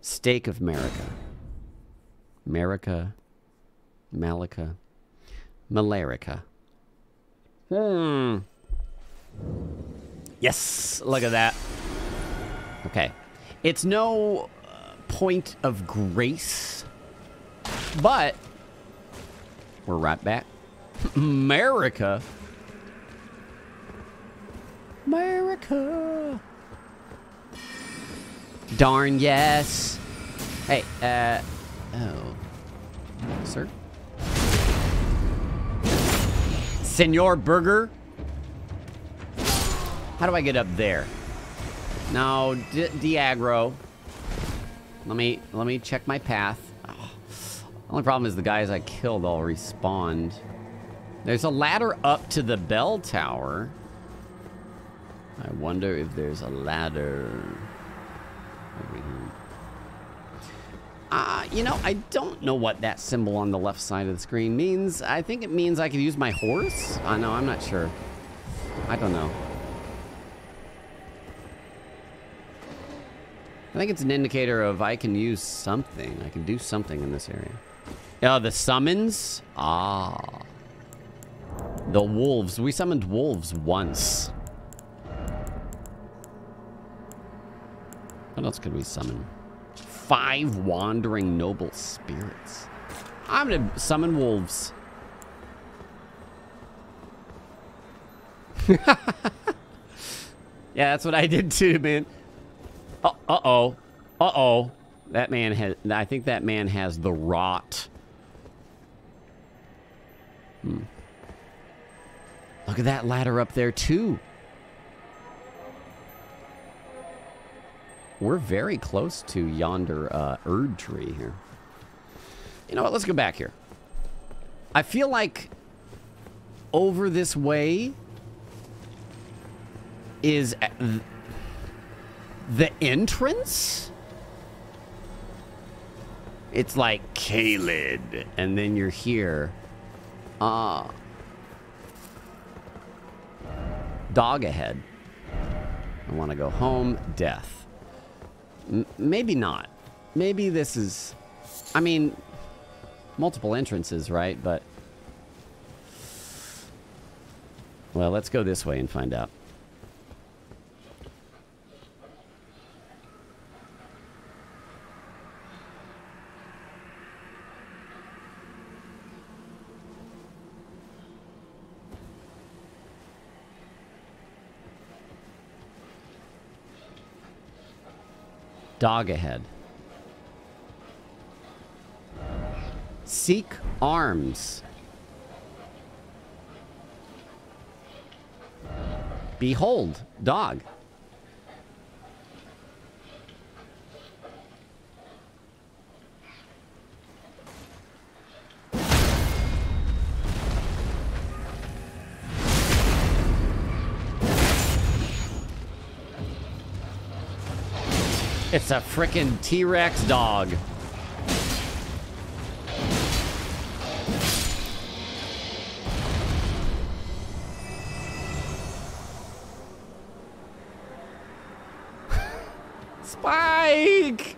Stake of America. America. Marika. Malarica. Hmm. Yes, look at that. Okay. It's no uh, point of grace, but We're right back. America. America. Darn yes. Hey, uh, oh, sir. Senor Burger. How do I get up there? No, Diagro. Let me let me check my path. Oh. Only problem is the guys I killed all respawned. There's a ladder up to the bell tower. I wonder if there's a ladder. Uh, you know, I don't know what that symbol on the left side of the screen means. I think it means I could use my horse. I uh, know, I'm not sure. I don't know. I think it's an indicator of I can use something. I can do something in this area. Oh, the summons? Ah. The wolves. We summoned wolves once. What else could we summon? Five wandering noble spirits. I'm gonna summon wolves. yeah, that's what I did too, man. Uh, uh-oh. Uh-oh. That man has... I think that man has the rot. Hmm. Look at that ladder up there, too. We're very close to yonder uh, Erd tree here. You know what? Let's go back here. I feel like over this way is the entrance? It's like Caelid, and then you're here. Ah. Uh, dog ahead. I want to go home. Death. M maybe not. Maybe this is... I mean, multiple entrances, right? But... Well, let's go this way and find out. Dog ahead. Seek arms. Behold, dog. It's a freaking T-Rex dog. Spike!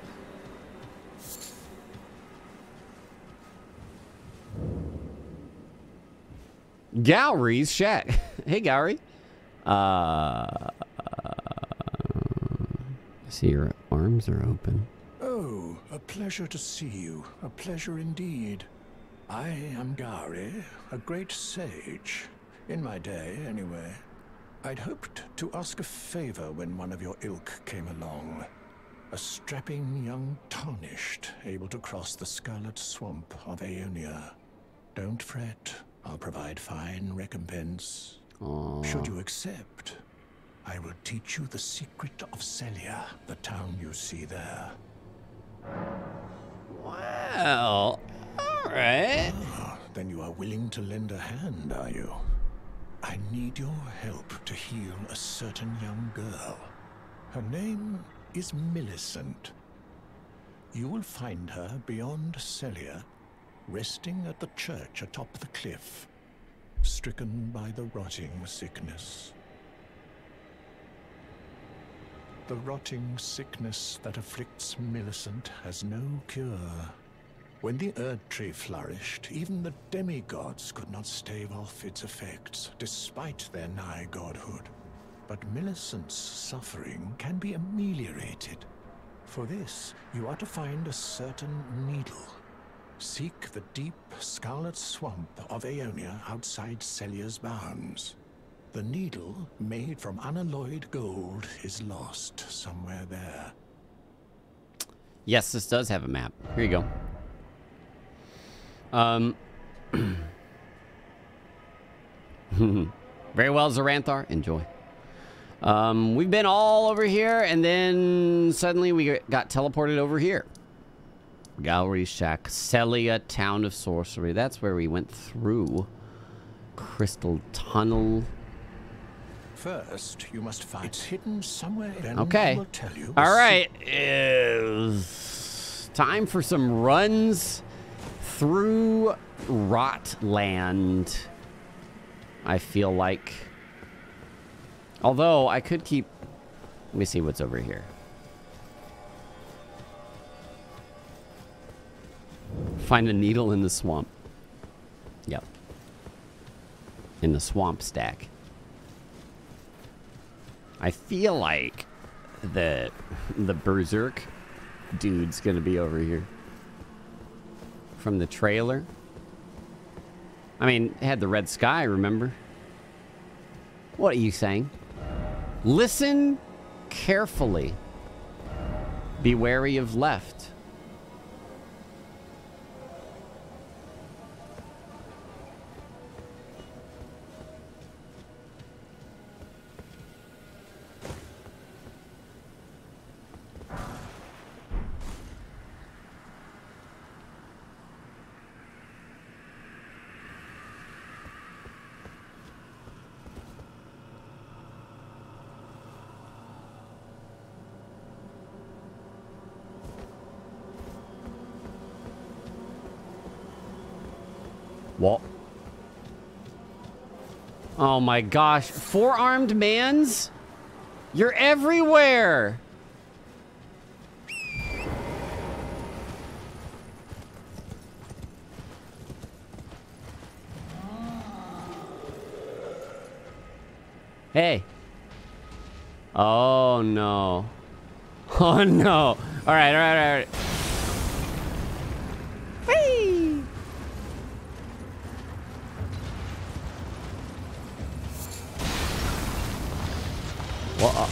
Gowry's shack. hey, Gowry. Uh, see your arms are open. Oh, a pleasure to see you. A pleasure indeed. I am Gowry, a great sage. In my day, anyway. I'd hoped to ask a favor when one of your ilk came along. A strapping young tarnished, able to cross the scarlet swamp of Aeonia. Don't fret, I'll provide fine recompense. Aww. Should you accept, I will teach you the secret of Sellia, the town you see there. Well, all right. Ah, then you are willing to lend a hand, are you? I need your help to heal a certain young girl. Her name is Millicent. You will find her beyond Sellia, resting at the church atop the cliff, stricken by the rotting sickness. The rotting sickness that afflicts Millicent has no cure. When the Erd Tree flourished, even the demigods could not stave off its effects, despite their nigh godhood. But Millicent's suffering can be ameliorated. For this, you are to find a certain needle. Seek the deep scarlet swamp of Aeonia outside Sellia's bounds. The needle, made from unalloyed gold, is lost somewhere there. Yes, this does have a map. Here you go. Um. Very well, Zaranthar. Enjoy. Um, we've been all over here, and then suddenly we got teleported over here. Gowry Shack, Sellia, Town of Sorcery. That's where we went through. Crystal Tunnel. First, you must find it's hidden somewhere. Then Okay. Will tell you. All right. Is time for some runs through Rotland. I feel like. Although I could keep. Let me see what's over here. Find a needle in the swamp. Yep. In the swamp stack. I feel like the the berserk dude's gonna be over here from the trailer. I mean, had the red sky, remember? What are you saying? Listen carefully. Be wary of left. What? Oh my gosh. Four armed mans? You're everywhere! Hey. Oh no. Oh no. All right, all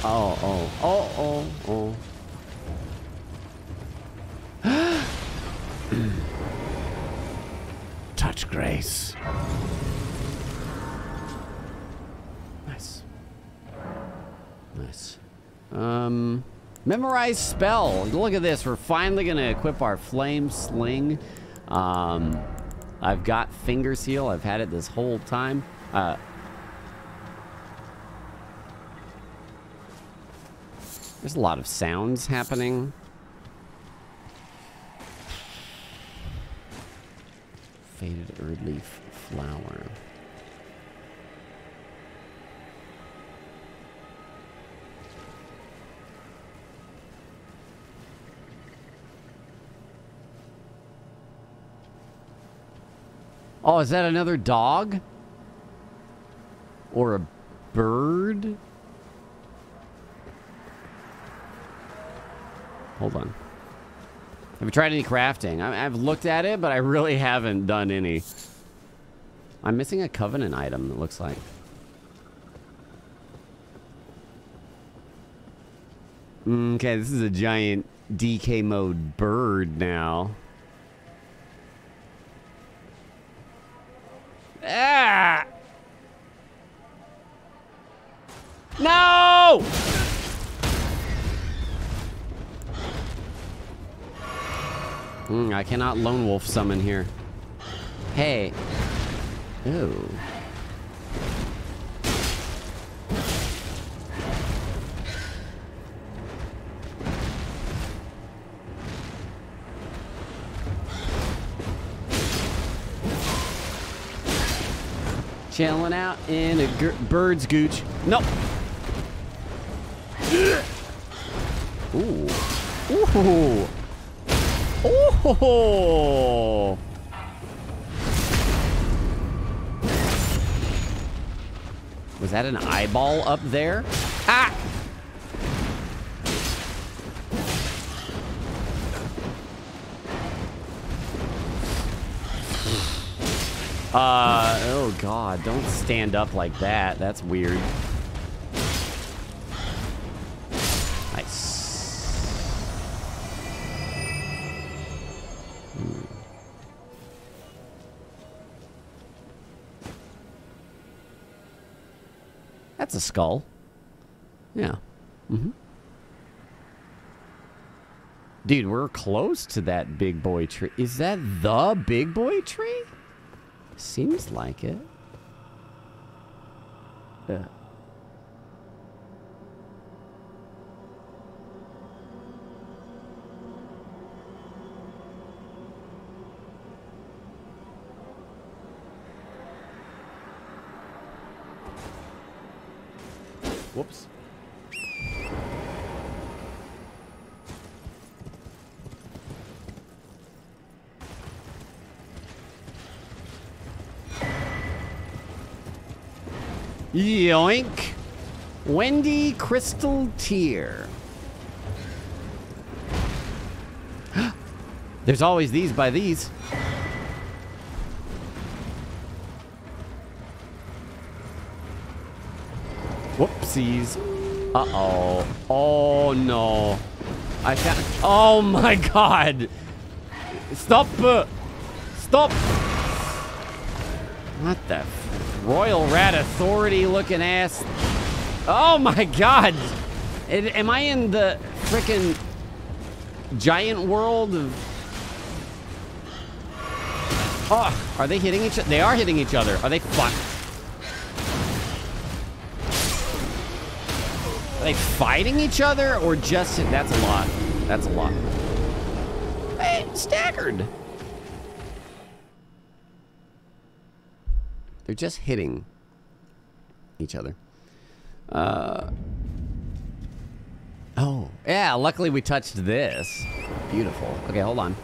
oh, oh, oh, oh, oh. Touch grace. Nice. Nice. Um, memorize spell. Look at this. We're finally going to equip our flame sling. Um, I've got finger seal. I've had it this whole time. Uh, There's a lot of sounds happening. Faded Erdleaf flower. Oh, is that another dog? Or a bird? Hold on. Have you tried any crafting? I, I've looked at it, but I really haven't done any. I'm missing a covenant item, it looks like. Mm, Okay, this is a giant DK mode bird now. Ah! No! Mm, I cannot lone wolf summon here. Hey. Ooh. Chilling out in a bird's gooch. Nope. Ooh. Ooh. Oh! Was that an eyeball up there? Ah! Uh, oh god, don't stand up like that. That's weird. That's a skull. Yeah. Mm-hmm. Dude, we're close to that big boy tree. Is that the big boy tree? Seems like it. Yeah. Whoops. Yoink. Windy Crystal Tear. There's always these by these. Whoopsies. Uh-oh. Oh, no. I can't. Oh, my God. Stop. Uh, stop. What the... Royal Rat Authority looking ass. Oh, my God. It, am I in the freaking giant world of... Oh, are they hitting each other? They are hitting each other. Are they fucked? They fighting each other or just... That's a lot. That's a lot. Hey, staggered. They're just hitting each other. Uh... Oh, yeah, luckily we touched this. Beautiful. Okay, hold on.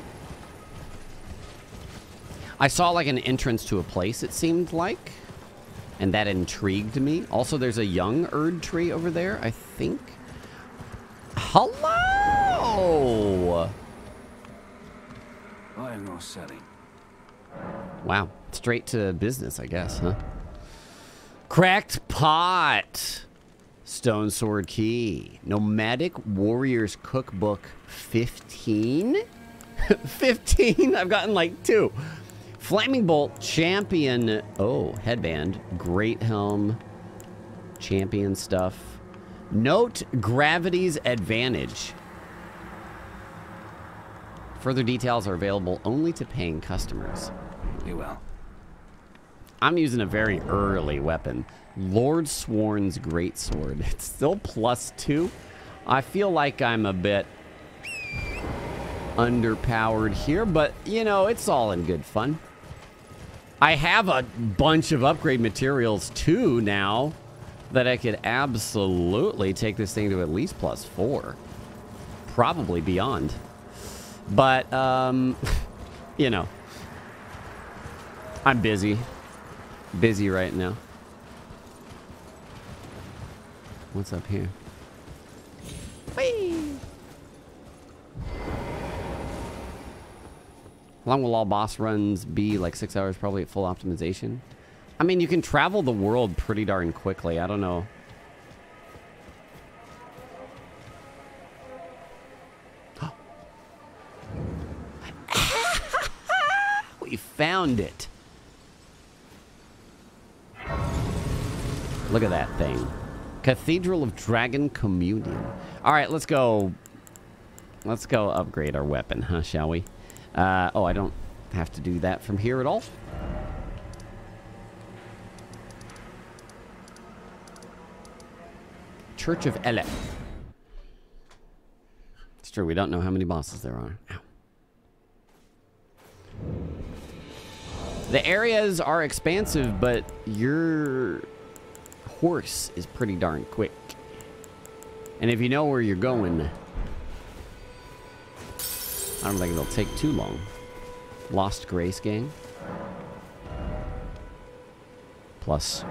I saw like an entrance to a place, it seemed like. And that intrigued me. Also, there's a young Erd tree over there, I think. Hello! I am not selling. Wow. Straight to business, I guess, huh? Cracked pot. Stone Sword Key. Nomadic Warriors Cookbook 15? 15? I've gotten like two. Flaming Bolt Champion. Oh, headband. Great Helm. Champion stuff. Note Gravity's Advantage. Further details are available only to paying customers. You will. I'm using a very early weapon. Lordsworn's Greatsword. It's still plus two. I feel like I'm a bit underpowered here, but you know, it's all in good fun. I have a bunch of upgrade materials too now that I could absolutely take this thing to at least plus four. Probably beyond. But, um, you know, I'm busy. Busy right now. What's up here? Whee! Long will all boss runs be? Like six hours, probably at full optimization. I mean, you can travel the world pretty darn quickly. I don't know. we found it. Look at that thing. Cathedral of Dragon Communion. All right, let's go. Let's go upgrade our weapon, huh? Shall we? Uh, oh, I don't have to do that from here at all. Church of Elleh. It's true, we don't know how many bosses there are. Ow. The areas are expansive, but your horse is pretty darn quick. And if you know where you're going, I don't think it'll take too long. Lost Grace Gang. Plus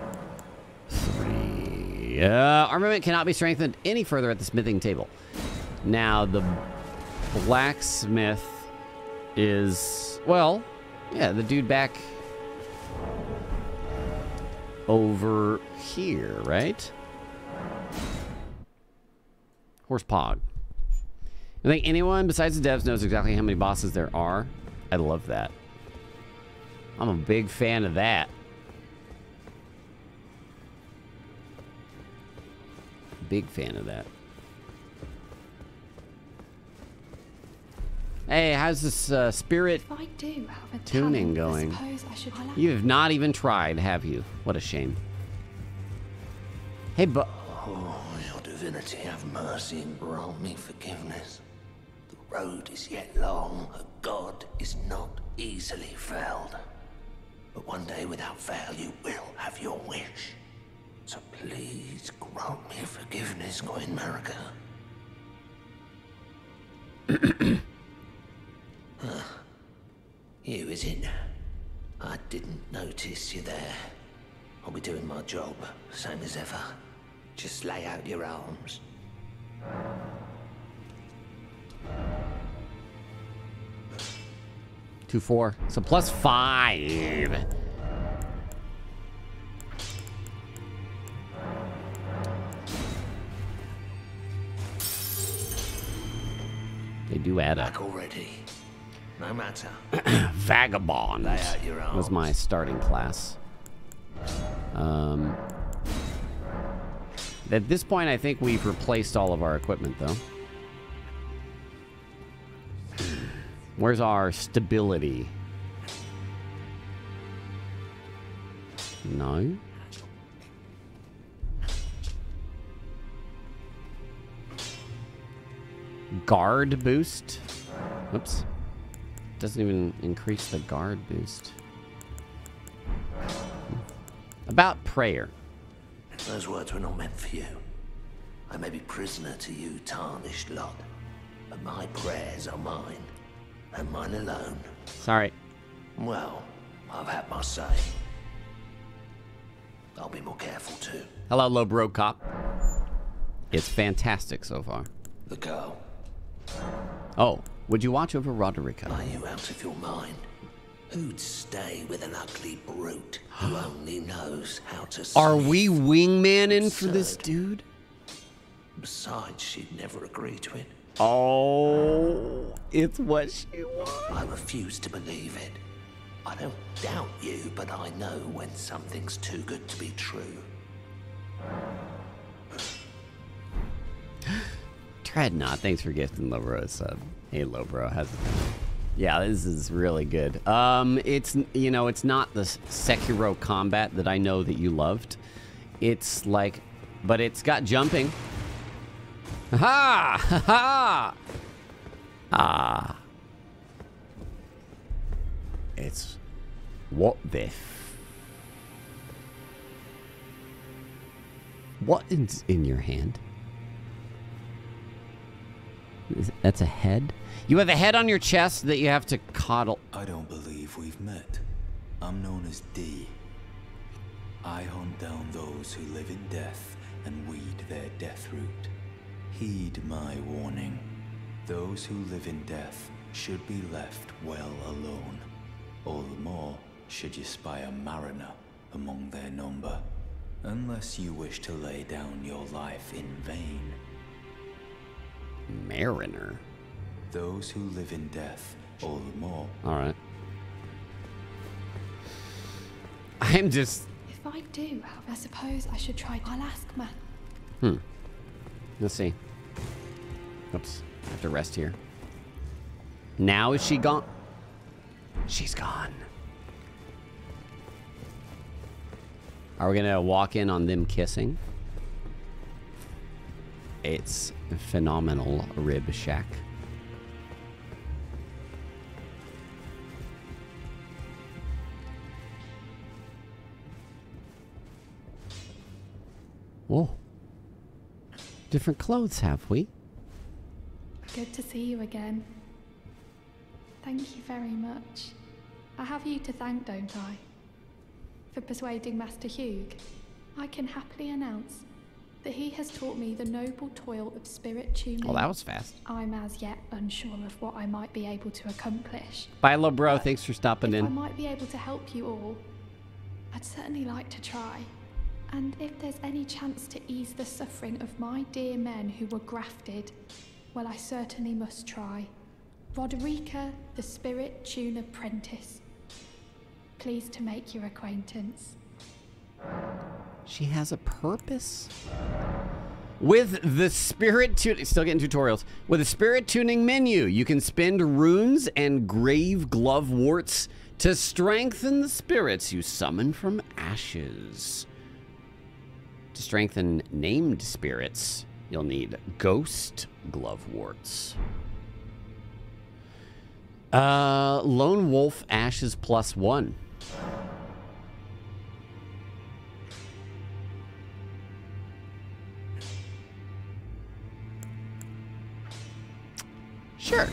three. Uh, armament cannot be strengthened any further at the smithing table. Now, the blacksmith is, well, yeah, the dude back over here, right? Horse Pog. I think anyone besides the devs knows exactly how many bosses there are. I love that. I'm a big fan of that. Big fan of that. Hey, how's this uh, spirit If I do have a tuning talent, going? I suppose I You have not even tried, have you? What a shame. Hey, but Oh, your divinity, have mercy and grant me forgiveness. Road is yet long, a god is not easily felled. But one day without fail you will have your wish. So please grant me forgiveness, Queen Marika. Huh. Ah, you, is it? I didn't notice you there. I'll be doing my job, same as ever. Just lay out your arms. Two four. So plus five. They do add up. Back already. No matter. Vagabond Lay out your was my starting class. Um, at this point, I think we've replaced all of our equipment, though. Where's our stability? No. Guard boost. Oops. Doesn't even increase the guard boost. About prayer. Those words were not meant for you. I may be prisoner to you, tarnished lot, but my prayers are mine, and mine alone. Sorry. Well, I've had my say. I'll be more careful too. Hello, low bro cop. It's fantastic so far. The girl. Oh, would you watch over Roderica? Are you out of your mind? Who'd stay with an ugly brute who only knows how to Are we wingman in for this dude? Besides, she'd never agree to it. Oh, it's what she wants. I refuse to believe it. I don't doubt you, but I know when something's too good to be true. Treadnought, thanks for gifting Lobro a sub. Hey Lobro, how's it going? Yeah, this is really good. Um, it's you know, it's not the Sekiro combat that I know that you loved. It's like, but it's got jumping. Ha ha ha! Ah. It's what the. F- what is in your hand? That's a head? You have a head on your chest that you have to coddle. I don't believe we've met. I'm known as D. I hunt down those who live in death and weed their deathroot. Heed my warning. Those who live in death should be left well alone. All the more should you spy a mariner among their number. Unless you wish to lay down your life in vain. Mariner. Those who live in death, all the more. All right. I'm just. If I do, I suppose I should try. I'll ask Matt. Hmm. Let's see. Oops. I have to rest here. Now is she gone? She's gone. Are we gonna walk in on them kissing? It's phenomenal, Rib Shack. Whoa. Different clothes, have we? Good to see you again. Thank you very much. I have you to thank, don't I? For persuading Master Hewg. I can happily announce that he has taught me the noble toil of spirit tuning. Well, that was fast. I'm as yet unsure of what I might be able to accomplish. Bye, bro. Thanks for stopping If I might be able to help you all, I'd certainly like to try. And if there's any chance to ease the suffering of my dear men who were grafted, well, I certainly must try. Roderica, the Spirit Tune Apprentice. Pleased to make your acquaintance. She has a purpose? With the spirit tuning, still getting tutorials. With the spirit tuning menu, you can spend runes and grave gloveworts to strengthen the spirits you summon from ashes. To strengthen named spirits, you'll need ghost gloveworts. Uh, lone wolf ashes plus one. Sure.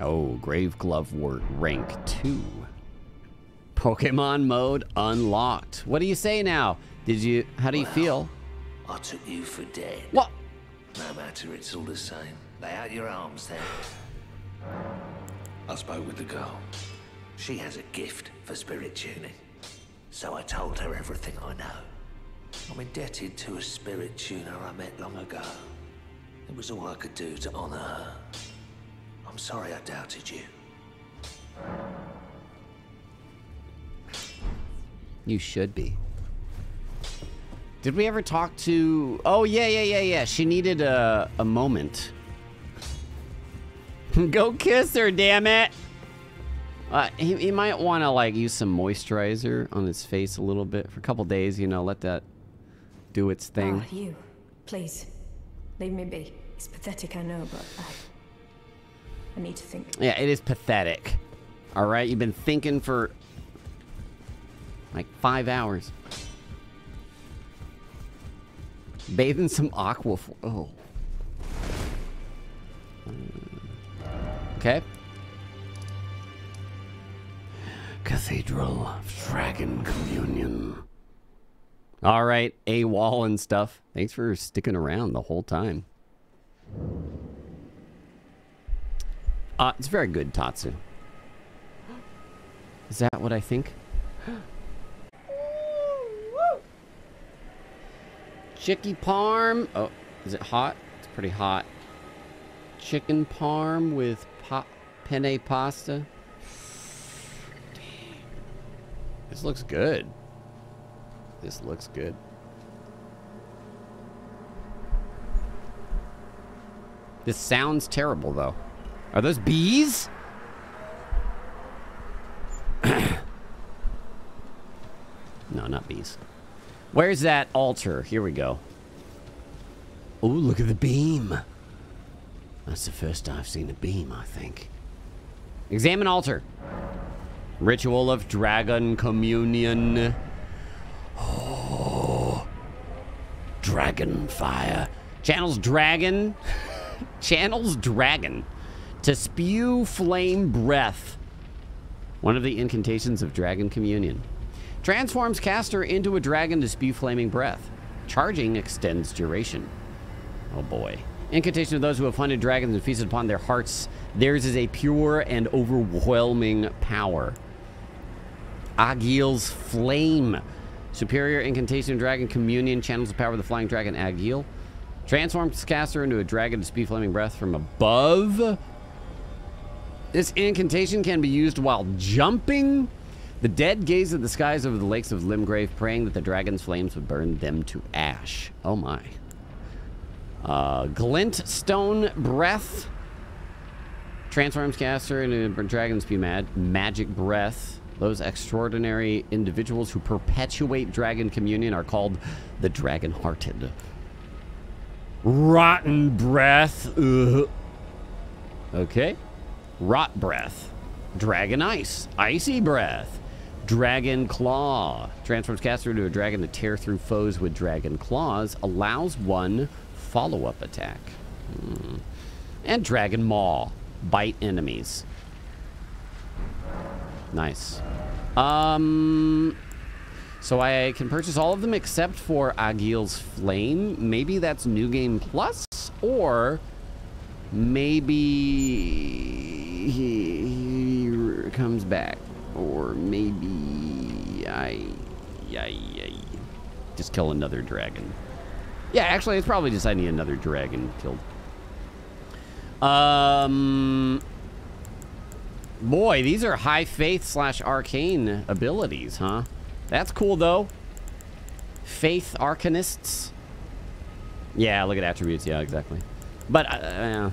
Oh, Grave Glovewort rank 2. Pokemon mode unlocked. What do you say now? Did you, how do you feel? I took you for dead. What? No matter, it's all the same. Lay out your arms then. I spoke with the girl. She has a gift for spirit tuning. So I told her everything I know. I'm indebted to a spirit tuner I met long ago. It was all I could do to honor her. I'm sorry I doubted you. You should be. Did we ever talk to... Oh, yeah, yeah, yeah, yeah. She needed a, a moment. Go kiss her, damn it! Uh, he, he might want to, like, use some moisturizer on his face a little bit for a couple days, you know, let that do its thing. Ah, you. Please. Leave me be. It's pathetic, I know, but I... I need to think. Yeah, it is pathetic. All right, you've been thinking for like five hours. Bathe in some aqua. Oh. Okay. Cathedral of Dragon Communion. All right, a wall and stuff. Thanks for sticking around the whole time. Uh, it's very good, Tatsu. Is that what I think? Chicky parm. Oh, is it hot? It's pretty hot. Chicken parm with penne pasta. Damn. This looks good. This looks good. This sounds terrible, though. Are those bees? no, not bees. Where's that altar? Here we go. Oh, look at the beam. That's the first I've seen a beam, I think. Examine altar. Ritual of Dragon Communion. Oh. Dragon fire. Channels dragon. Channels dragon to spew flame breath. One of the incantations of Dragon Communion. Transforms caster into a dragon to spew flaming breath. Charging extends duration. Oh boy. Incantation of those who have hunted dragons and feasted upon their hearts. Theirs is a pure and overwhelming power. Agheel's Flame. Superior incantation of Dragon Communion channels the power of the flying dragon Agheel. Transforms caster into a dragon to spew flaming breath from above. This incantation can be used while jumping. The dead gaze at the skies over the lakes of Limgrave, praying that the dragon's flames would burn them to ash. Oh my. Uh, Glintstone Breath. Transforms caster into dragon's spew mad. Magic Breath. Those extraordinary individuals who perpetuate Dragon Communion are called the Dragon Hearted. Rotten Breath. Ugh. Okay. Rot Breath. Dragon Ice. Icy Breath. Dragon Claw. Transforms caster into a dragon to tear through foes with Dragon Claws. Allows one follow-up attack. Hmm. And Dragon Maw. Bite enemies. Nice. Um... So I can purchase all of them except for Agheel's Flame. Maybe that's New Game Plus? Or maybe he, he comes back. Or maybe I... Just kill another dragon. Yeah, actually, it's probably just I need another dragon killed. Um, boy, these are high faith slash arcane abilities, huh? That's cool though. Faith arcanists. Yeah, look at attributes. Yeah, exactly. But uh,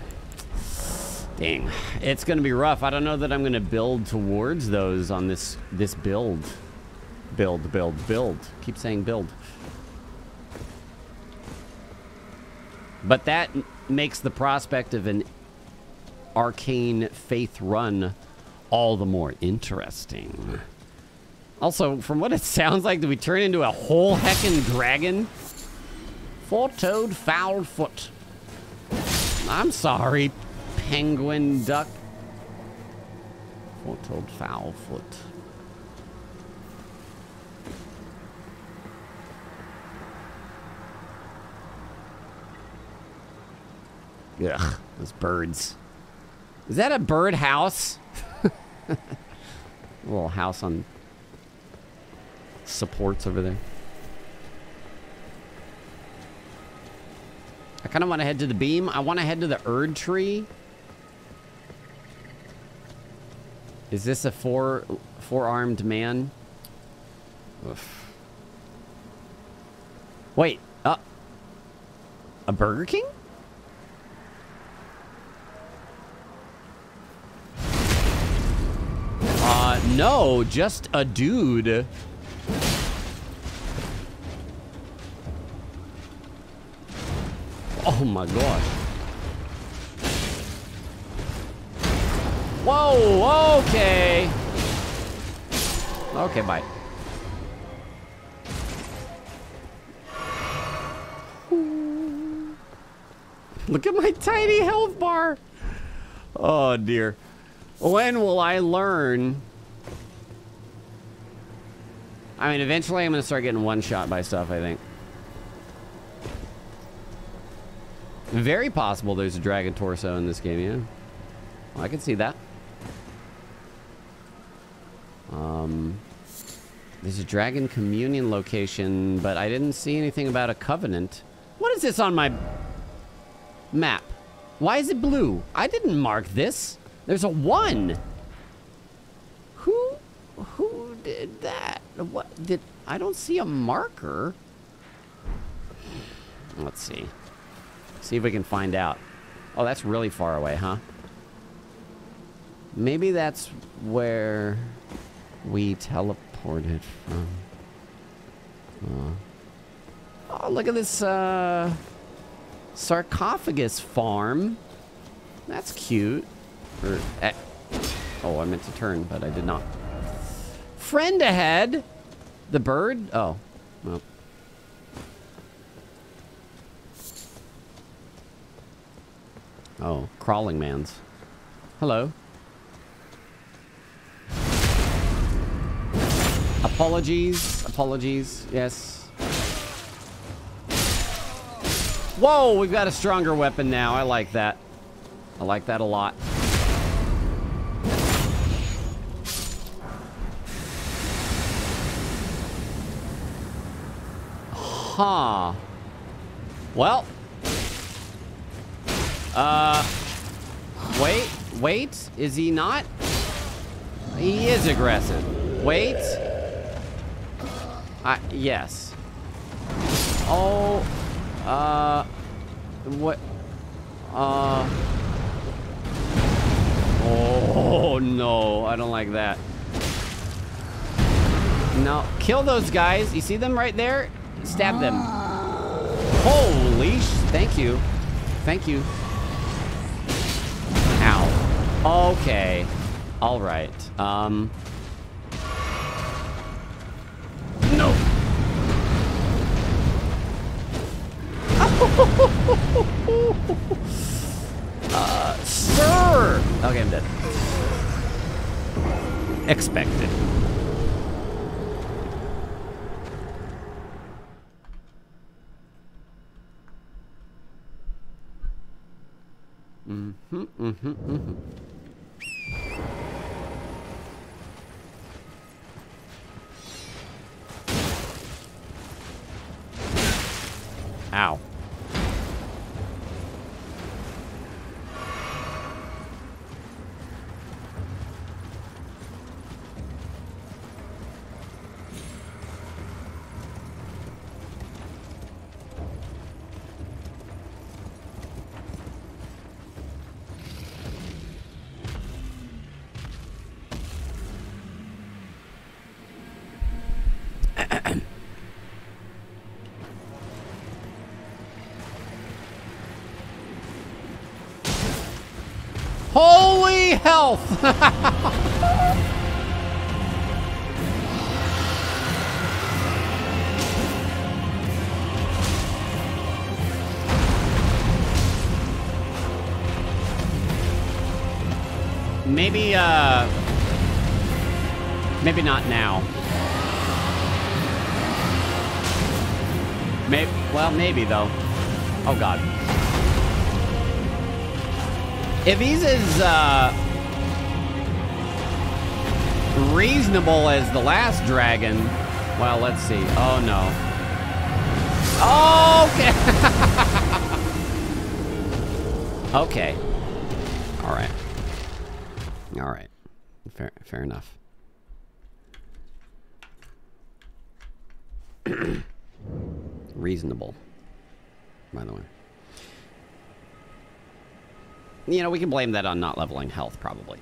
dang, it's gonna be rough. I don't know that I'm gonna build towards those on this this build. Build, build, build. Keep saying build. But that makes the prospect of an arcane faith run all the more interesting. Also, from what it sounds like, do we turn into a whole heckin' dragon? Four-toed fowl foot. I'm sorry, penguin duck. Four-toed fowl foot. Ugh, those birds. Is that a bird house? a little house on supports over there. I kind of want to head to the beam. I want to head to the Erdtree. Is this a four four-armed man? Oof. Wait, uh, a Burger King? Uh, no, just a dude. Oh my gosh. Whoa, okay. Okay, bye. Look at my tiny health bar. Oh dear. When will I learn? I mean, eventually I'm going to start getting one shot by stuff, I think. Very possible there's a dragon torso in this game, yeah. Well, I can see that. There's a dragon communion location, but I didn't see anything about a covenant. What is this on my map? Why is it blue? I didn't mark this. There's a one. Who, who did that? What did, I don't see a marker. Let's see. See if we can find out. Oh, that's really far away, huh? Maybe that's where we teleported from. Uh, oh, look at this uh, sarcophagus farm. That's cute. Eh. Oh, I meant to turn, but I did not. Friend ahead. The bird? Oh. Well. Oh, crawling man's. Hello. Apologies. Apologies. Yes. Whoa, we've got a stronger weapon now. I like that. I like that a lot. Huh. Well. Uh. Wait. Wait. Is he not? He is aggressive. Wait. I, yes. Oh. Uh. What? Uh. Oh, no. I don't like that. No. Kill those guys. You see them right there? Stab them. Holy sh... Thank you. Thank you. Ow. Okay. All right. Um... uh, sir! Okay, I'm dead. Expected. Mm-hmm, mm-hmm, mm-hmm. Ow. Health! maybe, uh... Maybe not now. Maybe, well, maybe though. Oh god. If he's as uh, reasonable as the last dragon, well, let's see. Oh no. Okay. okay. All right. All right. Fair. Fair enough. reasonable. By the way. You know, we can blame that on not leveling health, probably.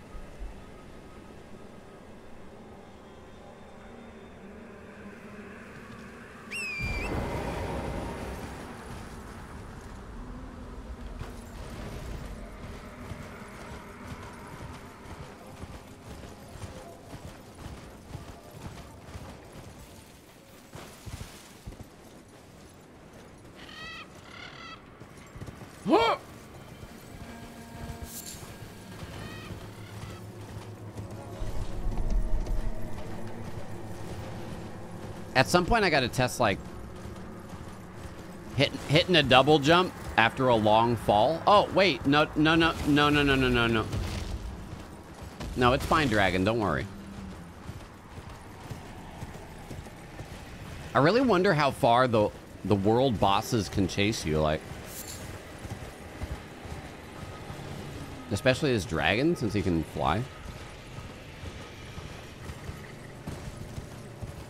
At some point, I got to test like hit, hitting a double jump after a long fall. Oh wait, no, no, no, no, no, no, no, no, no. No, it's fine, Dragon. Don't worry. I really wonder how far the the world bosses can chase you, like. Especially as dragon, since he can fly.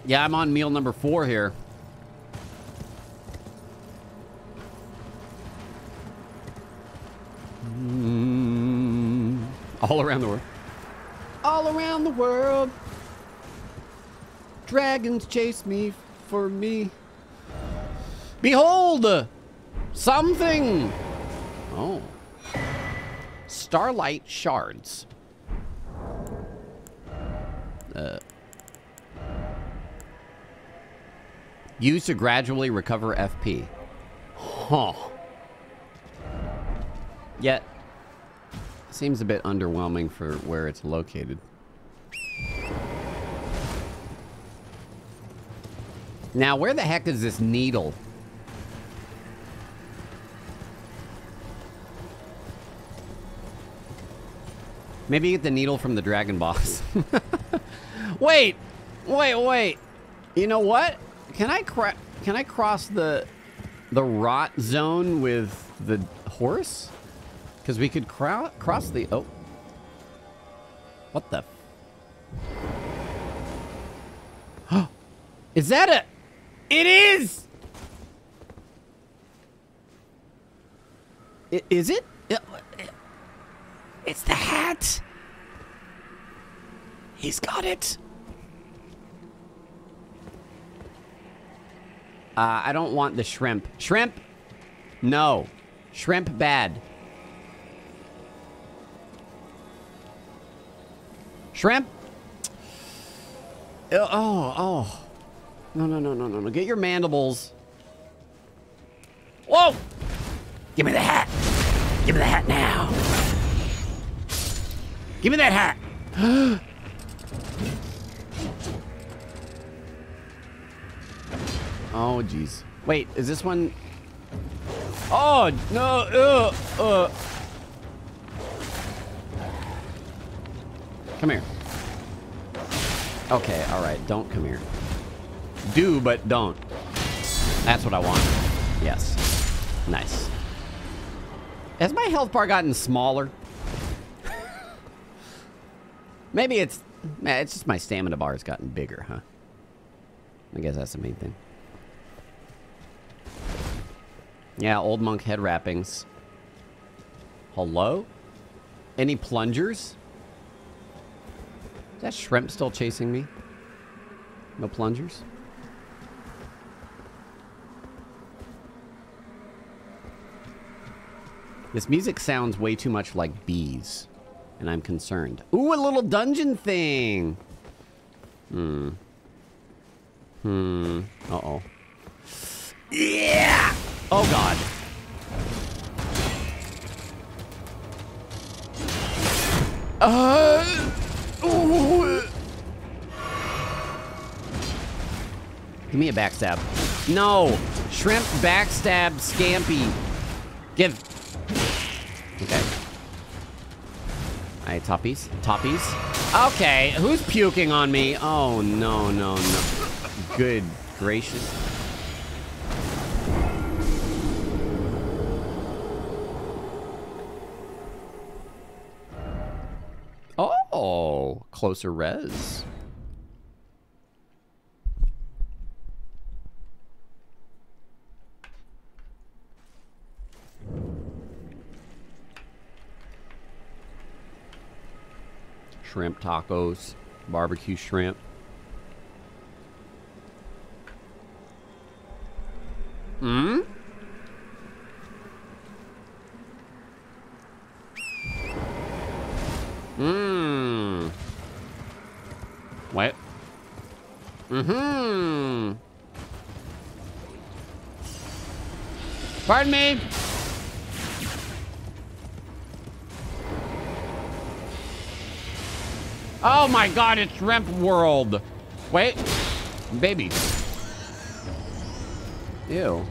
Yeah, I'm on meal number four here. Mm, all around the world. All around the world. Dragons chase me for me. Behold! Something! Oh. Starlight shards. Uh. Used to gradually recover FP. Huh. Yet, seems a bit underwhelming for where it's located. Now, where the heck is this needle? Maybe get the needle from the dragon boss. wait, wait, wait. You know what? Can I can I cross the the rot zone with the horse? Because we could cro cross the oh. What the? is that a? It is. Is it? It's the hat. He's got it. Uh, I don't want the shrimp. Shrimp? No. Shrimp bad. Shrimp? Oh, oh. No, no, no, no, no, no. Get your mandibles. Whoa! Give me the hat. Give me the hat now. Give me that hat. oh, jeez. Wait, is this one? Oh, no. Uh, uh. Come here. Okay, all right. Don't come here. Do, but don't. That's what I want. Yes. Nice. Has my health bar gotten smaller? Maybe it's... It's just my stamina bar has gotten bigger, huh? I guess that's the main thing. Yeah, old monk head wrappings. Hello? Any plungers? Is that shrimp still chasing me? No plungers? This music sounds way too much like bees, and I'm concerned. Ooh, a little dungeon thing! Hmm. Hmm. Uh-oh. Yeah! Oh, God. Uh... Ooh. Give me a backstab. No! Shrimp backstab Scampy. Give. Okay. Alright, toppies. Toppies. Okay, who's puking on me? Oh, no, no, no. Good gracious. Closer res. Shrimp tacos, barbecue shrimp. Hmm? Mmm. What? Mm-hmm. Pardon me. Oh my god, it's Shrimp World. Wait. Baby. Ew.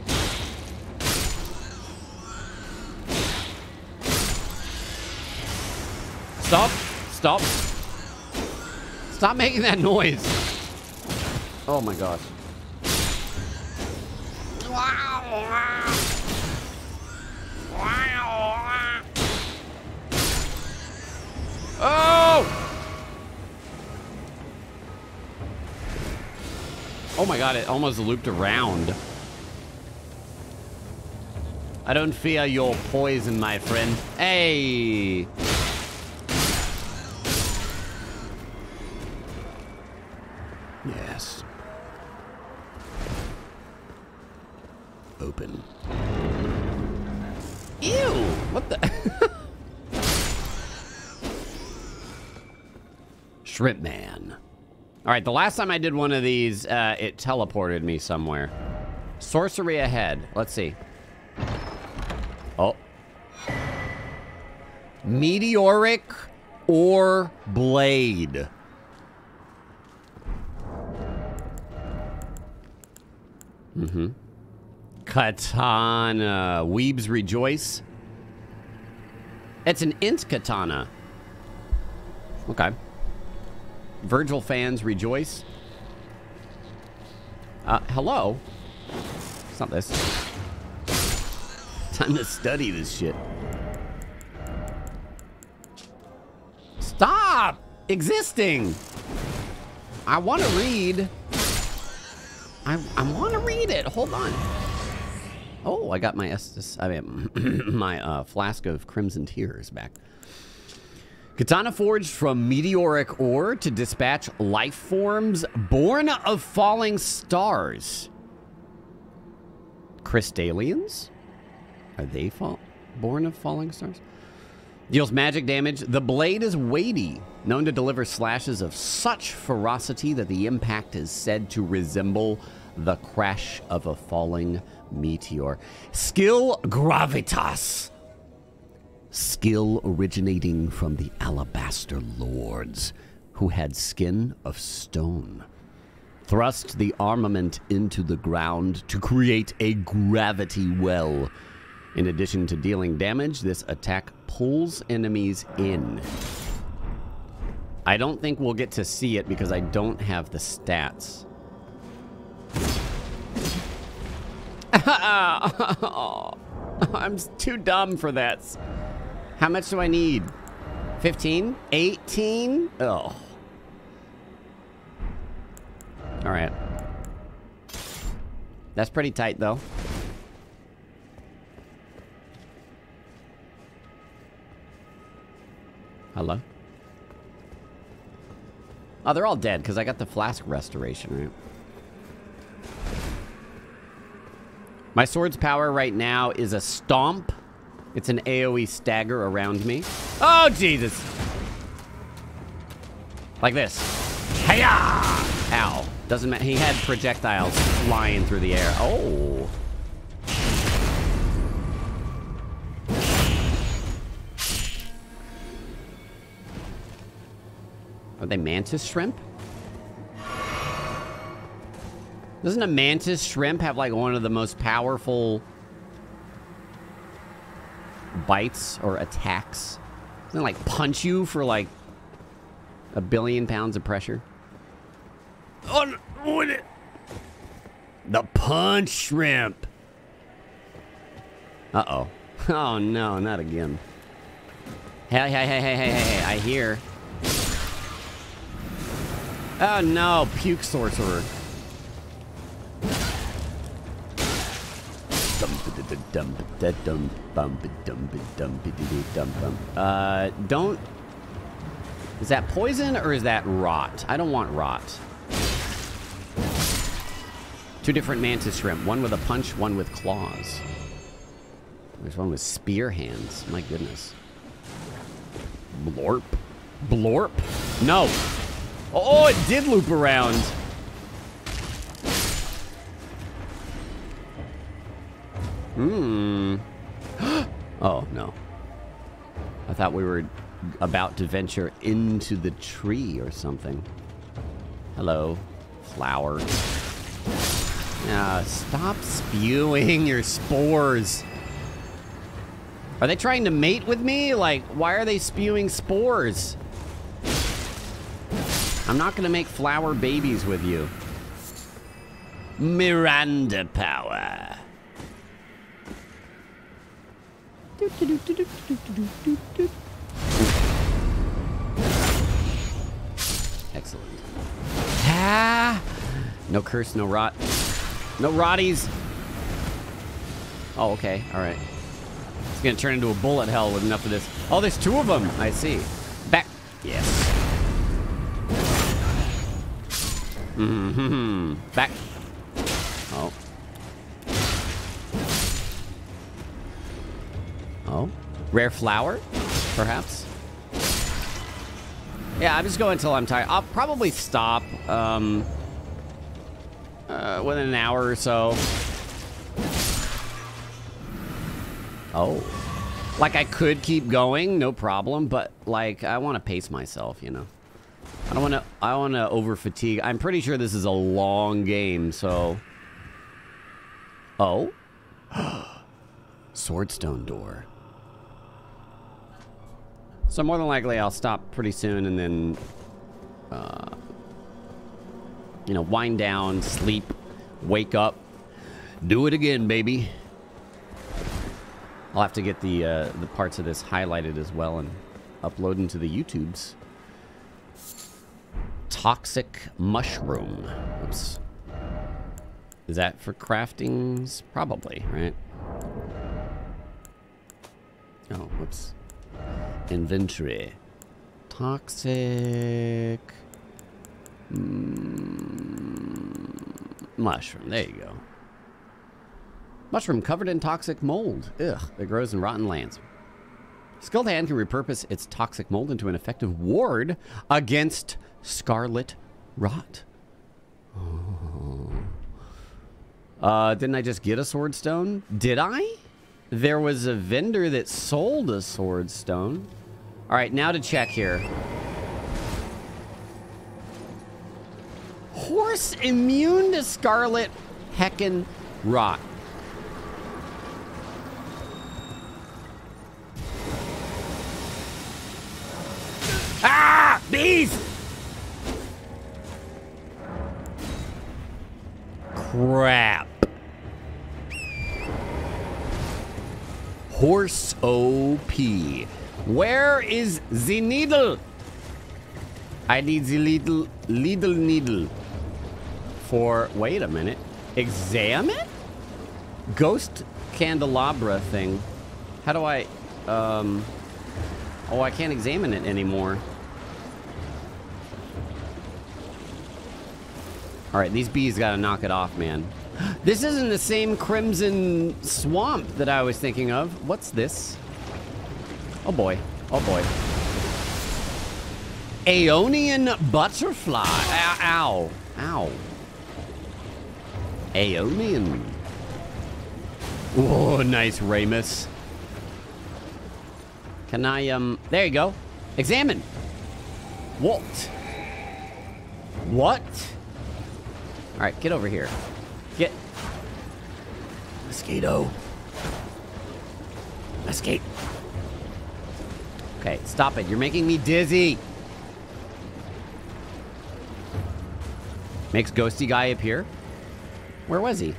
Stop. Stop. Stop making that noise. Oh my gosh. Oh! Oh my god, it almost looped around. I don't fear your poison, my friend. Hey! Shrimp Man. All right, the last time I did one of these, uh, it teleported me somewhere. Sorcery ahead. Let's see. Oh. Meteoric Ore Blade. Mm-hmm. Katana. Weebs rejoice. It's an int katana. Okay. Vergil fans rejoice. Uh, hello? It's not this. Time to study this shit. Stop existing. I want to read. I, I want to read it. Hold on. Oh, I got my Estus, I mean, my uh, flask of Crimson Tears back. Katana forged from meteoric ore to dispatch life forms born of falling stars. Crystalians? Are they born of falling stars? Deals magic damage. The blade is weighty, known to deliver slashes of such ferocity that the impact is said to resemble the crash of a falling meteor. Skill gravitas. Skill originating from the Alabaster Lords, who had skin of stone. Thrust the armament into the ground to create a gravity well. In addition to dealing damage, this attack pulls enemies in. I don't think we'll get to see it because I don't have the stats. I'm too dumb for that. How much do I need? 15? 18? Oh. All right. That's pretty tight, though. Hello? Oh, they're all dead because I got the flask restoration, right? My sword's power right now is a stomp. It's an AoE stagger around me. Oh, Jesus. Like this. Hiya! Ow. Doesn't matter. He had projectiles flying through the air. Oh. Are they mantis shrimp? Doesn't a mantis shrimp have like one of the most powerful bites or attacks? Doesn't it, like punch you for like a billion pounds of pressure? Oh, it? The punch shrimp. Uh-oh. Oh, no, not again. Hey, hey, hey, hey, hey, hey, hey, I hear. Oh, no, puke sorcerer. Uh, don't... Is that poison or is that rot? I don't want rot. Two different mantis shrimp. One with a punch, one with claws. There's one with spear hands. My goodness. Blorp. Blorp? No. Oh, it did loop around. Hmm. Oh, no. I thought we were about to venture into the tree or something. Hello, flower. Ah, stop spewing your spores. Are they trying to mate with me? Like, why are they spewing spores? I'm not going to make flower babies with you. Miranda power. Excellent. Ah! No curse, no rot. No rotties. Oh, okay. All right. It's going to turn into a bullet hell with enough of this. Oh, there's two of them. I see. Back. Yes. Mm hmm Back. Rare flower, perhaps? Yeah, I'm just going until I'm tired. I'll probably stop um, uh, within an hour or so. Oh. Like, I could keep going, no problem, but, like, I want to pace myself, you know? I don't want to, I want to over fatigue. I'm pretty sure this is a long game, so... Oh? Swordstone door. So more than likely I'll stop pretty soon and then, uh, you know, wind down, sleep, wake up, do it again, baby. I'll have to get the uh, the parts of this highlighted as well and upload into the YouTubes. Toxic mushroom. Oops. Is that for craftings? Probably, right? Oh, whoops. Inventory. Toxic. Mm, mushroom. There you go. Mushroom covered in toxic mold. Ugh, that grows in rotten lands. Skilled hand can repurpose its toxic mold into an effective ward against scarlet rot. Oh. Uh, didn't I just get a sword stone? Did I? There was a vendor that sold a sword stone. All right, now to check here. Horse immune to scarlet heckin' rot. Ah! Bees! Crap. Horse OP. Where is the needle? I need the little, little needle for, wait a minute, examine? Ghost candelabra thing. How do I, um, oh, I can't examine it anymore. All right, these bees got to knock it off, man. This isn't the same crimson swamp that I was thinking of. What's this? Oh boy. Oh boy. Aeonian butterfly. Ow. Ow. Ow. Aeonian. Oh, nice, Ramus. Can I, um, there you go. Examine. What? What? All right, get over here. Get. Mosquito. Escape. Okay, stop it. You're making me dizzy. Makes ghosty guy appear. Where was he?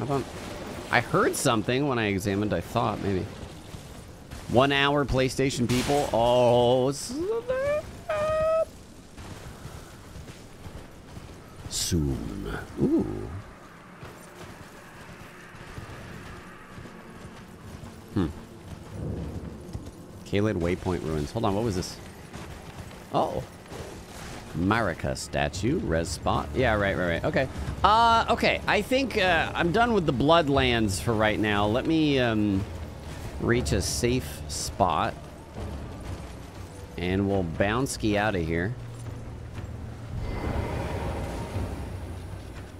I don't. I heard something when I examined. I thought maybe. One hour PlayStation people. Oh, soon. Ooh. Hmm. Caelid Waypoint Ruins. Hold on, what was this? Oh. Marika statue, res spot. Yeah, right, right, right. Okay. Uh, okay. I think uh, I'm done with the Bloodlands for right now. Let me um, reach a safe spot. And we'll bounce ski out of here.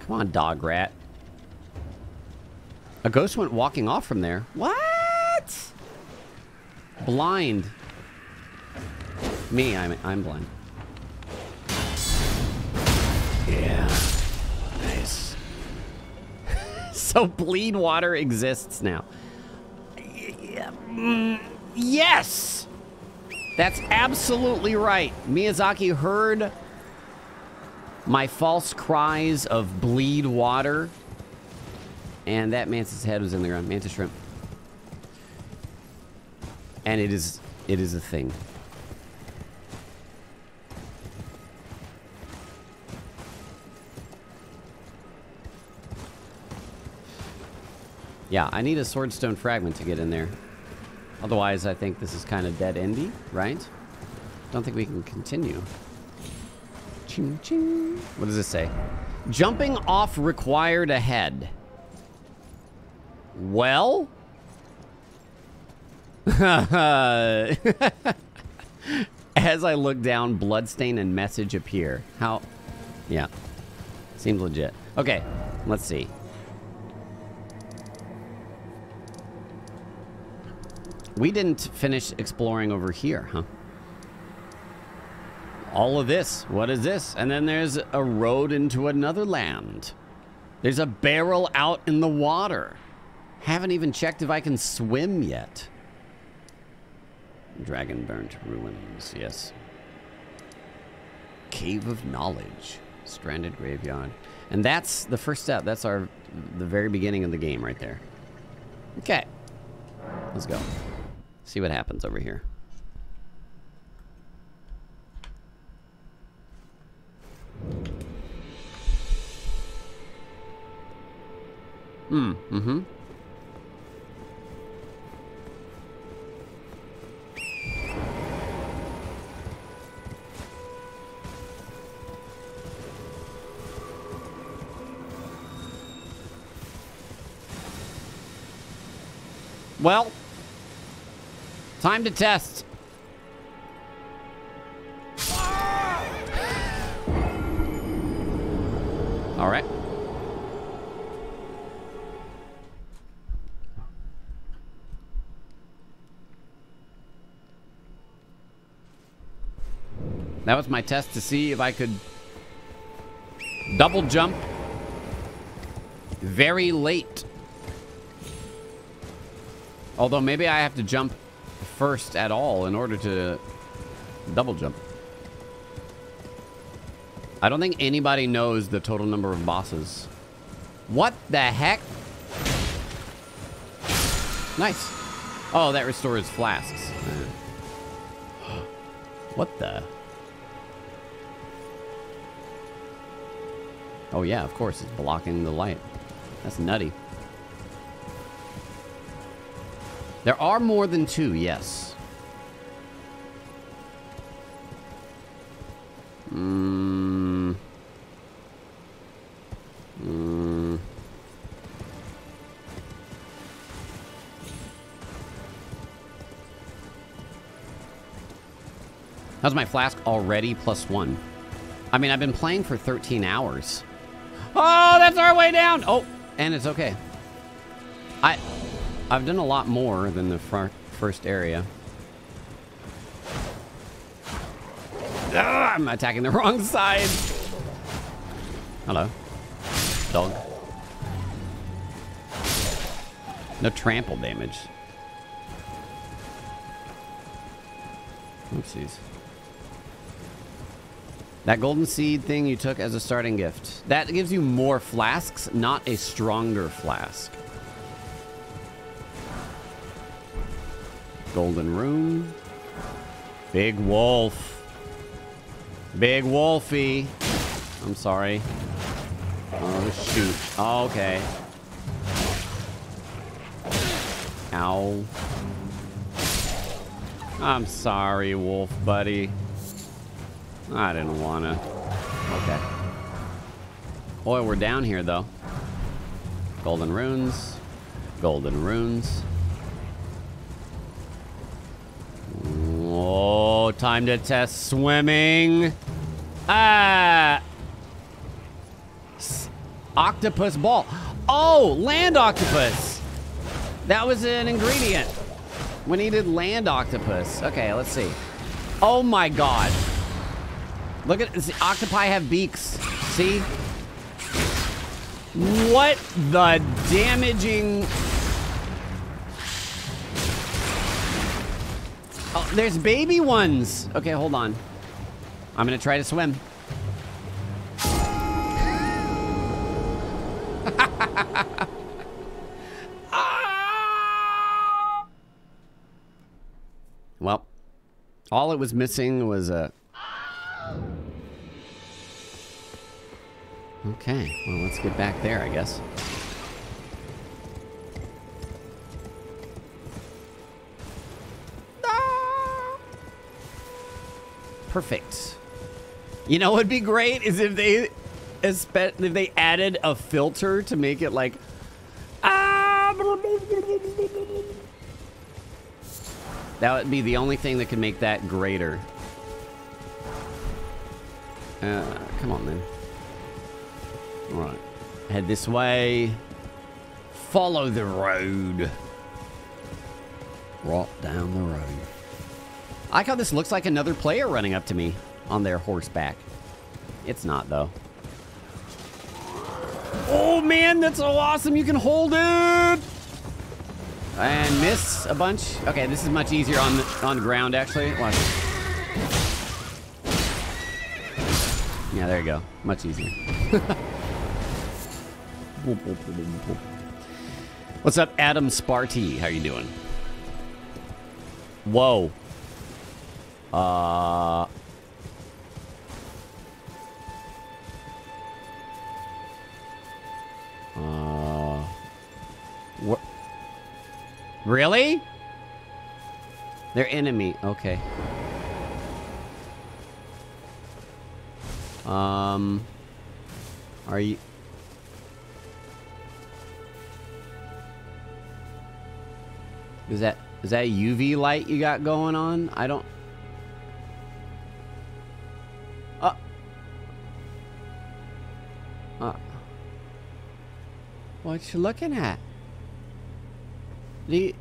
Come on, dog rat. A ghost went walking off from there. What? Blind. Me, I'm, I'm blind. Yeah. Nice. so bleed water exists now. Yes! That's absolutely right. Miyazaki heard my false cries of bleed water. And that mantis head was in the ground. Mantis shrimp. And it is it is a thing. Yeah, I need a swordstone fragment to get in there. Otherwise, I think this is kind of dead endy, right? Don't think we can continue. Ching ching. What does this say? Jumping off required ahead. Well? As I look down, bloodstain and message appear. How? Yeah. Seems legit. Okay, let's see. We didn't finish exploring over here, huh? All of this. What is this? And then there's a road into another land. There's a barrel out in the water. Haven't even checked if I can swim yet. Dragon burnt ruins, yes. Cave of Knowledge. Stranded graveyard. And that's the first step. That's our the very beginning of the game right there. Okay. Let's go. See what happens over here. Hmm, mm-hmm. Well, time to test. All right. That was my test to see if I could double jump very late. Although maybe I have to jump first at all in order to double jump. I don't think anybody knows the total number of bosses What the heck? Nice. Oh, that restores flasks. What the? Oh yeah, of course, it's blocking the light. That's nutty. There are more than two, yes. Mmm. Mmm. How's my flask already plus one? I mean, I've been playing for 13 hours. Oh, that's our way down. Oh, and it's okay. I, I've done a lot more than the first area. Ah, I'm attacking the wrong side. Hello. Dog. No trample damage. Oopsies. That golden seed thing you took as a starting gift. That gives you more flasks, not a stronger flask. Golden rune. Big wolf. Big wolfie. I'm sorry. Oh, shoot. Oh, okay. Ow. I'm sorry, wolf buddy. I didn't want to. Okay. Boy, we're down here, though. Golden runes. Golden runes. Time to test swimming. Ah. octopus ball. Oh, land octopus. That was an ingredient. We needed land octopus. Okay, let's see. Oh my god. Look at this. Octopi have beaks. See? What the damaging... Oh, there's baby ones. Okay, hold on. I'm gonna try to swim. well, all it was missing was a Okay, well, let's get back there, I guess. Perfect. You know what'd be great is if they if they added a filter to make it like that would be the only thing that could make that greater. Uh, come on, then. Right. Head this way. Follow the road. Walk down the road. I like how this looks like another player running up to me on their horseback. It's not, though. Oh, man, that's so awesome. You can hold it. And miss a bunch. Okay, this is much easier on the, on ground, actually. Watch. Yeah, there you go. Much easier. What's up, Adam Sparty? How you doing? Whoa. Uh... Uh... What? Really? They're enemy. Okay. Um... Are you... Is that is that UV light you got going on? I don't. Uh. What you looking at? The.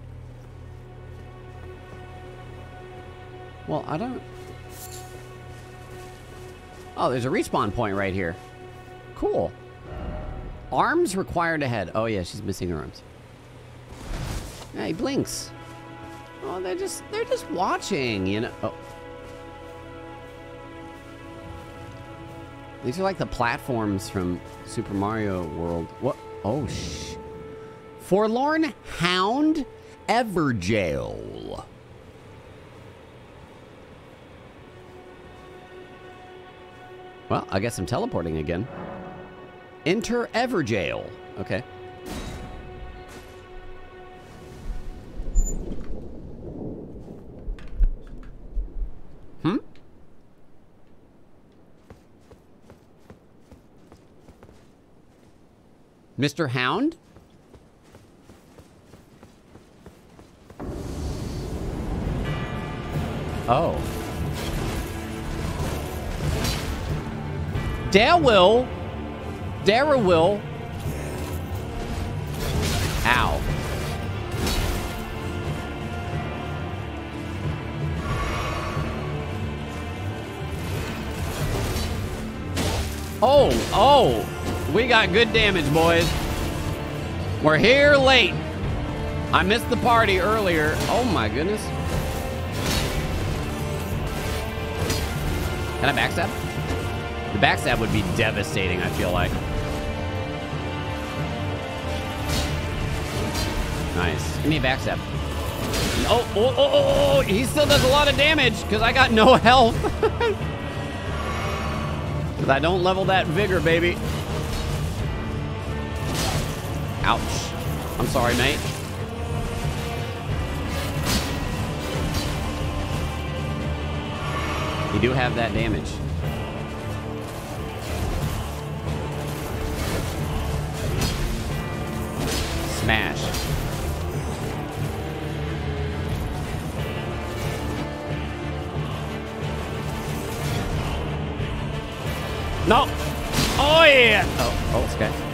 Well, I don't. Oh, there's a respawn point right here. Cool. Arms required ahead. Oh yeah, she's missing her arms. Yeah, he blinks. Oh, they're just they're just watching, you know. Oh. These are like the platforms from Super Mario World. What? Oh, sh. Forlorn Hound Evergaol. Well, I guess I'm teleporting again. Enter Evergaol. Okay. Hmm? Mr. Hound? Oh. Dare will. Dara will. Ow. Oh, oh. We got good damage, boys. We're here late. I missed the party earlier. Oh my goodness. Can I backstab? The backstab would be devastating, I feel like. Nice. Give me a backstab. Oh, oh, oh, oh, oh, he still does a lot of damage because I got no health. Because I don't level that vigor, baby. Ouch. I'm sorry, mate. You do have that damage. Smash. No. Oh, yeah. Oh, oh, okay.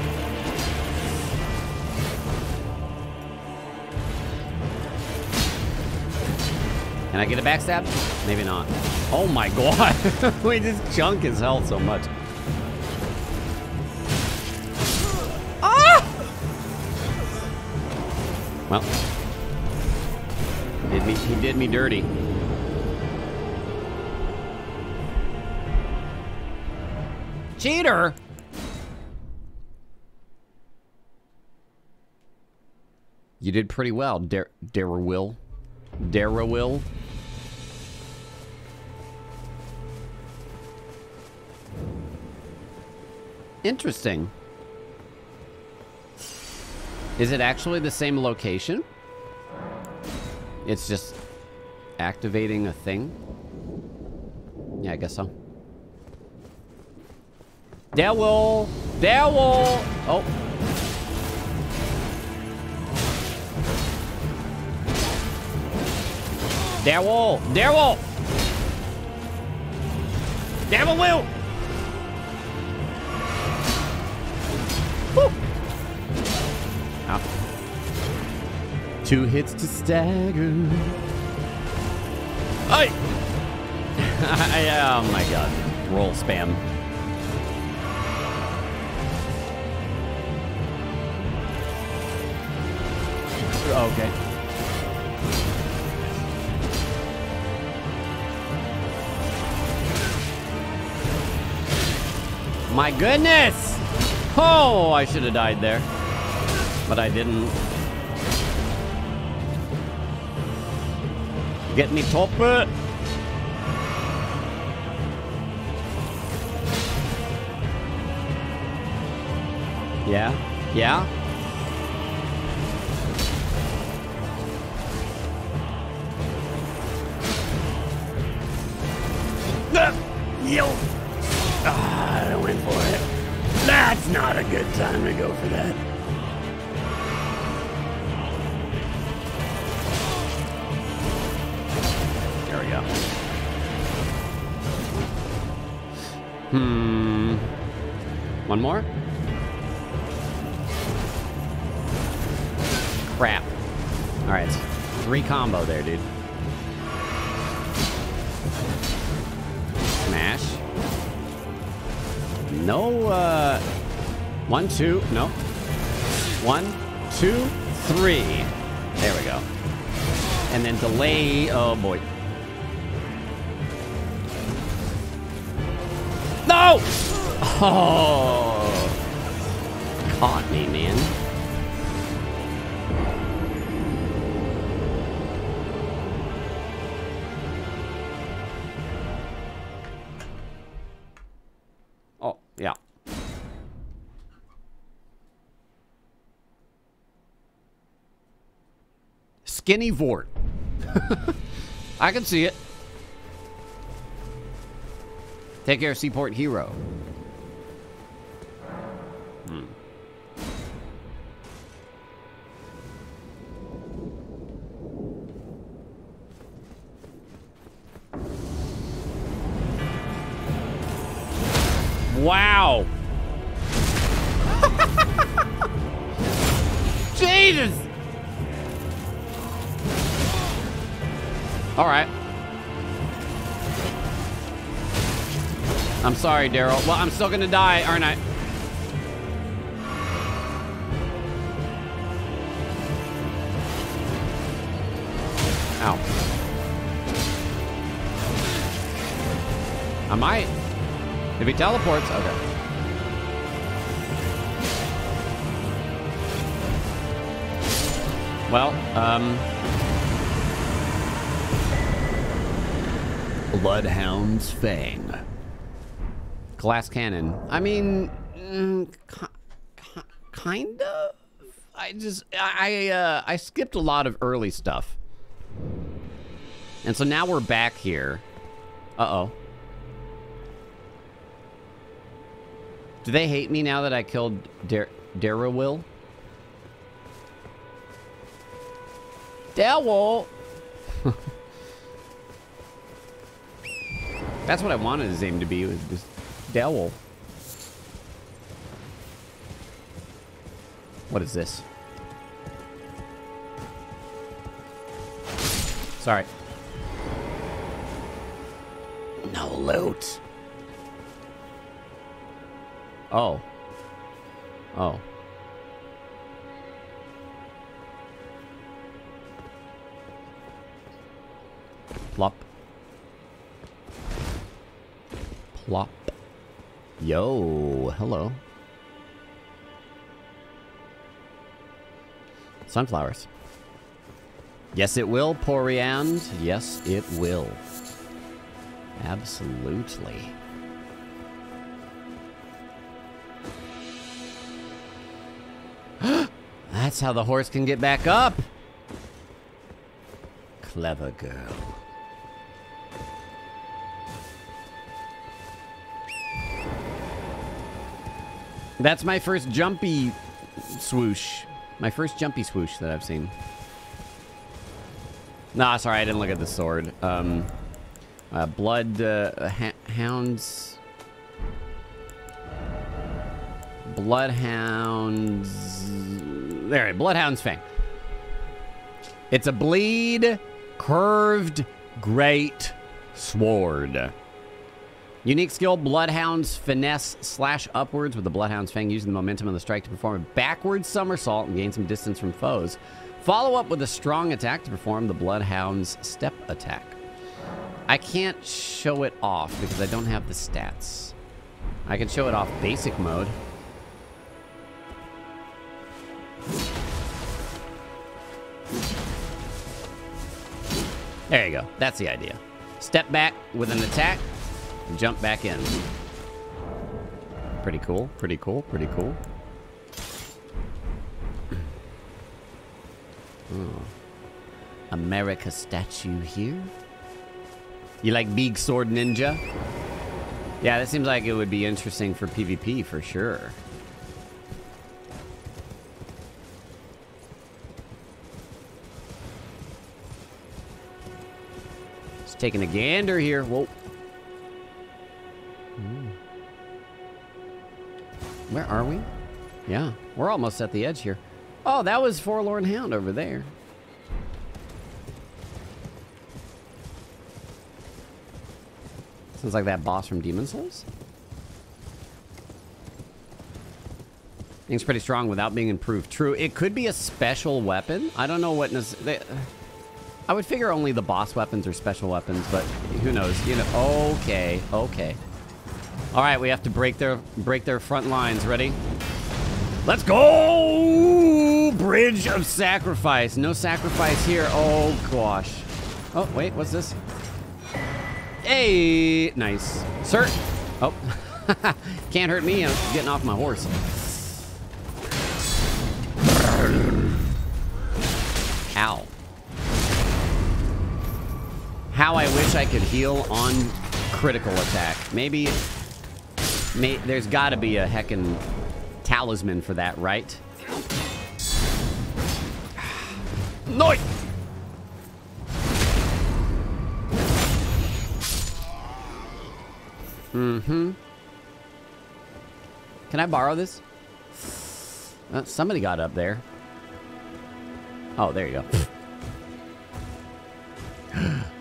Can I get a backstab? Maybe not. Oh my god. we just chunk his health so much. Ah! Well. Did me, he did me dirty. Cheater! You did pretty well, Dar Will. Will. Interesting. Is it actually the same location? It's just activating a thing? Yeah, I guess so. Devil! Devil! Oh. Devil! Devil! Devil will! Ow. Two hits to stagger. Hey! oh my god. Roll spam. Oh, okay. My goodness! Oh, I should have died there. But I didn't. Get me topper! Yeah? Yeah? Yo! Ah, I went for it. That's not a good time to go for that. Hmm. One more? Crap. Alright. Three combo there, dude. Smash. No, uh... One, two, no. One, two, three. There we go. And then delay, oh boy. Oh! caught me, man. Oh, yeah. Skinny Vort. I can see it. Take care, Seaport Hero. Wow. Jesus. All right. I'm sorry, Daryl. Well, I'm still gonna die, aren't I? Ow. I might. If he teleports, okay. Well, um... Bloodhound's Fang. Glass cannon. I mean, mm, ki- ki- kind of. I just I uh, I skipped a lot of early stuff, and so now we're back here. Uh Do they hate me now that I killed Dar Darawil? Daryl. That's what I wanted his name to be. Was just Dowell. What is this? Sorry. No loot. Oh. Oh. Plop. Plop. Yo, hello. Sunflowers. Yes, it will, Poriand. Yes, it will. Absolutely. That's how the horse can get back up. Clever girl. That's my first jumpy swoosh. My first jumpy swoosh that I've seen. Nah, sorry, I didn't look at the sword. Um, uh, blood uh, hounds. Bloodhounds. There, Bloodhound's Fang. It's a bleed, curved, great sword. Unique skill, Bloodhound's Finesse slash upwards with the Bloodhound's Fang using the momentum of the strike to perform a backward somersault and gain some distance from foes. Follow up with a strong attack to perform the Bloodhound's Step attack. I can't show it off because I don't have the stats. I can show it off basic mode. There you go. That's the idea. Step back with an attack, and jump back in. Pretty cool, pretty cool, pretty cool. Oh. Marika statue here. You like Big Sword Ninja? Yeah, that seems like it would be interesting for PvP for sure. Just taking a gander here. Whoa. Hmm. Where are we? Yeah, we're almost at the edge here. Oh, that was Forlorn Hound over there. Sounds like that boss from Demon's Souls. Thing's pretty strong without being improved. True, it could be a special weapon. I don't know what... They, I would figure only the boss weapons are special weapons, but who knows? You know. Okay, okay. All right, we have to break their break their front lines. Ready? Let's go! Bridge of sacrifice. No sacrifice here. Oh, gosh. Oh, wait, what's this? Hey, nice. Sir. Oh, can't hurt me. I'm getting off my horse. How I wish I could heal on critical attack. Maybe, may, there's got to be a heckin' talisman for that, right? Noit! Mm-hmm. Can I borrow this? Uh, somebody got up there. Oh, there you go.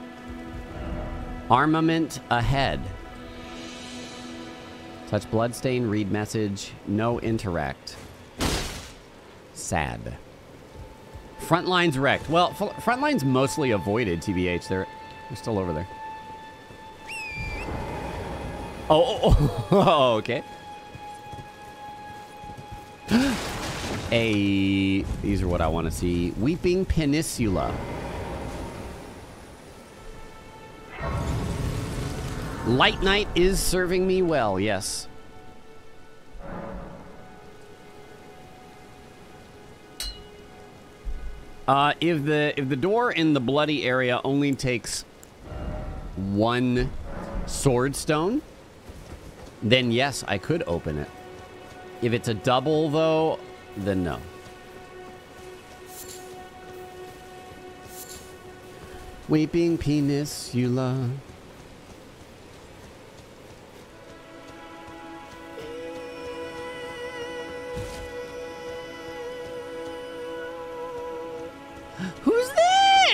Armament ahead. Touch bloodstain, read message, no interact. Sad. Frontline's wrecked. Well, frontline's mostly avoided, TBH. They're, they're still over there. Oh, oh, oh, oh okay. A, these are what I want to see. Weeping Peninsula. Light Knight is serving me well, yes. Uh, if the if the door in the bloody area only takes one sword stone, then yes, I could open it. If it's a double, though, then no. Weeping Peninsula. Who's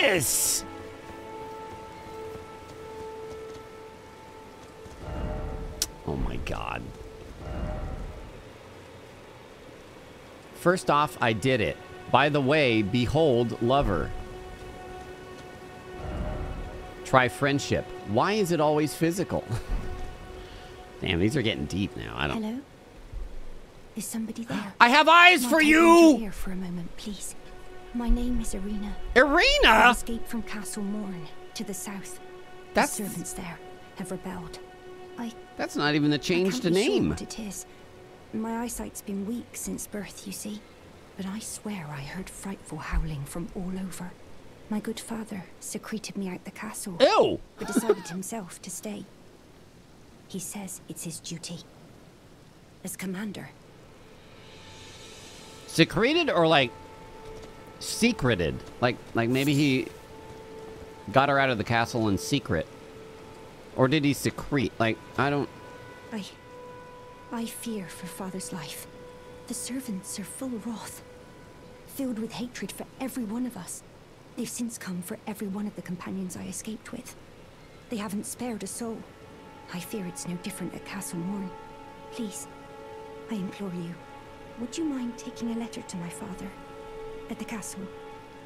this? Oh my god. First off, I did it. By the way, behold, lover. Try friendship. Why is it always physical? Damn, these are getting deep now. I don't. Hello. Is somebody there? I have eyes for you. Here for a moment, please. My name is Irina. Irina. Escaped from Castle Morn to the south. That's the servants there have rebelled. I. That's not even the change to name. Sure what it is. My eyesight's been weak since birth, you see. But I swear I heard frightful howling from all over. My good father secreted me out the castle. Ew! But decided himself to stay. He says it's his duty. As commander. Secreted or like secreted? Like like maybe he got her out of the castle in secret. Or did he secrete? Like, I don't... I... I fear for father's life. The servants are full wrath. Filled with hatred for every one of us. They've since come for every one of the companions I escaped with. They haven't spared a soul. I fear it's no different at Castle Morn. Please, I implore you, would you mind taking a letter to my father? At the castle,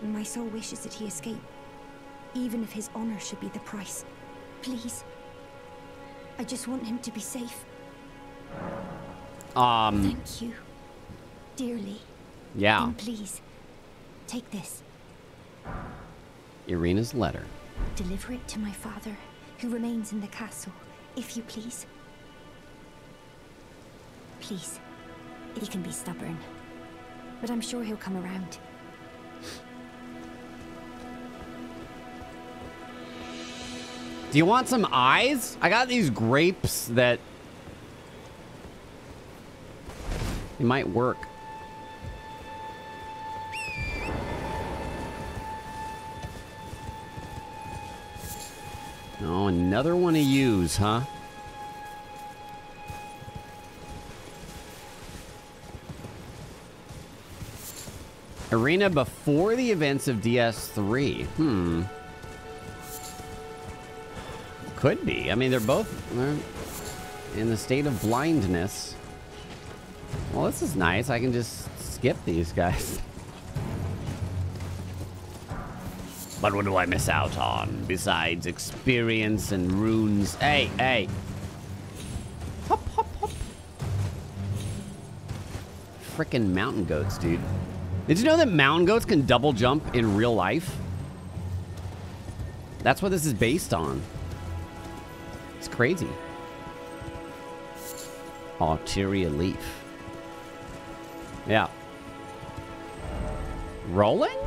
my soul wishes that he escape. Even if his honor should be the price. Please. I just want him to be safe. Um. Thank you. Dearly. Yeah. And please, take this. Irina's letter. Deliver it to my father, who remains in the castle, if you please. Please. He can be stubborn. But I'm sure he'll come around. Do you want some eyes? I got these grapes that... They might work. Oh, another one to use, huh? Arena before the events of DS3. Hmm. Could be. I mean, they're both in the state of blindness. Well, this is nice. I can just skip these guys. But what do I miss out on besides experience and runes? Hey, hey. Hop, hop, hop. freaking mountain goats, dude. Did you know that mountain goats can double jump in real life? That's what this is based on. It's crazy. Arteria leaf. Yeah. Rolling?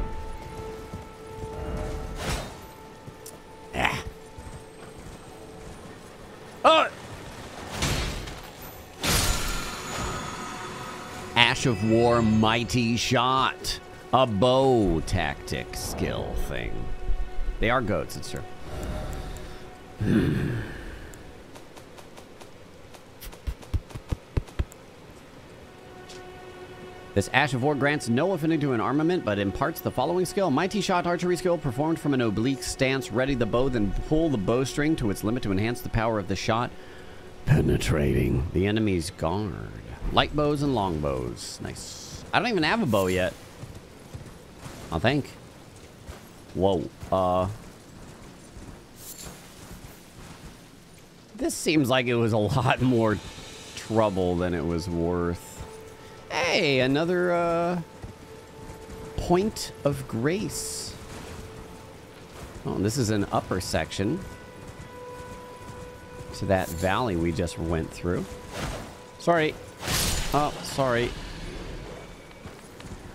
Ah. Oh! Ash of War Mighty Shot. A bow tactic skill thing. They are goats, it's true. This Ash of War grants no affinity to an armament, but imparts the following skill. Mighty Shot archery skill performed from an oblique stance. Ready the bow, then pull the bowstring to its limit to enhance the power of the shot. Penetrating the enemy's guard. Light bows and long bows. Nice. I don't even have a bow yet. I think. Whoa. Uh. This seems like it was a lot more trouble than it was worth. Hey, another uh, point of grace. Oh, this is an upper section to that valley we just went through. Sorry. Oh, sorry.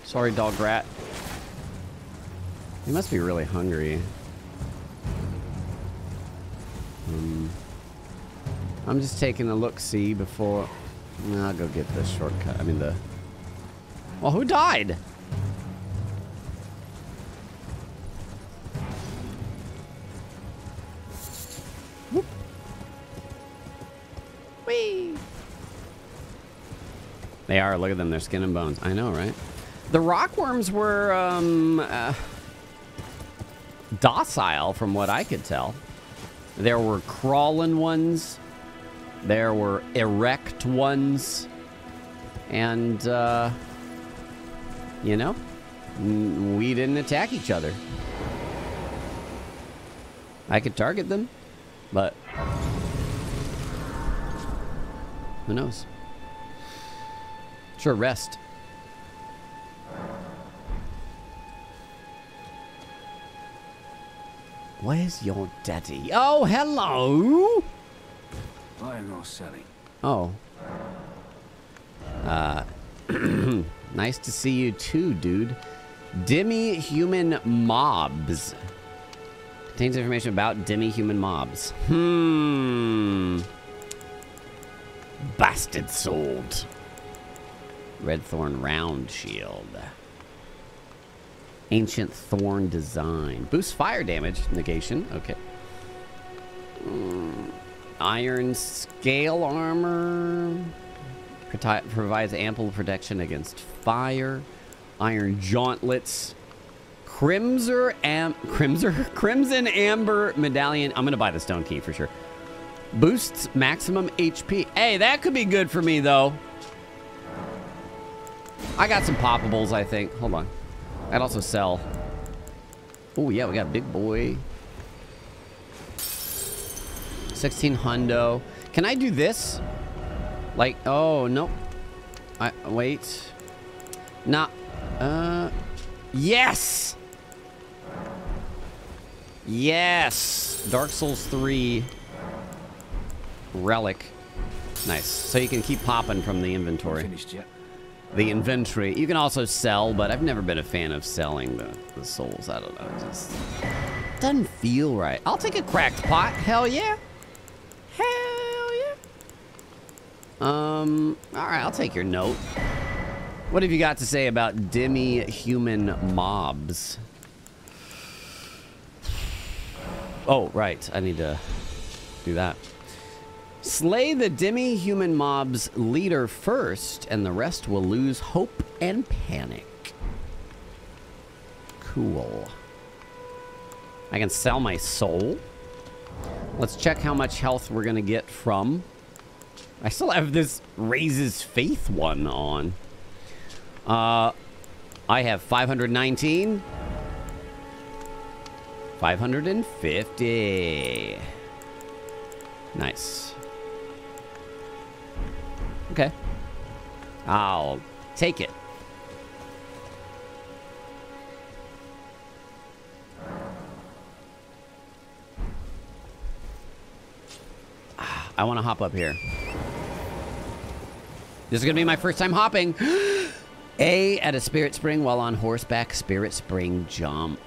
Sorry, dog rat. He must be really hungry. Um, I'm just taking a look-see before... I'll go get the shortcut. I mean, the... Well, who died? Whoop. Whee! They are. Look at them. They're skin and bones. I know, right? The rockworms were, um... Uh, docile, from what I could tell. There were crawling ones. There were erect ones. And, uh, you know, we didn't attack each other. I could target them, but who knows? Sure, rest. Where's your daddy? Oh, hello! I ain't gonna sell him. Oh. Uh, nice to see you too, dude. Demi-human mobs. Contains information about demi-human mobs. Hmm. Bastard sword. Red thorn round shield. Ancient thorn design. Boost fire damage. Negation. Okay. Mm. Iron scale armor. Provides ample protection against fire. Iron jauntlets. Crimser am Crimser Crimson Amber Medallion. I'm gonna buy the stone key for sure. Boosts maximum HP. Hey, that could be good for me though. I got some poppables, I think. Hold on. I'd also sell. Oh yeah, we got a big boy. 16 hundo. Can I do this? Like, oh, nope. I, wait. Nah. Uh, yes! Yes! Dark Souls 3 relic. Nice. So you can keep popping from the inventory. Finished yet? The inventory. You can also sell, but I've never been a fan of selling the, the souls. I don't know. It just doesn't feel right. I'll take a cracked pot. Hell yeah. Hell yeah. Um, all right, I'll take your note. What have you got to say about demi-human mobs? Oh, right. I need to do that. Slay the demi-human mob's leader first, and the rest will lose hope and panic. Cool. I can sell my soul. Let's check how much health we're going to get from. I still have this raises faith one on. Uh, I have 519. 550. Nice. Okay. I'll Take it. I want to hop up here. This is going to be my first time hopping. A, at a spirit spring while on horseback, spirit spring jump.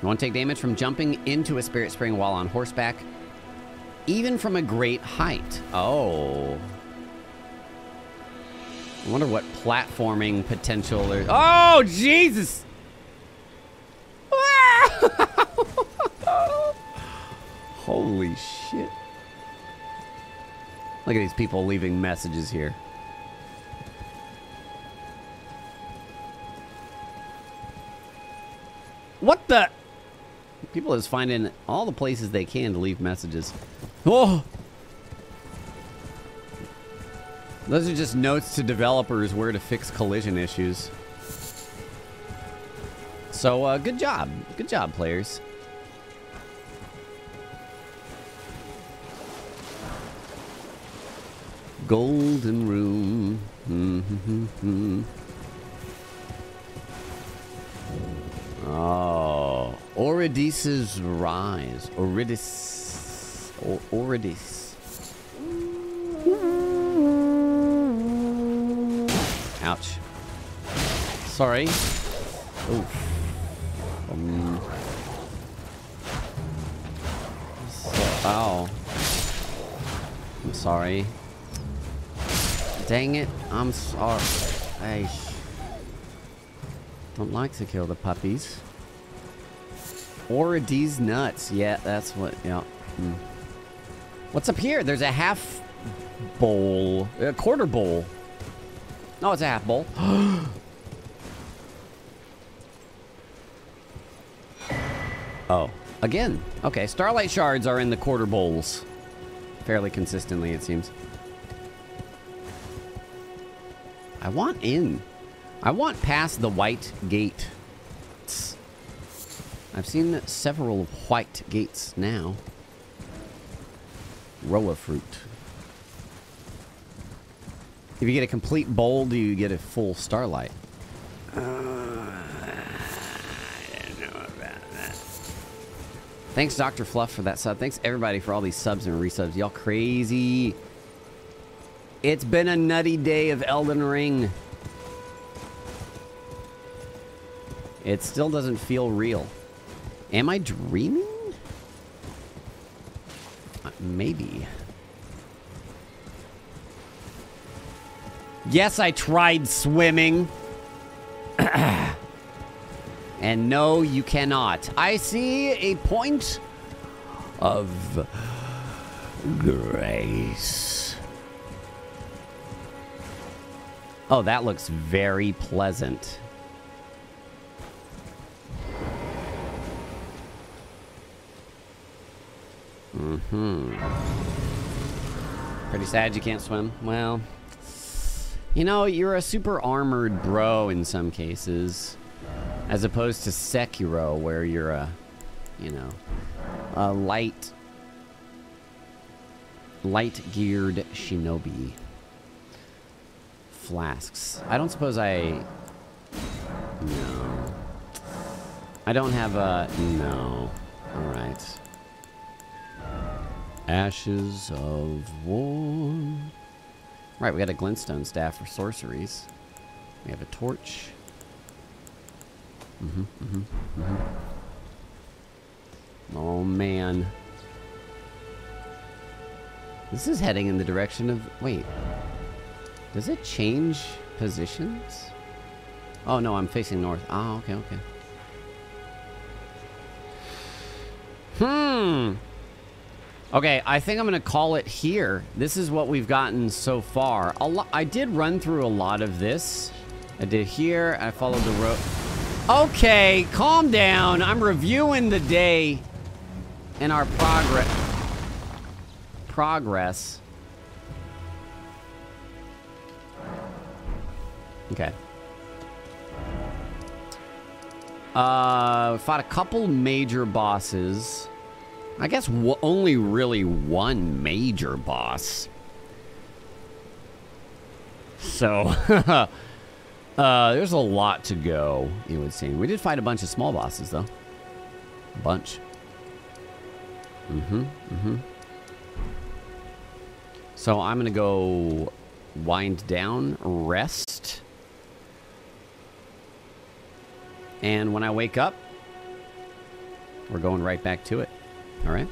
You want to take damage from jumping into a spirit spring while on horseback, even from a great height. Oh. I wonder what platforming potential there. Oh, Jesus! Holy shit. Look at these people leaving messages here. What the? People just finding all the places they can to leave messages. Oh! Those are just notes to developers where to fix collision issues. So, uh, good job. Good job, players. Golden Rune. Mm -hmm -hmm. Oh. Oridys's Rise. Oridys. O Oridys. Ouch. Sorry. Oof. Um. So, ow. I'm sorry. Dang it. I'm sorry. Hey. Don't like to kill the puppies. Or these nuts. Yeah, that's what. Yeah. Mm. What's up here? There's a half bowl. A quarter bowl. No, it's a half bowl. oh. Again. Okay. Starlight shards are in the quarter bowls. Fairly consistently, it seems. I want in. I want past the white gate. I've seen several white gates now. Rowa fruit. If you get a complete bowl, do you get a full starlight? Uh, I don't know about that. Thanks, Dr. Fluff, for that sub. Thanks, everybody, for all these subs and resubs. Y'all crazy. It's been a nutty day of Elden Ring. It still doesn't feel real. Am I dreaming? Uh, maybe. Yes, I tried swimming. and no, you cannot. I see a point of grace. Oh, that looks very pleasant. Mm-hmm. Pretty sad you can't swim. Well, you know, you're a super armored bro in some cases. As opposed to Sekiro, where you're a, you know, a light, light-geared shinobi. Flasks. I don't suppose I... No. I don't have a... No. Alright. Ashes of War. Right, we got a glintstone staff for sorceries. We have a torch. Mm-hmm, mm-hmm, mm-hmm. Oh, man. This is heading in the direction of... Wait. Does it change positions? Oh, no, I'm facing north. Oh, okay, okay. Hmm. Okay, I think I'm going to call it here. This is what we've gotten so far. I did run through a lot of this. I did here. I followed the road. Okay, calm down. I'm reviewing the day and our progress. Progress. Okay. Uh, fought a couple major bosses. I guess only really one major boss. So, uh, there's a lot to go, it would seem. We did fight a bunch of small bosses, though. A bunch. Mm-hmm, mm-hmm. So I'm going to go wind down, rest. And when I wake up, we're going right back to it. All right?